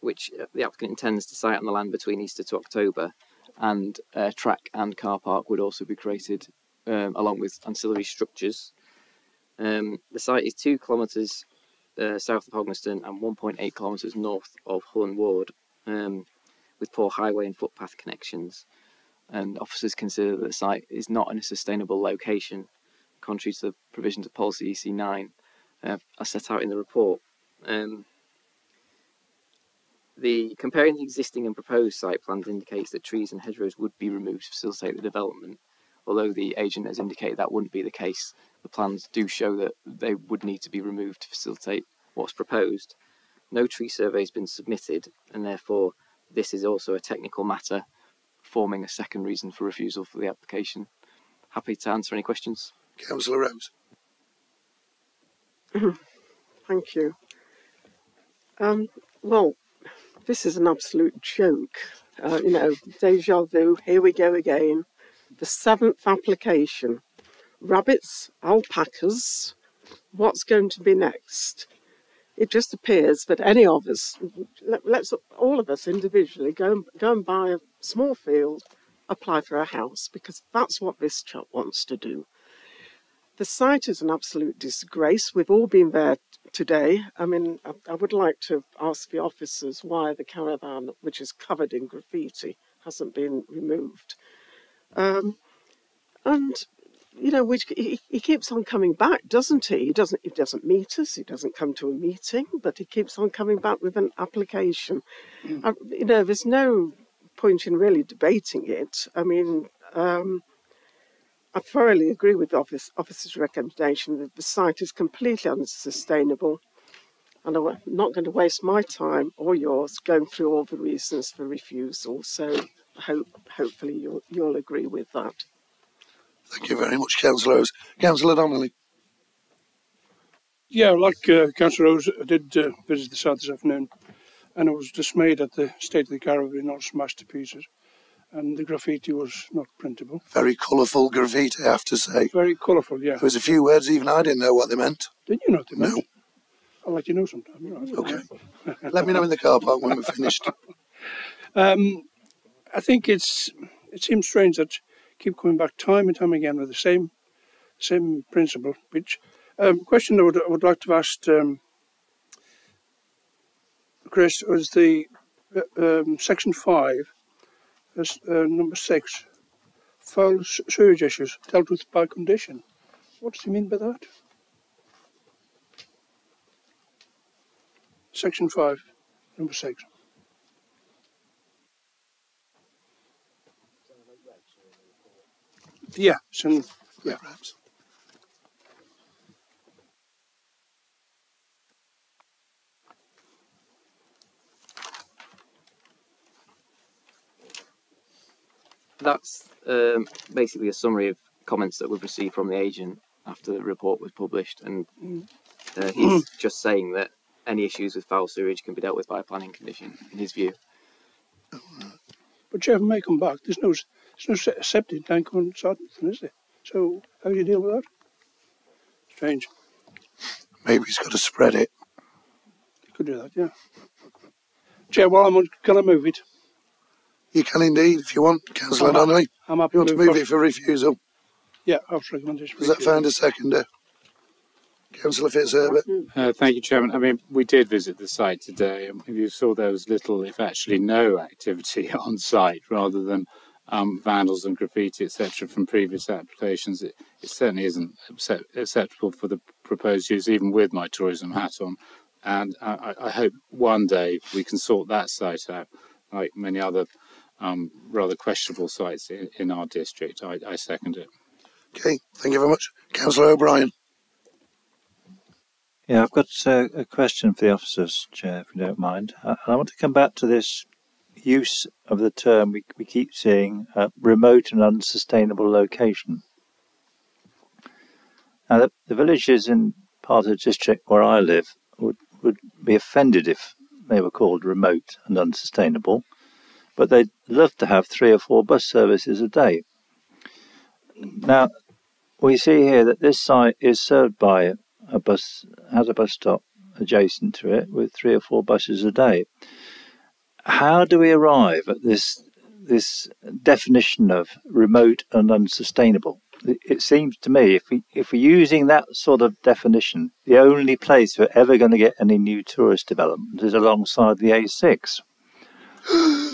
S12: which uh, the applicant intends to site on the land between Easter to October, and a track and car park would also be created um, along with ancillary structures. Um, the site is two kilometres uh, south of Hognaston and 1.8 kilometres north of Hulland Ward, um, with poor highway and footpath connections. And officers consider that the site is not in a sustainable location contrary to the provisions of policy EC9 uh, as set out in the report. Um, the comparing the existing and proposed site plans indicates that trees and hedgerows would be removed to facilitate the development. Although the agent has indicated that wouldn't be the case, the plans do show that they would need to be removed to facilitate what's proposed. No tree survey has been submitted, and therefore this is also a technical matter, forming a second reason for refusal for the application. Happy to answer any questions.
S1: Councillor Rose.
S9: Thank you. Um, well, this is an absolute joke. Uh, you know, deja vu, here we go again. The seventh application. Rabbits, alpacas, what's going to be next? It just appears that any of us, let, let's all of us individually go and, go and buy a small field, apply for a house, because that's what this chap wants to do. The site is an absolute disgrace. We've all been there today. I mean, I, I would like to ask the officers why the caravan, which is covered in graffiti, hasn't been removed. Um, and you know, which he, he keeps on coming back, doesn't he? He doesn't. He doesn't meet us. He doesn't come to a meeting, but he keeps on coming back with an application. I, you know, there's no point in really debating it. I mean, um, I thoroughly agree with the office, officer's recommendation that the site is completely unsustainable and I'm not going to waste my time or yours going through all the reasons for refusal. So hope, hopefully you'll, you'll agree with that.
S1: Thank you very much, Councillor Rose. Councillor Donnelly.
S10: Yeah, like uh, Councillor Rose, I did uh, visit the site this afternoon and I was dismayed at the state of the caravan, all smashed to pieces and the graffiti was not printable.
S1: Very colourful graffiti, I have to say.
S10: Very colourful, yeah.
S1: There was a few words even I didn't know what they meant.
S10: Did you not?
S1: No.
S10: I'll let you know sometime. Right?
S1: Okay. Let me know in the car park when we're finished.
S10: Um, I think it's it seems strange that keep coming back time and time again with the same same principle. Which um, question I would, I would like to ask um, Chris was the uh, um, section five, uh, number six, foul sewage issues dealt with by condition. What does he mean by that? Section five, number six. Yeah, some, yeah.
S1: Perhaps.
S12: That's um, basically a summary of comments that we've received from the agent after the report was published, and uh, he's just saying that any issues with foul sewage can be dealt with by a planning condition, in his view.
S10: But Chairman may come back. There's no there's no se- septic tank on Southampton, is there? So how do you deal with that? Strange.
S1: Maybe he's got to spread it.
S10: You could do that, yeah. Chair, while I'm on, can I move it?
S1: You can indeed, if you want, Councillor
S10: I'm
S1: Donnelly.
S10: I'm up
S1: You want to
S10: move
S1: move it for refusal?
S10: Yeah, I've recommendation.
S1: Does that find a seconder? Councillor Fitzherbert.
S3: Uh, thank you, Chairman. I mean, we did visit the site today, and you saw there was little, if actually no, activity on site, rather than um, vandals and graffiti, etc., from previous applications. It, it certainly isn't accept- acceptable for the proposed use, even with my tourism hat on. And I, I- I hope one day we can sort that site out, like many other um, rather questionable sites in, in our district. I, I second it.
S1: Okay, thank you very much. Councillor O'Brien.
S8: Yeah, I've got uh, a question for the officers, Chair, if you don't mind. I, I want to come back to this use of the term we, we keep seeing uh, remote and unsustainable location. Now, the, the villages in part of the district where I live would, would be offended if they were called remote and unsustainable, but they'd love to have three or four bus services a day. Now, we see here that this site is served by a bus, has a bus stop adjacent to it with three or four buses a day. How do we arrive at this this definition of remote and unsustainable? It seems to me if we if we're using that sort of definition, the only place we're ever going to get any new tourist development is alongside the A6.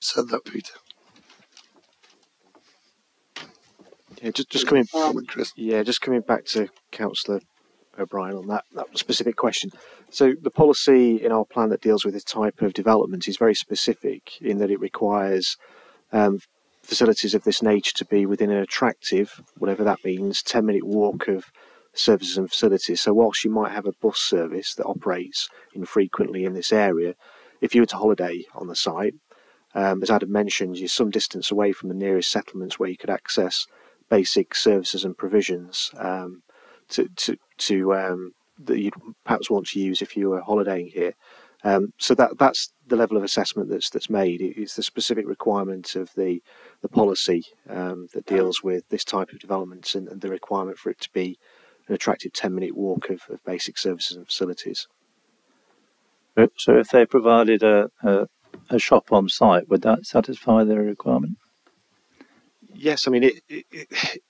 S1: Said that, Peter.
S6: Yeah, just just coming. Yeah, just coming back to Councillor O'Brien on that that specific question. So the policy in our plan that deals with this type of development is very specific in that it requires um, facilities of this nature to be within an attractive, whatever that means, ten minute walk of services and facilities. So whilst you might have a bus service that operates infrequently in this area, if you were to holiday on the site, um, as Adam mentioned, you're some distance away from the nearest settlements where you could access basic services and provisions um, to to to um, that you'd perhaps want to use if you were holidaying here. Um, so that that's the level of assessment that's that's made. It's the specific requirement of the the policy um, that deals with this type of development and, and the requirement for it to be an attractive ten minute walk of, of basic services and facilities.
S8: So- So if they provided a, a, a shop on site, would that satisfy their requirement?
S6: Yes, I mean it, it, it,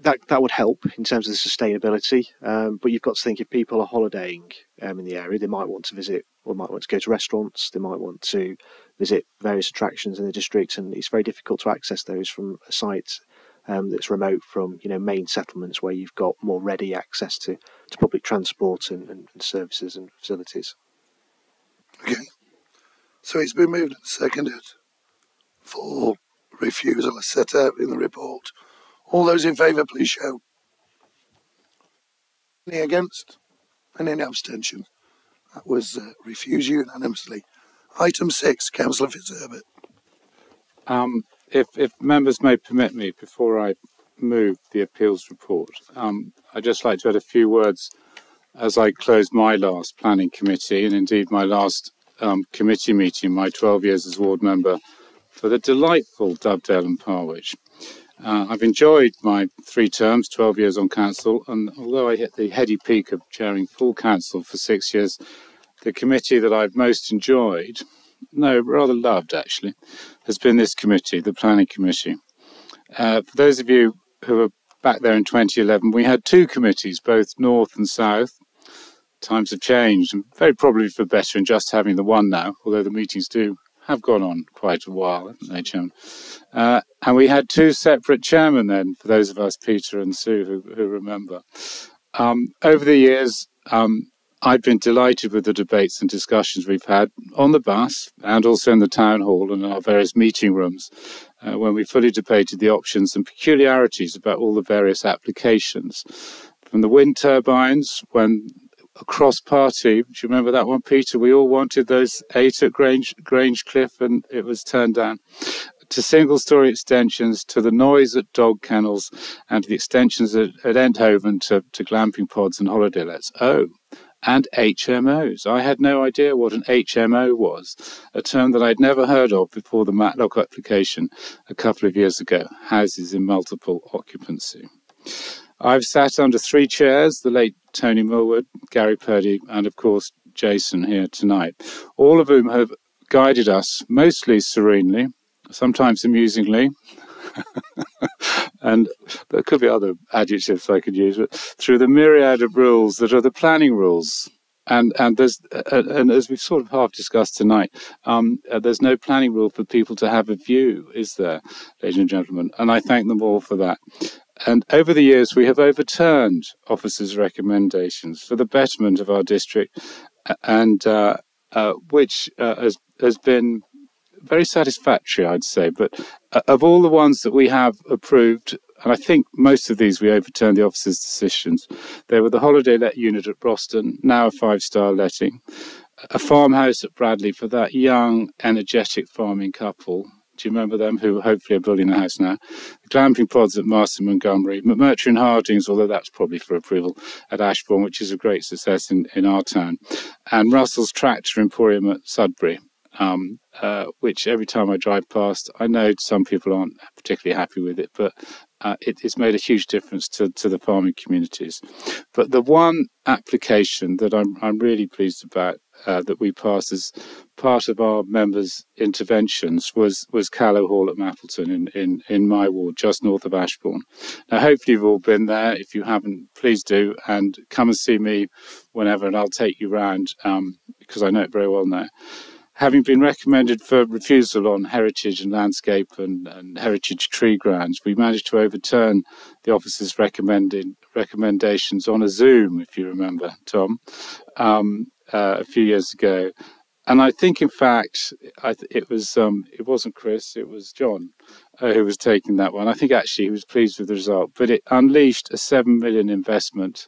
S6: that that would help in terms of the sustainability. Um, but you've got to think if people are holidaying um, in the area, they might want to visit or might want to go to restaurants. They might want to visit various attractions in the district, and it's very difficult to access those from a site um, that's remote from you know main settlements where you've got more ready access to, to public transport and, and, and services and facilities.
S1: Okay. So it's been moved and seconded for refusal as set out in the report. All those in favour, please show. Any against? And any abstention? That was uh, refused unanimously. Item six, Councillor Fitzherbert.
S3: Um, if, if members may permit me, before I move the appeals report, um, I'd just like to add a few words as I close my last planning committee and indeed my last um, committee meeting, my 12 years as ward member for the delightful Dovedale and Parwich. Uh, I've enjoyed my three terms, 12 years on council, and although I hit the heady peak of chairing full council for six years, the committee that I've most enjoyed, no, rather loved actually, has been this committee, the Planning Committee. Uh, for those of you who were back there in 2011, we had two committees, both North and South. Times have changed, and very probably for better in just having the one now, although the meetings do have gone on quite a while, haven't they, Chairman? Uh, and we had two separate chairmen then, for those of us, Peter and Sue, who, who remember. Um, over the years, um, I've been delighted with the debates and discussions we've had on the bus and also in the town hall and our various meeting rooms uh, when we fully debated the options and peculiarities about all the various applications. From the wind turbines, when across party. Do you remember that one, Peter? We all wanted those eight at Grange, Grange Cliff, and it was turned down. To single story extensions, to the noise at dog kennels, and to the extensions at, at Endhoven to, to glamping pods and holiday lets. Oh, and HMOs. I had no idea what an HMO was, a term that I'd never heard of before the Matlock application a couple of years ago houses in multiple occupancy. I've sat under three chairs the late Tony Millward, Gary Purdy, and of course Jason here tonight, all of whom have guided us mostly serenely, sometimes amusingly. and there could be other adjectives I could use, but through the myriad of rules that are the planning rules and and there's uh, and as we've sort of half discussed tonight, um, uh, there's no planning rule for people to have a view, is there, ladies and gentlemen? And I thank them all for that. And over the years, we have overturned officers' recommendations for the betterment of our district, and uh, uh, which uh, has, has been very satisfactory, I'd say. But uh, of all the ones that we have approved, and I think most of these we overturned the officers' decisions, there were the holiday let unit at Broston, now a five star letting, a farmhouse at Bradley for that young, energetic farming couple do you remember them who hopefully are building a house now? The glamping pods at Marston Montgomery, McMurtry and Hardings, although that's probably for approval at Ashbourne, which is a great success in, in our town, and Russell's Tractor Emporium at Sudbury. Um, uh, which every time I drive past, I know some people aren't particularly happy with it, but uh, it, it's made a huge difference to, to the farming communities. But the one application that I'm, I'm really pleased about uh, that we passed as part of our members' interventions was, was Callow Hall at Mappleton in, in, in my ward, just north of Ashbourne. Now, hopefully, you've all been there. If you haven't, please do and come and see me whenever, and I'll take you round um, because I know it very well now having been recommended for refusal on heritage and landscape and, and heritage tree grounds, we managed to overturn the officer's recommended recommendations on a Zoom, if you remember, Tom, um, uh, a few years ago. And I think, in fact, th- it was um, it wasn't Chris, it was John uh, who was taking that one. I think actually he was pleased with the result, but it unleashed a seven million investment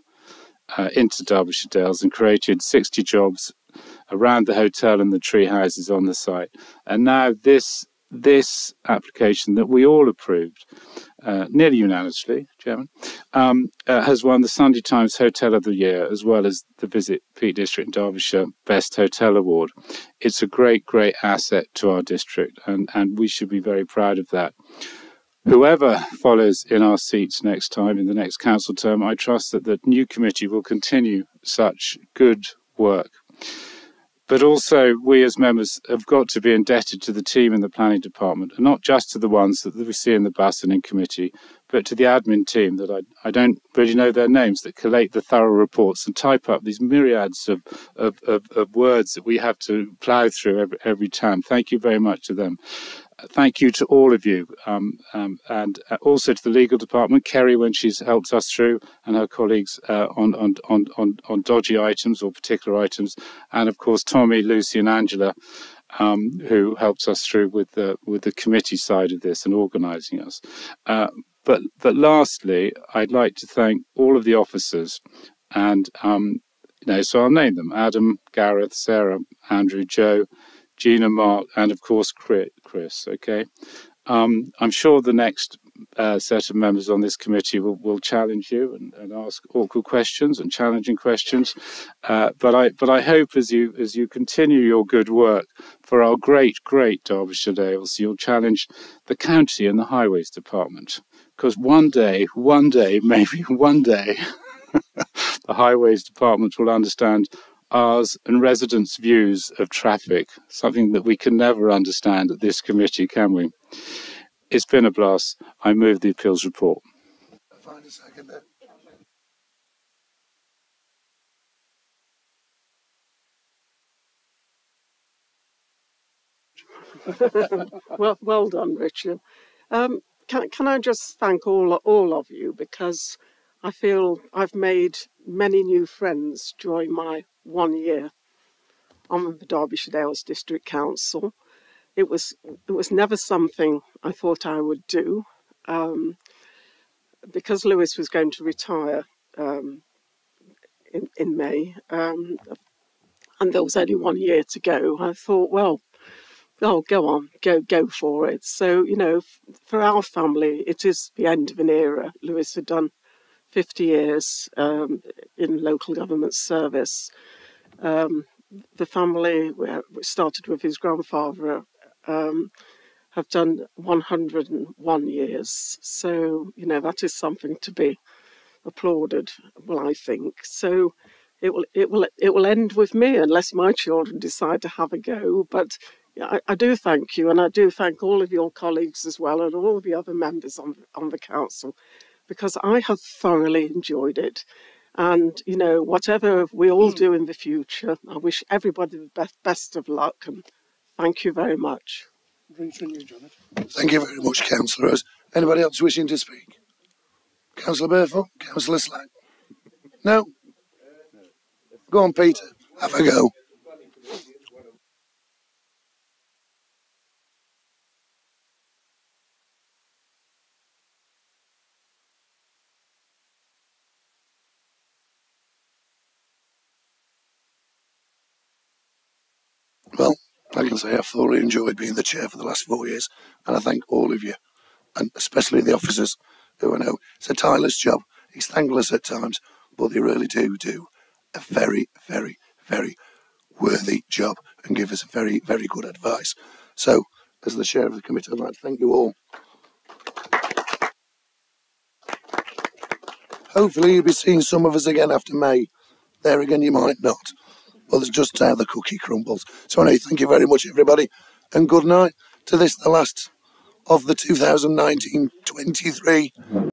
S3: uh, into Derbyshire Dales and created 60 jobs around the hotel and the tree houses on the site. And now this this application that we all approved, uh, nearly unanimously, Chairman, um, uh, has won the Sunday Times Hotel of the Year as well as the Visit Peak District in Derbyshire Best Hotel Award. It's a great, great asset to our district, and, and we should be very proud of that. Whoever follows in our seats next time in the next council term, I trust that the new committee will continue such good work. But also, we as members have got to be indebted to the team in the planning department, and not just to the ones that we see in the bus and in committee, but to the admin team that I, I don't really know their names that collate the thorough reports and type up these myriads of, of, of, of words that we have to plough through every, every time. Thank you very much to them thank you to all of you, um, um, and uh, also to the legal department, Kerry, when she's helped us through, and her colleagues uh, on, on, on, on, dodgy items or particular items, and of course Tommy, Lucy, and Angela, um, who helped us through with the with the committee side of this and organising us. Uh, but but lastly, I'd like to thank all of the officers, and um, you know, so I'll name them: Adam, Gareth, Sarah, Andrew, Joe. Gina, Mark, and of course Chris. Okay, um, I'm sure the next uh, set of members on this committee will, will challenge you and, and ask awkward questions and challenging questions. Uh, but I but I hope as you as you continue your good work for our great great Derbyshire Dales, you'll challenge the county and the highways department because one day, one day, maybe one day, the Highways Department will understand ours and residents' views of traffic, something that we can never understand at this committee, can we? It's been a blast. I move the appeals report.
S1: Find a second there.
S9: well, well done, Richard. Um, can, can I just thank all all of you because I feel I've made many new friends during my one year on the Derbyshire Dales District Council. It was it was never something I thought I would do um, because Lewis was going to retire um, in in May, um, and there was only one year to go. I thought, well, oh, go on, go go for it. So you know, for our family, it is the end of an era. Lewis had done 50 years um, in local government service. Um, the family, started with his grandfather, um, have done 101 years. So, you know, that is something to be applauded, well, I think. So it will, it will, it will end with me unless my children decide to have a go. But I, I do thank you, and I do thank all of your colleagues as well, and all of the other members on, on the council, because I have thoroughly enjoyed it. And, you know, whatever we all do in the future, I wish everybody the best, best of luck and thank you very much.
S1: Thank you very much, Councillor Rose. Anybody else wishing to speak? Councillor Burfoot? Councillor Slack? No? Go on, Peter. Have a go. Well, I can say I've thoroughly enjoyed being the chair for the last four years, and I thank all of you, and especially the officers who I know it's a tireless job. It's thankless at times, but they really do do a very, very, very worthy job and give us very, very good advice. So, as the chair of the committee, I'd like to thank you all. Hopefully, you'll be seeing some of us again after May. There again, you might not. Well, it's just how the cookie crumbles. So, anyway, thank you very much, everybody, and good night to this, the last of the 2019 23